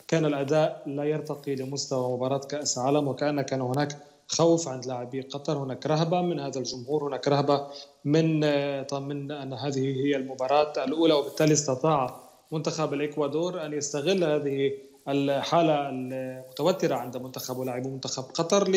S2: كان الأداء لا يرتقي لمستوى مباراة كأس العالم وكأن كان هناك خوف عند لاعبي قطر هناك رهبة من هذا الجمهور هناك رهبة من آه، من أن هذه هي المباراة الأولى وبالتالي استطاع منتخب الإكوادور أن يستغل هذه الحالة المتوترة عند منتخب ولاعبو منتخب قطر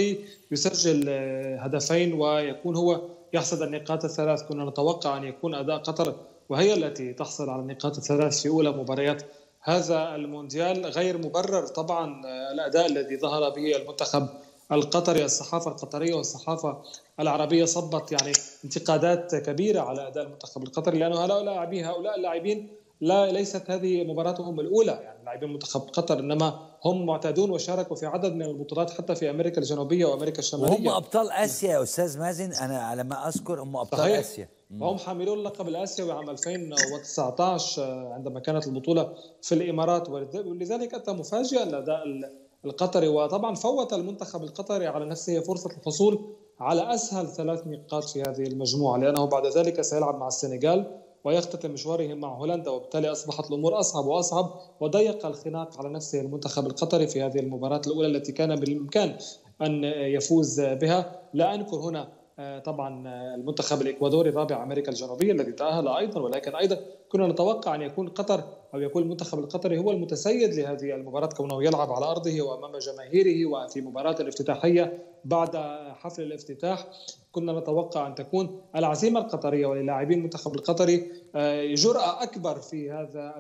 S2: ليسجل آه، هدفين ويكون هو يحصد النقاط الثلاث كنا نتوقع أن يكون أداء قطر وهي التي تحصل على النقاط الثلاث في أولى مباريات هذا المونديال غير مبرر طبعا آه، الأداء الذي ظهر به المنتخب القطري الصحافة القطرية والصحافة العربية صبت يعني انتقادات كبيرة على أداء المنتخب القطري لانه هؤلاء لاعبين هؤلاء اللاعبين لا ليست هذه مباراتهم الاولى يعني لاعبين منتخب قطر انما هم معتادون وشاركوا في عدد من البطولات حتى في امريكا الجنوبيه وامريكا الشماليه وهم ابطال اسيا يا استاذ مازن انا على ما اذكر هم ابطال صحيح. اسيا وهم حاملون اللقب الاسيوي عام 2019 آه، عندما كانت البطوله في الامارات ولذلك اتى مفاجئا الاداء القطري وطبعا فوت المنتخب القطري على نفسه فرصه الحصول على اسهل ثلاث نقاط في هذه المجموعه لانه بعد ذلك سيلعب مع السنغال ويختتم مشواره مع هولندا وبالتالي أصبحت الأمور أصعب وأصعب وضيق الخناق على نفسه المنتخب القطري في هذه المباراة الأولى التي كان بالإمكان أن يفوز بها لا أنكر هنا آه، طبعا آه، المنتخب الاكوادوري رابع امريكا الجنوبيه الذي تاهل ايضا ولكن ايضا كنا نتوقع ان يكون قطر او يكون المنتخب القطري هو المتسيد لهذه المباراه كونه يلعب على ارضه وامام جماهيره وفي مباراه الافتتاحيه بعد حفل الافتتاح كنا نتوقع أن تكون العزيمة القطرية وللاعبين المنتخب القطري آه، جرأة أكبر في هذا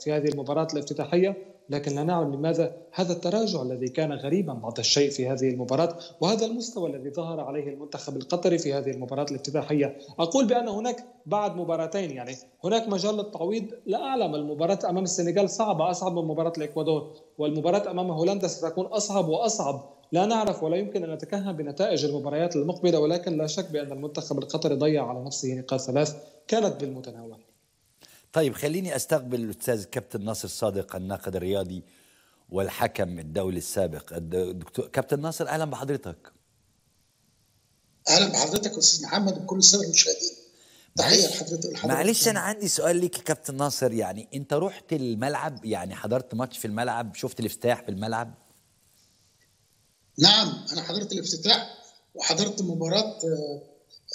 S2: في هذه المباراة الافتتاحية لكن لا نعلم لماذا هذا التراجع الذي كان غريبا بعض الشيء في هذه المباراة وهذا المستوى الذي ظهر عليه المنتخب القطري في هذه المباراة الافتتاحية أقول بأن هناك بعد مباراتين يعني هناك مجال للتعويض لا أعلم المباراة أمام السنغال صعبة أصعب من مباراة الإكوادور والمباراة أمام هولندا ستكون أصعب وأصعب لا نعرف ولا يمكن أن نتكهن بنتائج المباريات المقبلة ولكن لا شك بأن المنتخب القطري ضيع على نفسه نقاط ثلاث كانت بالمتناول
S1: طيب خليني أستقبل الأستاذ كابتن ناصر صادق الناقد الرياضي والحكم الدولي السابق الدكتور كابتن ناصر أهلا بحضرتك
S6: أهلا بحضرتك أستاذ محمد وكل سنة المشاهدين تحيه لحضرتك
S1: معلش انا عندي سؤال ليك كابتن ناصر يعني انت رحت الملعب يعني حضرت ماتش في الملعب شفت الافتتاح في الملعب نعم
S6: انا حضرت الافتتاح وحضرت مباراه آه،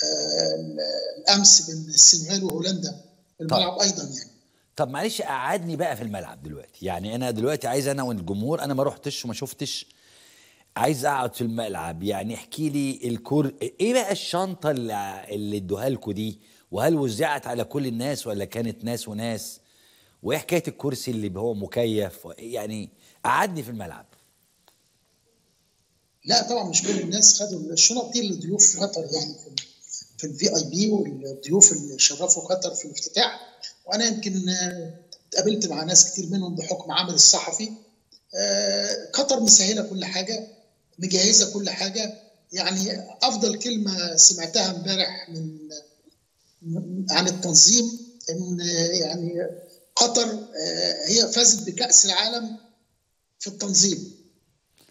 S6: آه، الامس بين السنغال وهولندا في طيب. الملعب طب. ايضا يعني
S1: طب معلش قعدني بقى في الملعب دلوقتي يعني انا دلوقتي عايز انا والجمهور انا ما رحتش وما شفتش عايز اقعد في الملعب يعني احكي لي الكور ايه بقى الشنطه اللي, اللي ادوها لكم دي وهل وزعت على كل الناس ولا كانت ناس وناس وايه حكايه الكرسي اللي هو مكيف يعني قعدني في الملعب لا طبعا مش كل الناس خدوا
S6: الشنط دي لضيوف قطر يعني في الفي اي بي والضيوف اللي شرفوا قطر في الافتتاح وانا يمكن اتقابلت مع ناس كتير منهم بحكم عمل الصحفي آه، قطر مسهله كل حاجه مجهزه كل حاجه يعني افضل كلمه سمعتها امبارح من عن التنظيم ان يعني قطر آه، هي فازت بكاس العالم في التنظيم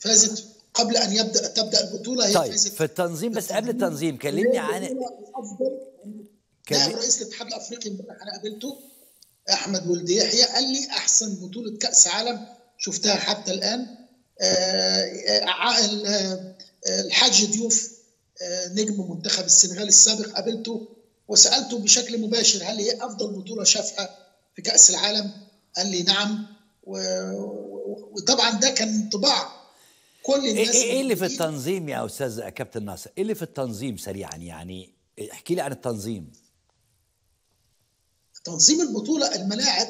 S6: فازت قبل ان يبدا تبدا البطوله هي طيب في
S1: التنظيم بس قبل التنظيم كلمني عن
S6: الافضل رئيس الاتحاد الافريقي انا قابلته احمد ولد يحيى قال لي احسن بطوله كاس عالم شفتها حتى الان آه، آه، آه، الحاج ضيوف نجم منتخب السنغال السابق قابلته وسالته بشكل مباشر هل هي افضل بطوله شافها في كاس العالم؟ قال لي نعم وطبعا ده كان انطباع
S1: كل إيه، الناس ايه, إيه اللي في التنظيم يا استاذ كابتن ناصر ايه اللي في التنظيم سريعا يعني احكي لي عن التنظيم
S6: تنظيم البطوله الملاعب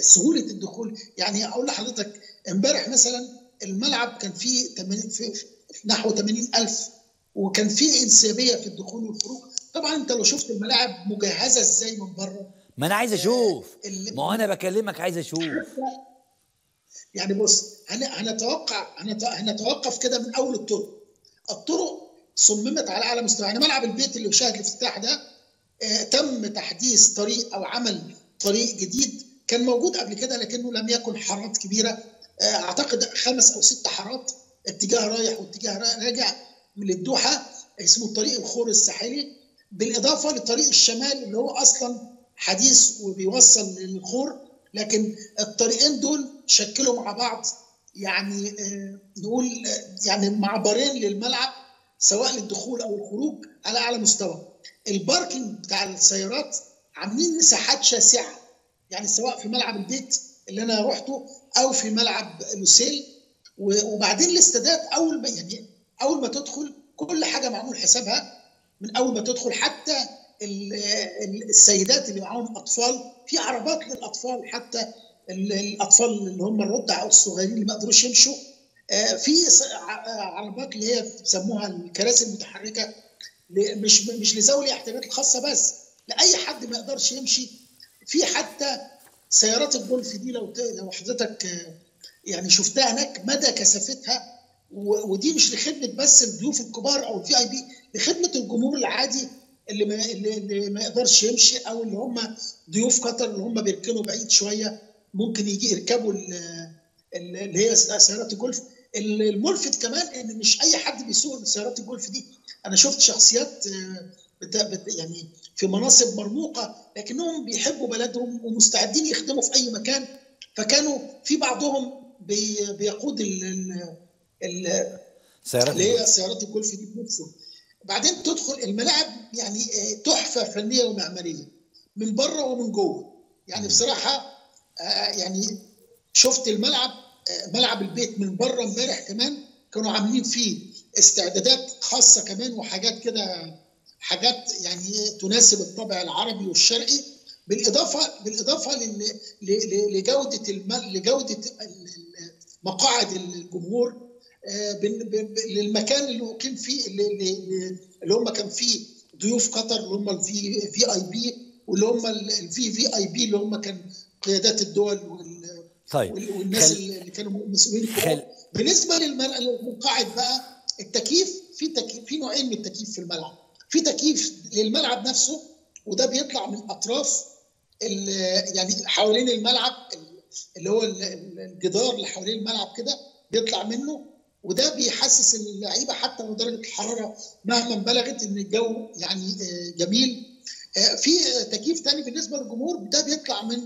S6: سهوله الدخول يعني اقول لحضرتك امبارح مثلا الملعب كان فيه 80 في نحو 80000 وكان فيه انسيابيه في الدخول والخروج طبعا انت لو شفت الملاعب مجهزه ازاي من بره
S1: ما انا عايز اشوف آه، ما انا بكلمك عايز اشوف
S6: يعني بص هنتوقع هنتوقف كده من اول الطرق الطرق صممت على اعلى مستوى يعني ملعب البيت اللي شاهد الافتتاح ده آه، تم تحديث طريق او عمل طريق جديد كان موجود قبل كده لكنه لم يكن حارات كبيره آه، اعتقد خمس او ست حارات اتجاه رايح واتجاه راجع من الدوحه اسمه الطريق الخور الساحلي بالاضافه لطريق الشمال اللي هو اصلا حديث وبيوصل للخور لكن الطريقين دول شكلوا مع بعض يعني آه، نقول يعني معبرين للملعب سواء للدخول او الخروج على اعلى مستوى الباركينج بتاع السيارات عاملين مساحات شاسعه يعني سواء في ملعب البيت اللي انا رحته او في ملعب لوسيل وبعدين الاستادات اول ما يعني اول ما تدخل كل حاجه معمول حسابها من اول ما تدخل حتى السيدات اللي معاهم اطفال في عربات للاطفال حتى الاطفال اللي هم الرضع او الصغيرين اللي ما قدروش يمشوا آه، في عربات آه، اللي هي بيسموها الكراسي المتحركه مش مش لذوي الاحتياجات الخاصه بس لاي حد ما يقدرش يمشي في حتى سيارات الجولف دي لو لو حضرتك آه، يعني شفتها هناك مدى كثافتها ودي مش لخدمه بس الضيوف الكبار او الفي اي بي لخدمه الجمهور العادي اللي ما اللي ما يقدرش يمشي او اللي هم ضيوف قطر اللي هم بيركنوا بعيد شويه ممكن يجي يركبوا اللي هي سيارات الجولف الملفت كمان ان مش اي حد بيسوق سيارات الجولف دي انا شفت شخصيات آه، يعني في مناصب مرموقه لكنهم بيحبوا بلدهم ومستعدين يخدموا في اي مكان فكانوا في بعضهم بي بيقود ال
S1: سيارات اللي هي
S6: سيارات الجولف دي بنفسه بعدين تدخل الملاعب يعني آه، تحفه فنيه ومعماريه من بره ومن جوه يعني بصراحه آه، يعني شفت الملعب آه، ملعب البيت من بره امبارح كمان كانوا عاملين فيه استعدادات خاصه كمان وحاجات كده حاجات يعني إيه، تناسب الطابع العربي والشرقي بالاضافه بالاضافه لجوده لجوده مقاعد الجمهور آه، للمكان اللي اقيم فيه اللي هم كان فيه ضيوف قطر اللي هم الفي في اي بي واللي هم الفي في اي بي اللي هم كان قيادات الدول وال
S1: طيب والناس خل...
S6: اللي كانوا مسؤولين خل... بالنسبه للمرأة للمقاعد بقى التكييف في تكييف في نوعين من التكييف في الملعب في تكييف للملعب نفسه وده بيطلع من اطراف يعني حوالين الملعب اللي هو الجدار اللي حوالين الملعب كده بيطلع منه وده بيحسس اللعيبه حتى لو درجه الحراره مهما بلغت ان الجو يعني آه، جميل آه، في تكييف تاني بالنسبه للجمهور ده بيطلع من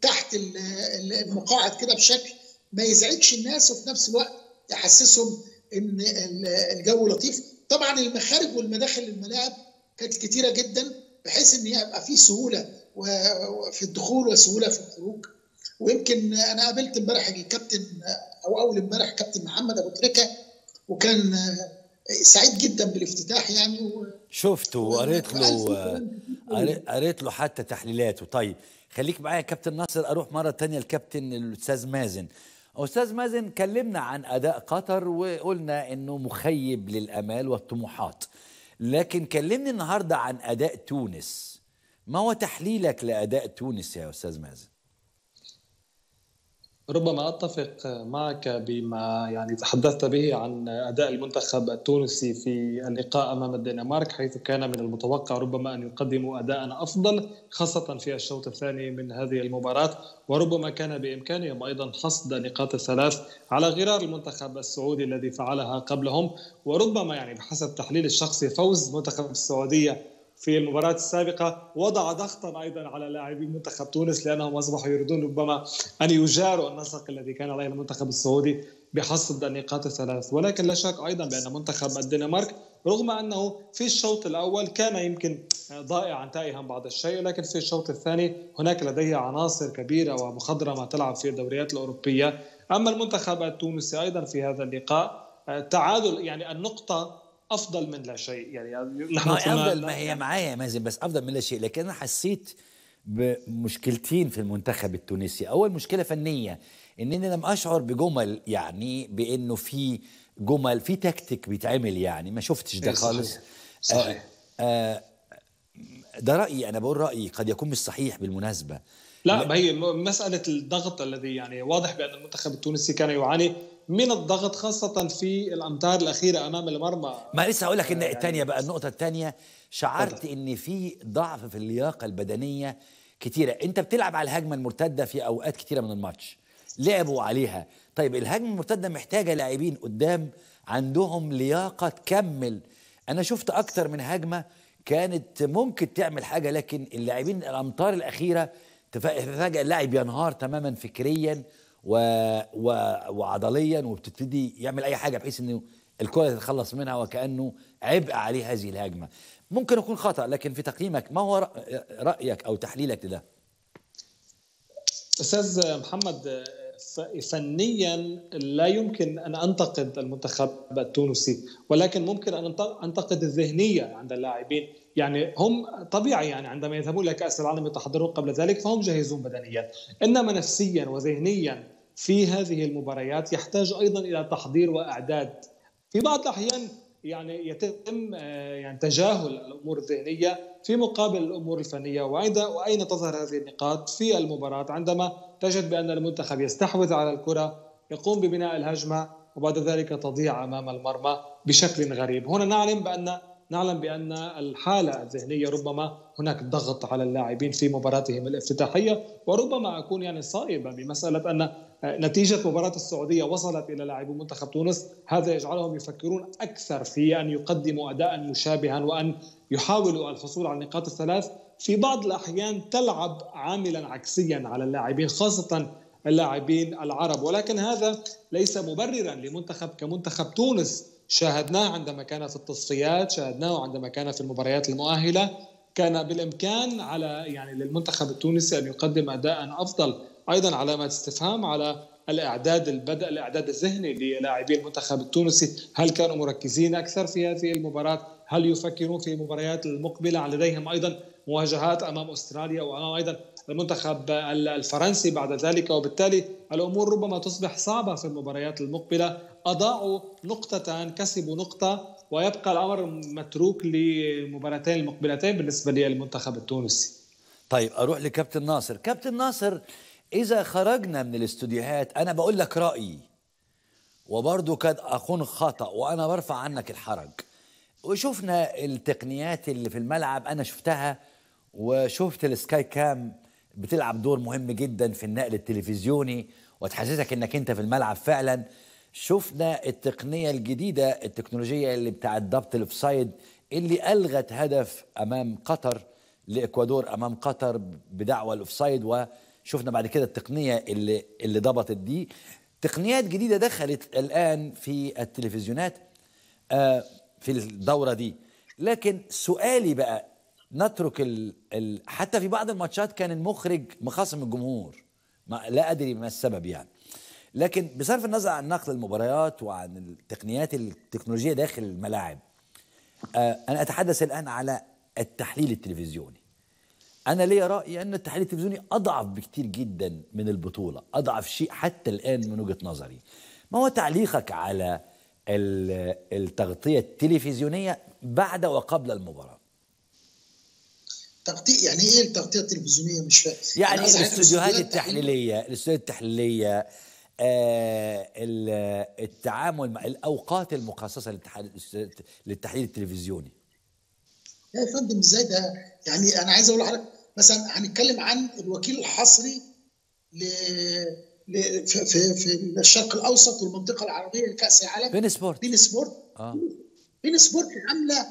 S6: تحت المقاعد كده بشكل ما يزعجش الناس وفي نفس الوقت يحسسهم ان الجو لطيف طبعا المخارج والمداخل للملاعب كانت كتيره جدا بحيث ان يبقى في سهوله في الدخول وسهوله في الخروج ويمكن انا قابلت امبارح الكابتن او اول امبارح كابتن محمد ابو تركه وكان سعيد جدا بالافتتاح يعني و...
S1: شفته وقريت له قريت له حتى تحليلاته طيب خليك معايا كابتن ناصر اروح مره تانية الكابتن الاستاذ مازن استاذ مازن كلمنا عن اداء قطر وقلنا انه مخيب للامال والطموحات لكن كلمني النهارده عن اداء تونس ما هو تحليلك لاداء تونس يا استاذ مازن ربما
S2: اتفق معك بما يعني تحدثت به عن اداء المنتخب التونسي في اللقاء امام الدنمارك حيث كان من المتوقع ربما ان يقدموا اداء افضل خاصه في الشوط الثاني من هذه المباراه وربما كان بامكانهم ايضا حصد نقاط الثلاث على غرار المنتخب السعودي الذي فعلها قبلهم وربما يعني بحسب تحليل الشخصي فوز منتخب السعوديه في المباراة السابقه وضع ضغطا ايضا على لاعبي منتخب تونس لانهم اصبحوا يريدون ربما ان يجاروا النسق الذي كان عليه المنتخب السعودي بحصد النقاط الثلاث ولكن لا شك ايضا بان منتخب الدنمارك رغم انه في الشوط الاول كان يمكن ضائعا تائها بعض الشيء لكن في الشوط الثاني هناك لديه عناصر كبيره ومخضرمه تلعب في الدوريات الاوروبيه اما المنتخب التونسي ايضا في هذا اللقاء تعادل يعني النقطه افضل من لا شيء يعني نحن افضل ما هي يعني.
S1: معايا مازن بس افضل من لا شيء لكن انا حسيت بمشكلتين في المنتخب التونسي اول مشكله فنيه ان انا لم اشعر بجمل يعني بانه في جمل في تكتيك بيتعمل يعني ما شفتش ده إيه، خالص صحيح, صحيح. آه آه ده رايي انا بقول رايي قد يكون مش صحيح بالمناسبه
S2: لا ما هي مساله الضغط الذي يعني واضح
S1: بان المنتخب التونسي كان يعاني من الضغط خاصة في الأمتار الأخيرة أمام المرمى ما لسه هقول لك النقطة آه، الثانية بقى النقطة الثانية شعرت إن في ضعف في اللياقة البدنية كتيرة أنت بتلعب على الهجمة المرتدة في أوقات كتيرة من الماتش لعبوا عليها طيب الهجمة المرتدة محتاجة لاعبين قدام عندهم لياقة تكمل أنا شفت أكتر من هجمة كانت ممكن تعمل حاجة لكن اللاعبين الأمتار الأخيرة تفاجئ اللاعب ينهار تماما فكريا و... و... وعضليا وبتبتدي يعمل اي حاجه بحيث انه الكره تتخلص منها وكانه عبء عليه هذه الهجمه ممكن يكون خطا لكن في تقييمك ما هو رايك او تحليلك لده استاذ محمد
S2: فنيا لا يمكن ان انتقد المنتخب التونسي ولكن ممكن ان انتقد الذهنيه عند اللاعبين يعني هم طبيعي يعني عندما يذهبون لكاس العالم يتحضرون قبل ذلك فهم جاهزون بدنيا انما نفسيا وذهنيا في هذه المباريات يحتاج ايضا الى تحضير واعداد في بعض الاحيان يعني يتم آه، يعني تجاهل الامور الذهنيه في مقابل الامور الفنيه واين تظهر هذه النقاط في المباراه عندما تجد بان المنتخب يستحوذ على الكره يقوم ببناء الهجمه وبعد ذلك تضيع امام المرمى بشكل غريب هنا نعلم بان نعلم بان الحاله الذهنيه ربما هناك ضغط على اللاعبين في مباراتهم الافتتاحيه وربما اكون يعني صائبا بمساله ان نتيجه مباراه السعوديه وصلت الى لاعبي منتخب تونس هذا يجعلهم يفكرون اكثر في ان يقدموا اداء مشابها وان يحاولوا الحصول على النقاط الثلاث في بعض الاحيان تلعب عاملا عكسيا على اللاعبين خاصه اللاعبين العرب ولكن هذا ليس مبررا لمنتخب كمنتخب تونس شاهدناه عندما كان في التصفيات شاهدناه عندما كان في المباريات المؤهلة كان بالإمكان على يعني للمنتخب التونسي أن يقدم أداء أفضل أيضا علامة استفهام على الاعداد البدء الاعداد الذهني للاعبي المنتخب التونسي هل كانوا مركزين اكثر في هذه المباراه هل يفكرون في المباريات المقبله لديهم ايضا مواجهات امام استراليا وامام ايضا المنتخب الفرنسي بعد ذلك وبالتالي الامور ربما تصبح صعبه في المباريات المقبله اضاعوا نقطه كسبوا نقطه ويبقى الامر متروك لمباراتين المقبلتين بالنسبه للمنتخب التونسي
S1: طيب اروح لكابتن ناصر كابتن ناصر اذا خرجنا من الاستوديوهات انا بقول لك رايي وبرضه قد اكون خطا وانا برفع عنك الحرج وشفنا التقنيات اللي في الملعب انا شفتها وشفت السكاي كام بتلعب دور مهم جدا في النقل التلفزيوني وتحسسك انك انت في الملعب فعلا شفنا التقنيه الجديده التكنولوجيه اللي بتاعت ضبط الاوفسايد اللي الغت هدف امام قطر لاكوادور امام قطر بدعوى الاوفسايد وشفنا بعد كده التقنيه اللي اللي ضبطت دي تقنيات جديده دخلت الان في التلفزيونات آه، في الدوره دي لكن سؤالي بقى نترك ال... ال... حتى في بعض الماتشات كان المخرج مخاصم الجمهور ما... لا ادري ما السبب يعني لكن بصرف النظر عن نقل المباريات وعن التقنيات التكنولوجيه داخل الملاعب آه انا اتحدث الان على التحليل التلفزيوني انا ليا راي ان التحليل التلفزيوني اضعف بكتير جدا من البطوله اضعف شيء حتى الان من وجهه نظري ما هو تعليقك على التغطيه التلفزيونيه بعد وقبل المباراه تغطيه يعني ايه التغطيه التلفزيونيه مش فاهم يعني الاستوديوهات التحليليه الاستوديوهات التحليليه آه التعامل مع الاوقات المخصصه للتحليل التلفزيوني
S6: يا فندم ازاي ده يعني انا عايز اقول لحضرتك مثلا هنتكلم عن الوكيل الحصري ل في في في الشرق الاوسط والمنطقه العربيه لكاس العالم بين سبورت بين سبورت اه بين سبورت عامله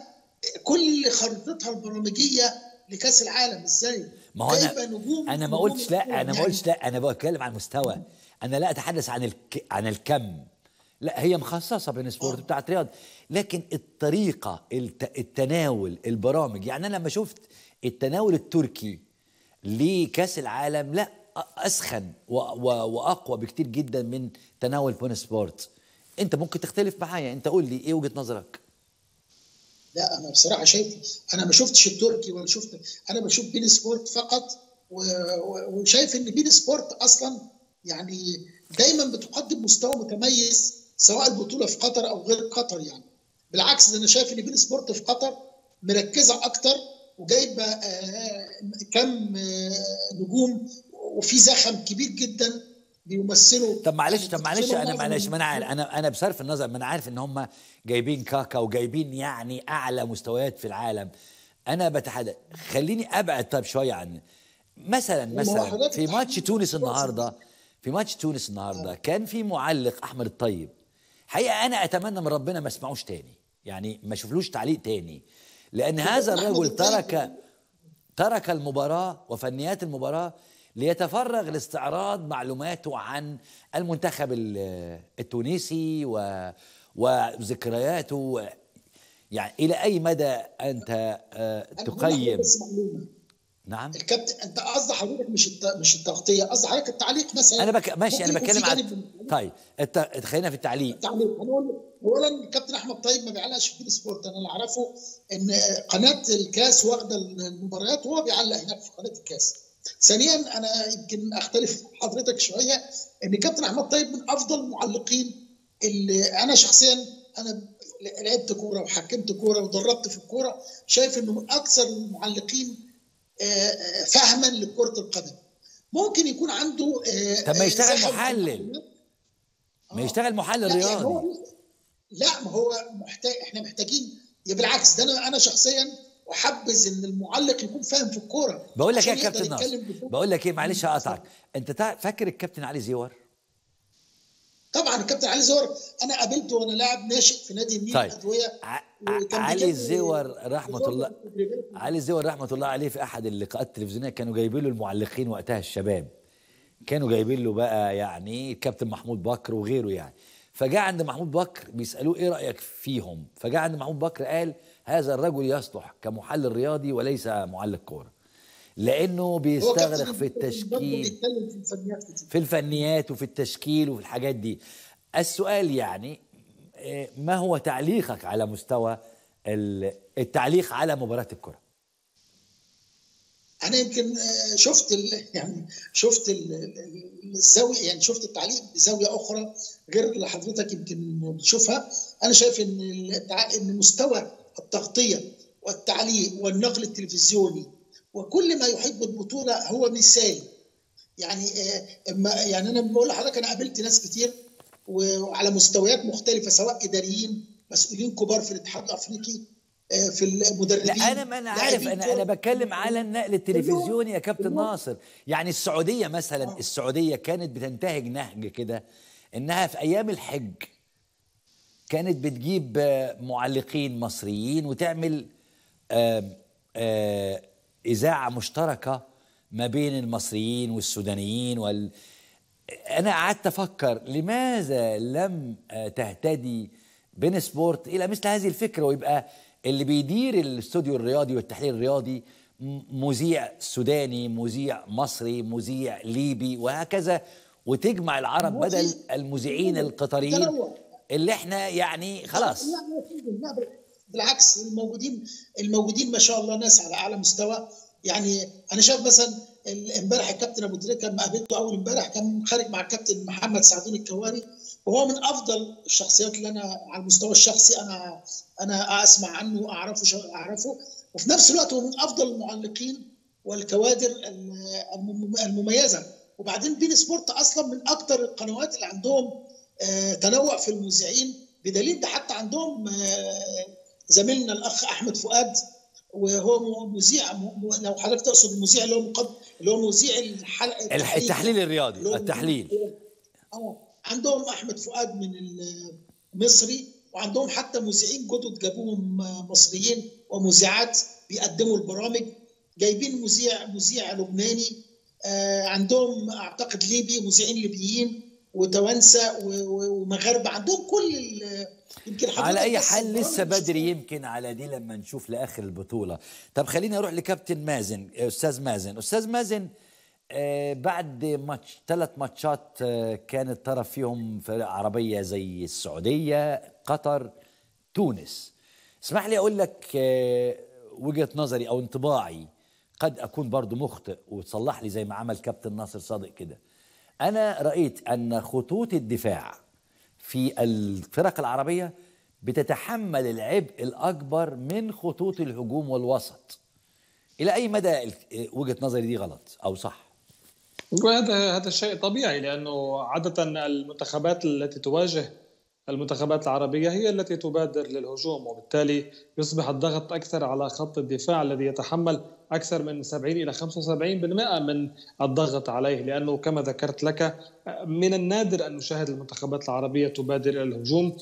S6: كل خريطتها البرامجيه لكاس العالم ازاي
S1: ما هو انا نجوم انا ما قلتش لا انا ما يعني؟ قلتش لا انا بتكلم عن المستوى انا لا اتحدث عن الك... عن الكم لا هي مخصصه بين سبورت آه. بتاعت رياض لكن الطريقه الت... التناول البرامج يعني انا لما شفت التناول التركي لكاس العالم لا اسخن و... و... واقوى بكتير جدا من تناول بون سبورت انت ممكن تختلف معايا انت قول لي ايه وجهه نظرك
S6: لا انا بصراحه شايف انا ما شفتش التركي ولا شفت انا بشوف بين سبورت فقط وشايف ان بين سبورت اصلا يعني دايما بتقدم مستوى متميز سواء البطوله في قطر او غير قطر يعني بالعكس انا شايف ان بين سبورت في قطر مركزه اكتر وجايبه آه، آه، كم آه، نجوم وفي زخم كبير جدا بيمثلوا طب
S1: معلش طب معلش انا معلش ما انا عارف انا انا بصرف النظر ما انا عارف ان هم جايبين كاكا وجايبين يعني اعلى مستويات في العالم انا بتحدى خليني ابعد طب شويه عن مثلا مثلا في ماتش تونس النهارده في ماتش تونس النهارده آه. كان في معلق احمد الطيب حقيقه انا اتمنى من ربنا ما اسمعوش تاني يعني ما اشوفلوش تعليق تاني لان هذا الرجل ترك ترك المباراه وفنيات المباراه ليتفرغ لاستعراض معلوماته عن المنتخب التونسي و وذكرياته يعني الى اي مدى انت آه، تقيم نعم
S6: الكابتن انت قصدي حضرتك مش الت... مش التغطيه قصدي حضرتك التعليق مثلا انا بك... ماشي انا بتكلم عن طيب
S1: الت... خلينا في التعليق
S6: التعليق هنقول اولا الكابتن احمد طيب ما بيعلقش في سبورت انا اللي اعرفه ان قناه الكاس واخده المباريات وهو بيعلق هناك في قناه الكاس ثانيا انا يمكن اختلف حضرتك شويه ان كابتن نعم احمد طيب من افضل المعلقين اللي انا شخصيا انا لعبت كوره وحكمت كوره ودربت في الكوره شايف انه من اكثر المعلقين آه، آه، فهما لكره القدم ممكن يكون عنده آه، طب ما يشتغل محلل
S1: ما يشتغل محلل يعني رياضي
S6: لا ما هو محتاج احنا محتاجين بالعكس ده انا انا شخصيا وحبذ ان المعلق يكون فاهم في الكوره
S1: بقول لك ايه يا كابتن ناصر بقول لك ايه معلش هقطعك انت فاكر الكابتن علي زيور
S6: طبعا الكابتن علي زيور انا قابلته وانا لاعب ناشئ في نادي النيل طيب. الادويه علي زيور رحمه الله
S1: علي زيور رحمه الله عليه في احد اللقاءات التلفزيونيه كانوا جايبين له المعلقين وقتها الشباب كانوا جايبين له بقى يعني الكابتن محمود بكر وغيره يعني فجاء عند محمود بكر بيسالوه ايه رايك فيهم فجاء عند محمود بكر قال هذا الرجل يصلح كمحلل رياضي وليس معلق كوره لانه بيستغرق في التشكيل في الفنيات وفي التشكيل وفي الحاجات دي السؤال يعني آه، ما هو تعليقك على مستوى التعليق على مباراه الكره انا يمكن
S6: آه، شفت يعني شفت الزاويه يعني شفت التعليق بزاويه اخرى غير اللي حضرتك يمكن بتشوفها انا شايف ان ان مستوى التغطية والتعليق والنقل التلفزيوني وكل ما يحب البطولة هو مثال يعني آه، يعني أنا بقول لحضرتك أنا قابلت ناس كتير وعلى مستويات مختلفة سواء إداريين مسؤولين كبار في الاتحاد الأفريقي
S1: آه، في المدربين لا انا ما انا عارف انا انا بتكلم على النقل التلفزيوني يا كابتن ناصر يعني السعوديه مثلا آه. السعوديه كانت بتنتهج نهج كده انها في ايام الحج كانت بتجيب آه، معلقين مصريين وتعمل آه، آه، إذاعة مشتركة ما بين المصريين والسودانيين وال... أنا قعدت أفكر لماذا لم تهتدي بين سبورت إلى مثل هذه الفكرة ويبقى اللي بيدير الاستوديو الرياضي والتحليل الرياضي مذيع سوداني مذيع مصري مذيع ليبي وهكذا وتجمع العرب بدل المذيعين القطريين اللي احنا يعني خلاص
S6: لا بالعكس الموجودين الموجودين ما شاء الله ناس على اعلى مستوى يعني انا شايف مثلا امبارح الكابتن ابو دريك كان قابلته اول امبارح كان خارج مع الكابتن محمد سعدون الكواري وهو من افضل الشخصيات اللي انا على المستوى الشخصي انا انا اسمع عنه واعرفه اعرفه وفي نفس الوقت هو من افضل المعلقين والكوادر المميزه وبعدين بين سبورت اصلا من اكثر القنوات اللي عندهم آه، تنوع في المذيعين بدليل ده حتى عندهم آه، زميلنا الاخ احمد فؤاد وهو مذيع لو حضرتك تقصد المذيع اللي هو مقد... اللي هو مذيع الحلقه التحليل, التحليل الرياضي التحليل اه عندهم احمد فؤاد من المصري وعندهم حتى مذيعين جدد جابوهم آه، مصريين ومذيعات بيقدموا البرامج جايبين مذيع مذيع لبناني عندهم اعتقد ليبي مذيعين ليبيين وتوانسه ومغاربه عندهم كل يمكن على اي حال لسه
S1: بدري يمكن على دي لما نشوف لاخر البطوله طب خليني اروح لكابتن مازن استاذ مازن استاذ مازن آه، بعد ماتش ثلاث ماتشات آه، كان الطرف فيهم فرق عربيه زي السعوديه قطر تونس اسمح لي اقول لك آه، وجهه نظري او انطباعي قد اكون برضو مخطئ وتصلح لي زي ما عمل كابتن ناصر صادق كده أنا رأيت أن خطوط الدفاع في الفرق العربية بتتحمل العبء الأكبر من خطوط الهجوم والوسط إلى أي مدى وجهة نظري دي غلط أو صح؟ هذا هذا شيء طبيعي
S2: لانه عاده المنتخبات التي تواجه المنتخبات العربية هي التي تبادر للهجوم وبالتالي يصبح الضغط أكثر على خط الدفاع الذي يتحمل أكثر من 70 إلى 75% من الضغط عليه لأنه كما ذكرت لك من النادر أن نشاهد المنتخبات العربية تبادر إلى الهجوم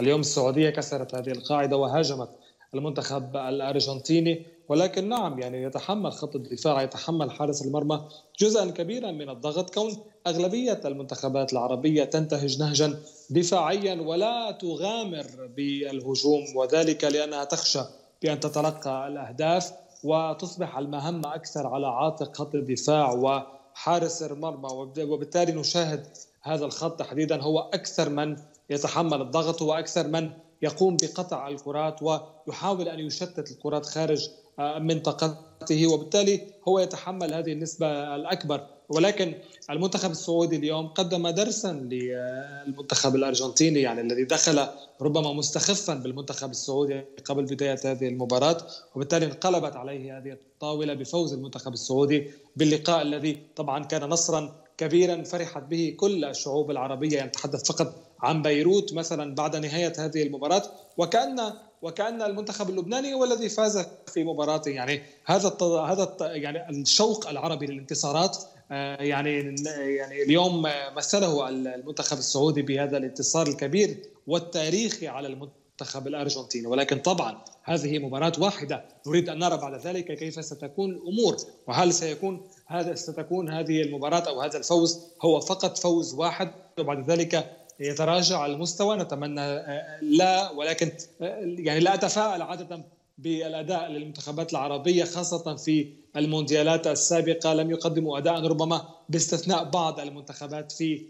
S2: اليوم السعودية كسرت هذه القاعدة وهاجمت المنتخب الأرجنتيني ولكن نعم يعني يتحمل خط الدفاع يتحمل حارس المرمى جزءا كبيرا من الضغط كون اغلبيه المنتخبات العربيه تنتهج نهجا دفاعيا ولا تغامر بالهجوم وذلك لانها تخشى بان تتلقى الاهداف وتصبح المهمه اكثر على عاتق خط الدفاع وحارس المرمى وبالتالي نشاهد هذا الخط تحديدا هو اكثر من يتحمل الضغط واكثر من يقوم بقطع الكرات ويحاول ان يشتت الكرات خارج منطقته وبالتالي هو يتحمل هذه النسبة الأكبر ولكن المنتخب السعودي اليوم قدم درسا للمنتخب الارجنتيني يعني الذي دخل ربما مستخفا بالمنتخب السعودي قبل بدايه هذه المباراه وبالتالي انقلبت عليه هذه الطاوله بفوز المنتخب السعودي باللقاء الذي طبعا كان نصرا كبيرا فرحت به كل الشعوب العربيه يعني نتحدث فقط عن بيروت مثلا بعد نهايه هذه المباراه وكان وكان المنتخب اللبناني هو الذي فاز في مباراته يعني هذا الت... هذا الت... يعني الشوق العربي للانتصارات آه، يعني يعني اليوم مثله المنتخب السعودي بهذا الانتصار الكبير والتاريخي على المنتخب الارجنتيني ولكن طبعا هذه مباراة واحدة نريد ان نرى بعد ذلك كيف ستكون الامور وهل سيكون هذا ستكون هذه المباراة او هذا الفوز هو فقط فوز واحد وبعد ذلك يتراجع المستوى نتمنى آه، آه، لا ولكن آه، يعني لا اتفائل عاده بالاداء للمنتخبات العربيه خاصه في المونديالات السابقه لم يقدموا اداء ربما باستثناء بعض المنتخبات في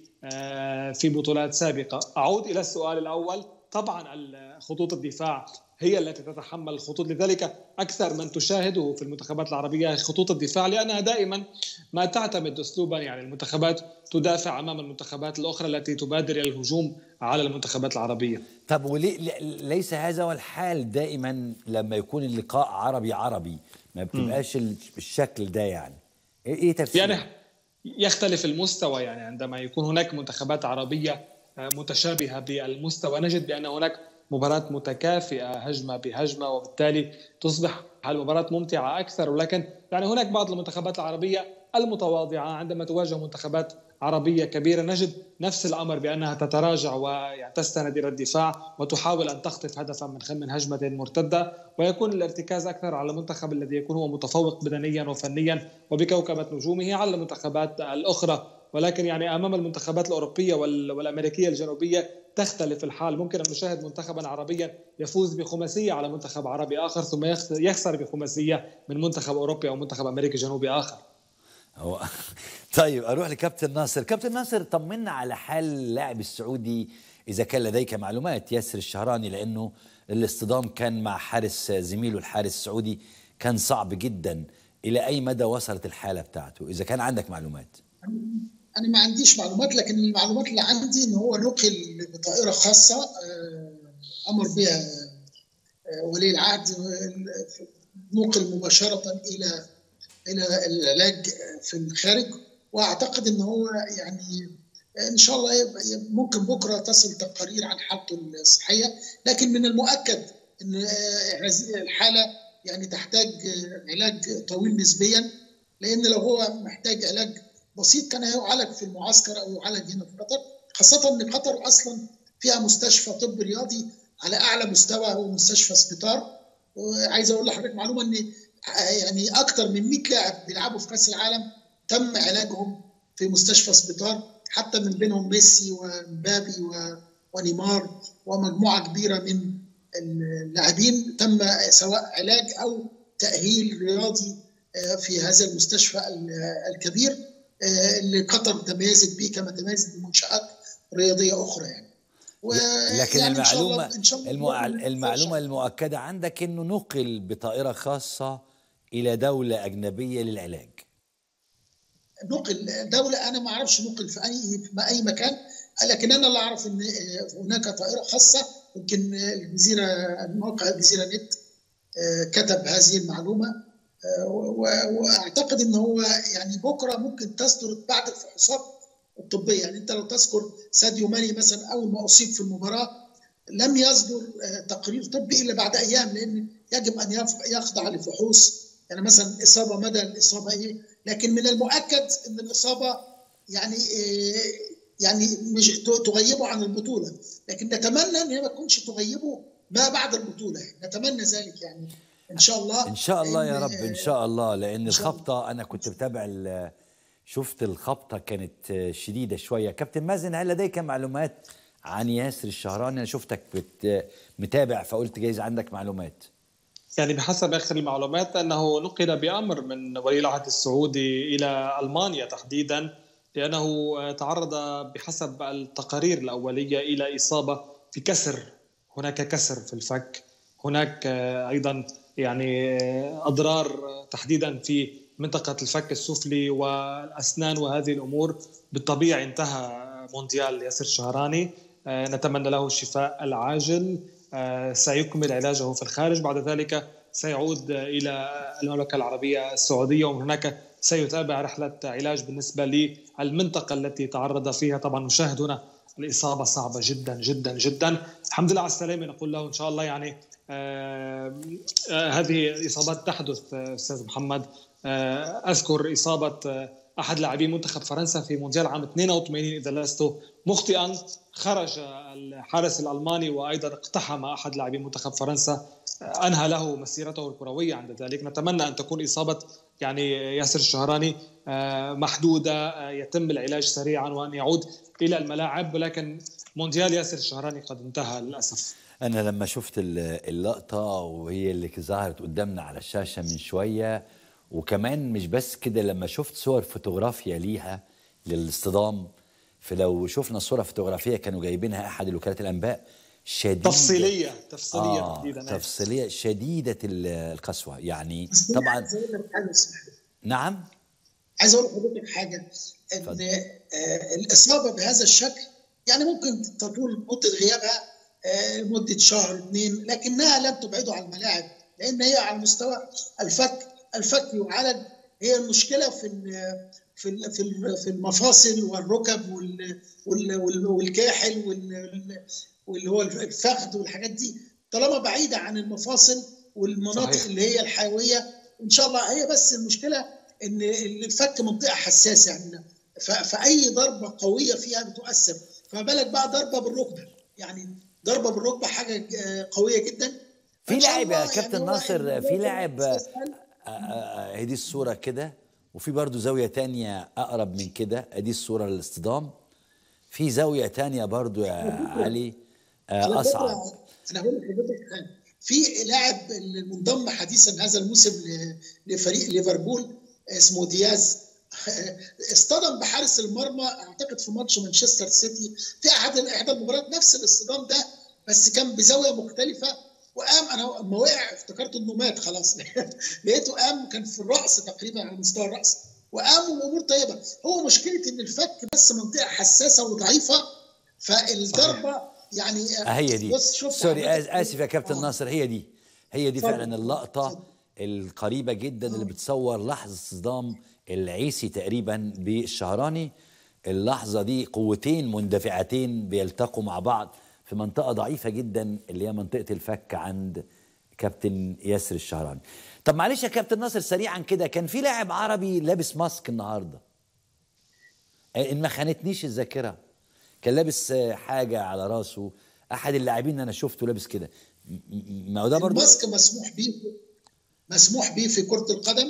S2: في بطولات سابقه اعود الى السؤال الاول طبعا خطوط الدفاع هي التي تتحمل الخطوط لذلك أكثر من تشاهده في المنتخبات العربية خطوط الدفاع لأنها دائما ما تعتمد أسلوبا يعني المنتخبات تدافع أمام المنتخبات الأخرى التي تبادر إلى الهجوم على المنتخبات العربية
S1: طب وليه ليس هذا هو الحال دائما لما يكون اللقاء عربي عربي ما بتبقاش بالشكل ده يعني ايه, إيه تفسير يعني
S2: يختلف المستوى يعني عندما يكون هناك منتخبات عربية آه، متشابهة بالمستوى نجد بأن هناك مباراة متكافئة هجمة بهجمة وبالتالي تصبح المباراة ممتعة أكثر ولكن يعني هناك بعض المنتخبات العربية المتواضعة عندما تواجه منتخبات عربية كبيرة نجد نفس الأمر بأنها تتراجع وتستند إلى الدفاع وتحاول أن تخطف هدفا من من هجمة مرتدة ويكون الارتكاز أكثر على المنتخب الذي يكون هو متفوق بدنيا وفنيا وبكوكبة نجومه على المنتخبات الأخرى ولكن يعني امام المنتخبات الاوروبيه والامريكيه الجنوبيه تختلف الحال ممكن ان نشاهد منتخبا عربيا يفوز بخماسيه على منتخب عربي اخر ثم يخسر بخماسيه من منتخب اوروبي او منتخب امريكي جنوبي اخر
S1: [LAUGHS] طيب اروح لكابتن ناصر كابتن ناصر طمنا على حال اللاعب السعودي اذا كان لديك معلومات ياسر الشهراني لانه الاصطدام كان مع حارس زميله الحارس السعودي كان صعب جدا الى اي مدى وصلت الحاله بتاعته اذا كان عندك معلومات
S6: انا ما عنديش معلومات لكن المعلومات اللي عندي ان هو نقل بطائره خاصه آه، امر بها آه، ولي العهد نقل مباشره الى الى العلاج في الخارج واعتقد ان هو يعني ان شاء الله ممكن بكره تصل تقارير عن حالته الصحيه لكن من المؤكد ان هذه آه، الحاله يعني تحتاج علاج طويل نسبيا لان لو هو محتاج علاج بسيط كان هيعالج في المعسكر او يعالج هنا في قطر خاصه ان قطر اصلا فيها مستشفى طب رياضي على اعلى مستوى هو مستشفى سبيطار وعايز اقول لحضرتك معلومه ان يعني اكثر من 100 لاعب بيلعبوا في كاس العالم تم علاجهم في مستشفى سبيطار حتى من بينهم ميسي ومبابي ونيمار ومجموعه كبيره من اللاعبين تم سواء علاج او تاهيل رياضي في هذا المستشفى الكبير آه، اللي قطر تميزت بيه كما تميزت بمنشات رياضيه اخرى يعني و... لكن يعني المعلومه إن شاء الله المع... المعلومه
S1: المؤكده عندك انه نقل بطائره خاصه الى دوله اجنبيه للعلاج
S6: نقل دوله انا ما اعرفش نقل في اي في اي مكان لكن انا اللي اعرف ان هناك طائره خاصه يمكن الجزيره موقع الجزيره نت آه، كتب هذه المعلومه واعتقد ان هو يعني بكره ممكن تصدر بعد الفحوصات الطبيه يعني انت لو تذكر ساديو ماني مثلا اول ما اصيب في المباراه لم يصدر آه، تقرير طبي الا بعد ايام لان يجب ان يخضع لفحوص يعني مثلا اصابه مدى الاصابه ايه لكن من المؤكد ان الاصابه يعني آه، يعني مش تغيبه عن البطوله لكن نتمنى ان هي ما تكونش تغيبه ما بعد البطوله يعني نتمنى ذلك يعني ان شاء الله ان شاء الله يا رب ان شاء
S1: الله لان شاء الخبطه انا كنت بتابع شفت الخبطه كانت شديده شويه كابتن مازن هل لديك معلومات عن ياسر الشهراني انا شفتك بت... متابع فقلت جايز عندك معلومات
S2: يعني بحسب اخر المعلومات انه نقل بامر من ولي العهد السعودي الى المانيا تحديدا لانه تعرض بحسب التقارير الاوليه الى اصابه في كسر هناك كسر في الفك هناك ايضا يعني آه، اضرار آه، تحديدا في منطقه الفك السفلي والاسنان وهذه الامور بالطبيعي انتهى مونديال ياسر شهراني آه، نتمنى له الشفاء العاجل سيكمل علاجه في الخارج بعد ذلك سيعود الى المملكه العربيه السعوديه ومن هناك سيتابع رحله علاج بالنسبه للمنطقه التي تعرض فيها طبعا نشاهد هنا الاصابه صعبه جدا جدا جدا الحمد لله على السلامه نقول له ان شاء الله يعني آه، آه، هذه اصابات تحدث آه، استاذ محمد اذكر اصابه احد لاعبي منتخب فرنسا في مونديال عام 82 اذا لست مخطئا خرج الحارس الالماني وايضا اقتحم احد لاعبي منتخب فرنسا انهى له مسيرته الكرويه عند ذلك نتمنى ان تكون اصابه يعني ياسر الشهراني محدوده يتم العلاج سريعا وان يعود الى الملاعب ولكن مونديال ياسر الشهراني قد انتهى للاسف
S1: أنا لما شفت اللقطة وهي اللي ظهرت قدامنا على الشاشة من شوية وكمان مش بس كده لما شفت صور فوتوغرافية ليها للاصطدام فلو شفنا صورة فوتوغرافية كانوا جايبينها أحد وكالات الأنباء شديدة تفصيلية تفصيلية آه تحديدا أيوة. تفصيلية شديدة القسوة يعني طبعا نعم
S6: عايز اقول لحضرتك حاجه ان آه الاصابه بهذا الشكل يعني ممكن تطول مده غيابها آه، مده شهر اثنين لكنها لن تبعده عن الملاعب لان هي على مستوى الفك الفك يعالج هي المشكله في في في في المفاصل والركب والكاحل واللي هو الفخذ والحاجات دي طالما بعيده عن المفاصل والمناطق صحيح. اللي هي الحيويه ان شاء الله هي بس المشكله ان الفك منطقه حساسه يعني فاي ضربه قويه فيها بتؤثر فما بالك بقى ضربه بالركبه يعني
S1: ضربه بالركبه حاجه آه، قويه جدا
S6: في لاعب يا يعني كابتن يعني ناصر في لاعب ادي
S1: آه، آه، الصوره كده وفي برضو زاويه تانية اقرب من كده ادي الصوره للاصطدام في زاويه تانية برضو يا علي اصعب
S6: انا هقول لحضرتك حاجه في لاعب منضم حديثا هذا الموسم لفريق ليفربول اسمه دياز [LAUGHS] اصطدم بحارس المرمى اعتقد في ماتش مانشستر سيتي في احد احدى المباريات نفس الاصطدام ده بس كان بزاويه مختلفه وقام انا لما وقع افتكرت انه مات خلاص [LAUGHS] لقيته قام كان في الراس تقريبا على مستوى الراس وقام والامور طيبه هو مشكله ان الفك بس منطقه حساسه وضعيفه فالضربه يعني آه، هي دي بص شوف سوري اسف يا كابتن آه.
S1: ناصر هي دي هي دي فعلا اللقطه القريبه جدا اللي آه. بتصور لحظه صدام العيسي تقريبا بالشهراني اللحظة دي قوتين مندفعتين بيلتقوا مع بعض في منطقة ضعيفة جدا اللي هي منطقة الفك عند كابتن ياسر الشهراني طب معلش يا كابتن ناصر سريعا كده كان في لاعب عربي لابس ماسك النهارده آه، ان ما خانتنيش الذاكره كان لابس آه، حاجه على راسه احد اللاعبين انا شفته لابس كده ما هو ده برضه الماسك
S6: مسموح بيه مسموح بيه في كره القدم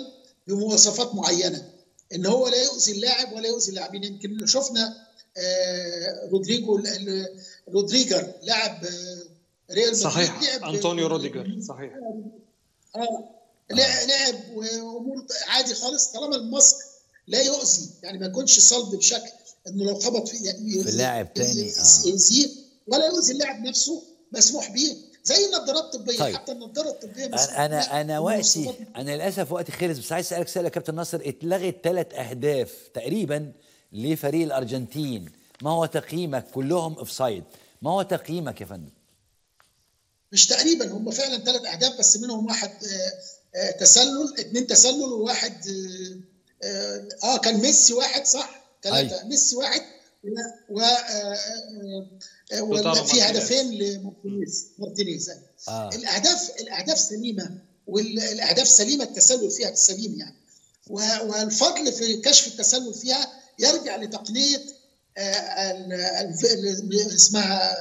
S6: بمواصفات معينه ان هو لا يؤذي اللاعب ولا يؤذي اللاعبين يمكن شفنا آه، رودريجو
S2: رودريجر لاعب آه، ريال صحيح لعب انطونيو روديجر صحيح
S6: اه لعب وامور آه، عادي خالص طالما الماسك لا يؤذي يعني ما يكونش صلب بشكل انه لو خبط في, يعني في لاعب تاني اه ولا يؤذي اللاعب نفسه مسموح بيه زي النظارات الطبيه طيب. حتى النظاره الطبيه مش انا انا وقتي
S1: انا للاسف وقتي خلص بس عايز اسالك سؤال يا كابتن ناصر اتلغت ثلاث اهداف تقريبا لفريق الارجنتين ما هو تقييمك كلهم اوف سايد ما هو تقييمك يا فندم
S6: مش تقريبا هم فعلا ثلاث اهداف بس منهم واحد آه، آه، تسلل اثنين تسلل وواحد آه, اه كان ميسي واحد صح ثلاثه أيوه. ميسي واحد و آه, آه، في هدفين لمارتينيز آه. الاهداف الاهداف سليمه والاهداف سليمه التسلل فيها سليم يعني والفضل في كشف التسلل فيها يرجع لتقنيه آه، اسمها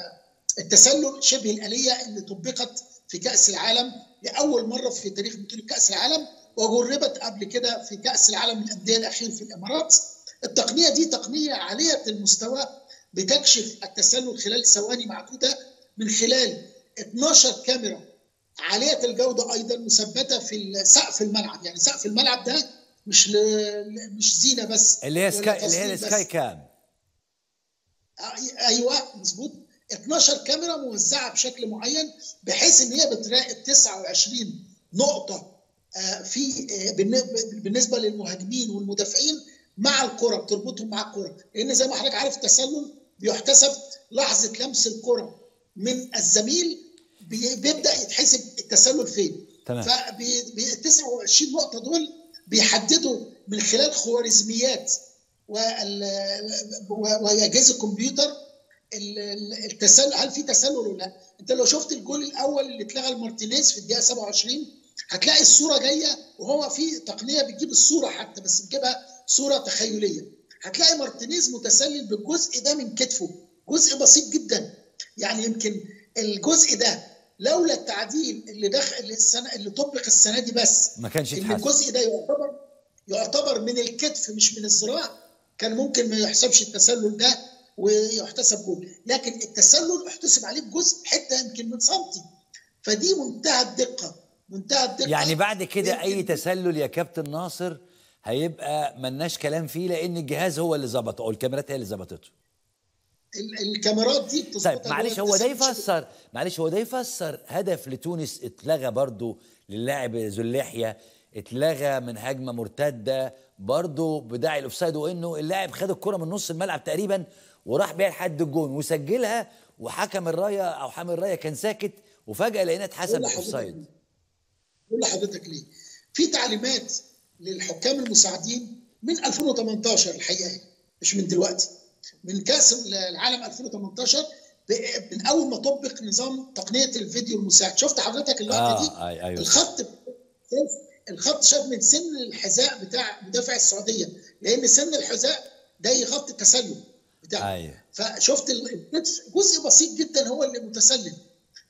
S6: التسلل شبه الاليه اللي طبقت في كاس العالم لاول مره في تاريخ بطوله كاس العالم وجربت قبل كده في كاس العالم للانديه الاخير في الامارات التقنيه دي تقنيه عاليه المستوى بتكشف التسلل خلال ثواني معدوده من خلال 12 كاميرا عاليه الجوده ايضا مثبته في سقف الملعب يعني سقف الملعب ده مش ل... مش زينه بس اللي هي سكاي اللي هي سكاي كام آه، ايوه مظبوط 12 كاميرا موزعه بشكل معين بحيث ان هي بتراقب 29 نقطه آه، في آه، بالنسبه للمهاجمين والمدافعين مع الكره بتربطهم مع الكره لان زي ما حضرتك عارف التسلل بيحتسب لحظه لمس الكره من الزميل بيبدا يتحسب التسلل فين تمام فب 29 نقطه دول بيحددوا من خلال خوارزميات واجهزه الكمبيوتر التسلل هل في تسلل ولا لا؟ انت لو شفت الجول الاول اللي اتلغى لمارتينيز في الدقيقه 27 هتلاقي الصوره جايه وهو في تقنيه بتجيب الصوره حتى بس بتجيبها صوره تخيليه هتلاقي مارتينيز متسلل بالجزء ده من كتفه جزء بسيط جدا يعني يمكن الجزء ده لولا التعديل اللي دخل اللي السنه اللي طبق السنه دي بس ما كانش ان الجزء ده يعتبر يعتبر من الكتف مش من الذراع كان ممكن ما يحسبش التسلل ده ويحتسب جول لكن التسلل احتسب عليه بجزء حته يمكن من سنتي فدي منتهى الدقه منتهى الدقه يعني
S1: بعد كده اي تسلل يا كابتن ناصر هيبقى ملناش كلام فيه لان الجهاز هو اللي ظبطه او الكاميرات هي اللي ظبطته
S6: الكاميرات دي
S1: طيب معلش هو ده يفسر معلش هو ده يفسر هدف لتونس اتلغى برضه للاعب ذو اللحيه اتلغى من هجمه مرتده برضه بداعي الاوفسايد وانه اللاعب خد الكره من نص الملعب تقريبا وراح بيها لحد الجون وسجلها وحكم الرايه او حامل الرايه كان ساكت وفجاه لقيناها اتحسب اوفسايد
S6: قول لحضرتك ليه في تعليمات للحكام المساعدين من 2018 الحقيقه مش من دلوقتي من كاس العالم 2018 من اول ما طبق نظام تقنيه الفيديو المساعد شفت حضرتك اللقطه آه دي أيوة. الخط الخط شاف من سن الحذاء بتاع مدافع السعوديه لان سن الحذاء ده يغطي التسلل بتاعه أيوة. فشفت جزء بسيط جدا هو اللي متسلل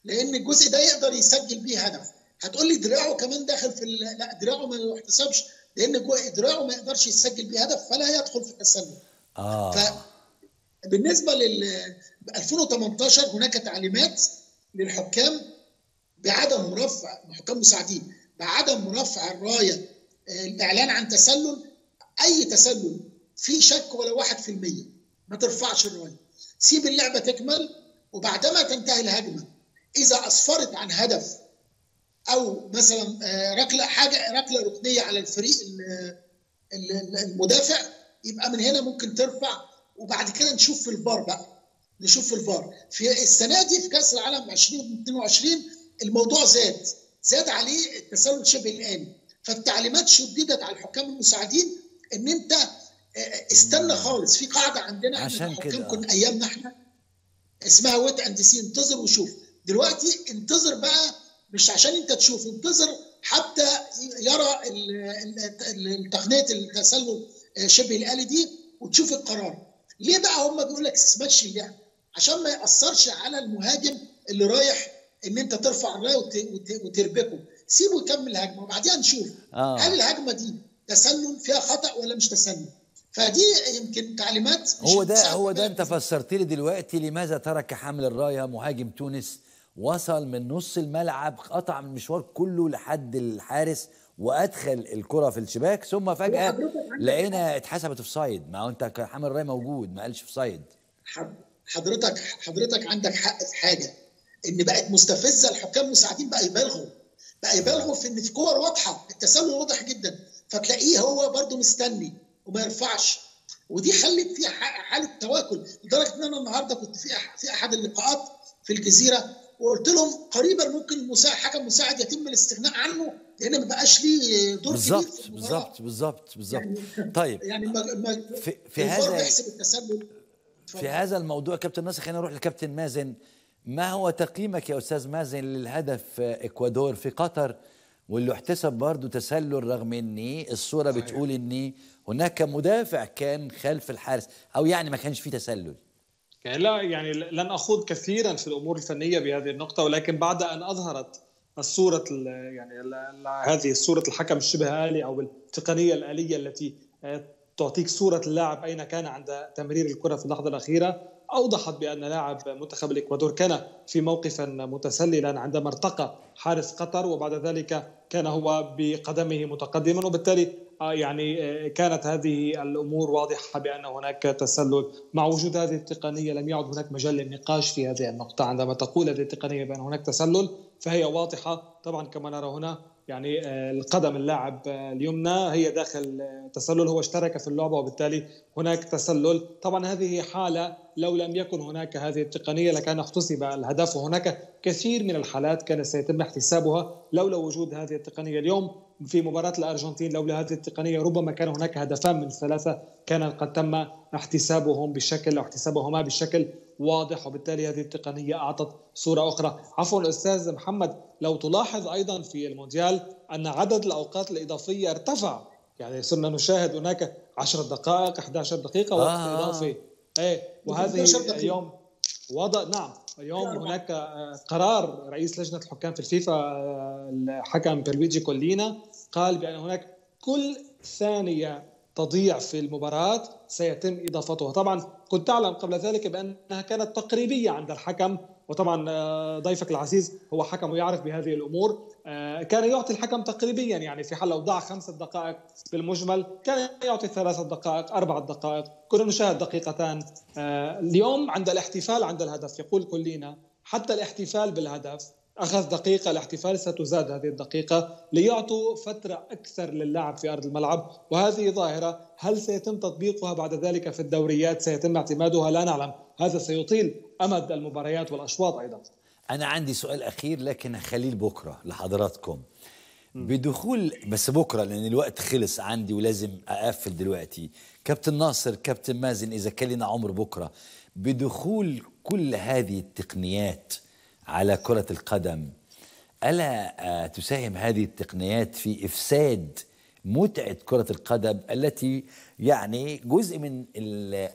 S6: لان الجزء ده يقدر يسجل بيه هدف هتقول لي دراعه كمان داخل في لا دراعه ما يحتسبش لان جوه ادراعه ما يقدرش يسجل بيه هدف فلا يدخل في التسلل اه فبالنسبه لل 2018 هناك تعليمات للحكام بعدم رفع حكام مساعدين بعدم رفع الرايه آه، الاعلان عن تسلل اي تسلل في شك ولا 1% ما ترفعش الرايه سيب اللعبه تكمل وبعدما تنتهي الهجمه اذا اسفرت عن هدف او مثلا آه، ركله حاجه ركله ركنيه على الفريق المدافع يبقى من هنا ممكن ترفع وبعد كده نشوف في الفار بقى نشوف في الفار في السنه دي في كاس العالم 2022 الموضوع زاد زاد عليه التسلل شبه الان فالتعليمات شددت على الحكام المساعدين ان انت آه، استنى خالص في قاعده عندنا عشان كده كن ايامنا احنا اسمها ويت اند سي انتظر وشوف دلوقتي انتظر بقى مش عشان انت تشوف انتظر حتى يرى تقنيه التسلل آه، شبه الالي دي وتشوف القرار ليه بقى هم بيقول لك سماتش اللعب عشان ما ياثرش على المهاجم اللي رايح ان انت ترفع الرايه وتربكه سيبه يكمل هجمه وبعديها نشوف آه. هل الهجمه دي تسلل فيها خطا ولا مش تسلل فدي يمكن تعليمات
S1: هو ده هو ده انت فسرت لي دلوقتي لماذا ترك حامل الرايه مهاجم تونس وصل من نص الملعب قطع المشوار كله لحد الحارس وادخل الكره في الشباك ثم فجاه لقينا اتحسبت اوف سايد ما هو انت كان حامل راي موجود ما قالش اوف سايد حضرتك حضرتك
S6: عندك حق في حاجه ان بقت مستفزه الحكام المساعدين بقى يبالغوا بقى يبالغوا في ان في كور واضحه التسلل واضح جدا فتلاقيه هو برده مستني وما يرفعش ودي خلت فيها حاله تواكل لدرجه ان انا النهارده كنت في في احد اللقاءات في الجزيره وقلت لهم قريبا ممكن المساعد حكم مساعد يتم الاستغناء عنه لان ما بقاش ليه دور بالزبط كبير في بالظبط
S1: بالظبط بالظبط يعني [LAUGHS] طيب
S6: يعني ما ما في, في هذا في هذا
S1: الموضوع كابتن ناصر خلينا نروح لكابتن مازن ما هو تقييمك يا استاذ مازن للهدف اكوادور في قطر واللي احتسب برضه تسلل رغم ان الصوره بتقول ان هناك مدافع كان خلف الحارس او يعني ما كانش في تسلل
S2: يعني لا يعني لن اخوض كثيرا في الامور الفنيه بهذه النقطه ولكن بعد ان اظهرت الصوره يعني هذه صوره الحكم الشبه الي او التقنيه الاليه التي آه، تعطيك صوره اللاعب اين كان عند تمرير الكره في اللحظه الاخيره اوضحت بان لاعب منتخب الاكوادور كان في موقفا متسللا عندما ارتقى حارس قطر وبعد ذلك كان هو بقدمه متقدما وبالتالي آه، يعني آه، كانت هذه الامور واضحه بان هناك تسلل مع وجود هذه التقنيه لم يعد هناك مجال للنقاش في هذه النقطه عندما تقول هذه التقنيه بان هناك تسلل فهي واضحه طبعا كما نرى هنا يعني آه، القدم اللاعب آه، اليمنى هي داخل آه، تسلل هو اشترك في اللعبه وبالتالي هناك تسلل طبعا هذه حاله لو لم يكن هناك هذه التقنيه لكان احتسب الهدف وهناك كثير من الحالات كان سيتم احتسابها لولا وجود هذه التقنيه اليوم في مباراه الارجنتين لولا هذه التقنيه ربما كان هناك هدفان من ثلاثه كان قد تم احتسابهم بشكل او احتسابهما بشكل واضح وبالتالي هذه التقنيه اعطت صوره اخرى عفوا استاذ محمد لو تلاحظ ايضا في المونديال ان عدد الاوقات الاضافيه ارتفع يعني صرنا نشاهد هناك 10 دقائق 11 دقيقه وقت آه. اضافي ايه وهذه اليوم وضع نعم اليوم هناك آه، قرار رئيس لجنه الحكام في الفيفا آه، الحكم بيرويجي كولينا قال بان هناك كل ثانيه تضيع في المباراة سيتم إضافته طبعا كنت أعلم قبل ذلك بأنها كانت تقريبية عند الحكم وطبعا آه، ضيفك العزيز هو حكم ويعرف بهذه الامور آه، كان يعطي الحكم تقريبيا يعني في حال لو ضاع خمس دقائق بالمجمل كان يعطي ثلاثة دقائق أربعة دقائق كنا نشاهد دقيقتان آه، اليوم عند الاحتفال عند الهدف يقول كلنا حتى الاحتفال بالهدف أخذ دقيقة الاحتفال ستزاد هذه الدقيقة ليعطوا فترة أكثر للعب في أرض الملعب وهذه ظاهرة هل سيتم تطبيقها بعد ذلك في الدوريات سيتم اعتمادها لا نعلم هذا سيطيل أمد
S1: المباريات والأشواط أيضا أنا عندي سؤال أخير لكن خليل بكرة لحضراتكم بدخول بس بكرة لأن الوقت خلص عندي ولازم أقفل دلوقتي كابتن ناصر كابتن مازن إذا كان لنا عمر بكرة بدخول كل هذه التقنيات على كرة القدم ألا آه، تساهم هذه التقنيات في إفساد متعة كرة القدم التي يعني جزء من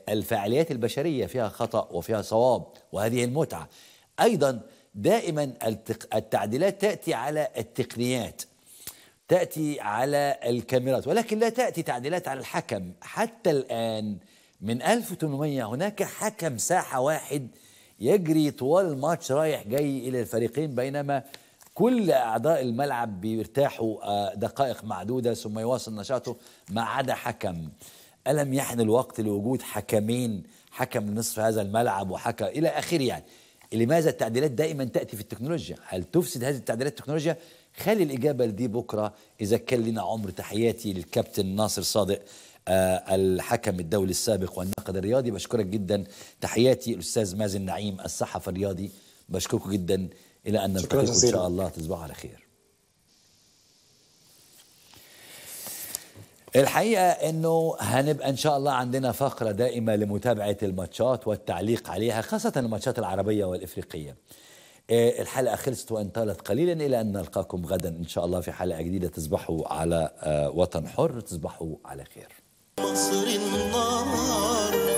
S1: الفعاليات البشرية فيها خطأ وفيها صواب وهذه المتعة أيضا دائما التعديلات تأتي على التقنيات تأتي على الكاميرات ولكن لا تأتي تعديلات على الحكم حتى الآن من 1800 هناك حكم ساحة واحد يجري طوال الماتش رايح جاي الى الفريقين بينما كل اعضاء الملعب بيرتاحوا آه، دقائق معدوده ثم يواصل نشاطه ما عدا حكم الم يحن الوقت لوجود حكمين حكم نصف هذا الملعب وحكم الى اخره يعني لماذا التعديلات دائما تاتي في التكنولوجيا هل تفسد هذه التعديلات التكنولوجيا خلي الاجابه لدي بكره اذا كان لنا عمر تحياتي للكابتن ناصر صادق آه، الحكم الدولي السابق والناقد الرياضي بشكرك جدا تحياتي الأستاذ مازن نعيم الصحفي الرياضي بشكركم جدا إلى أن نلتقيكم إن شاء الله تصبحوا على خير الحقيقة أنه هنبقى إن شاء الله عندنا فقرة دائمة لمتابعة الماتشات والتعليق عليها خاصة الماتشات العربية والإفريقية آه، الحلقة خلصت وإن طالت قليلا إلى أن نلقاكم غدا إن شاء الله في حلقة جديدة تصبحوا على آه، وطن حر تصبحوا على خير Mısır inlar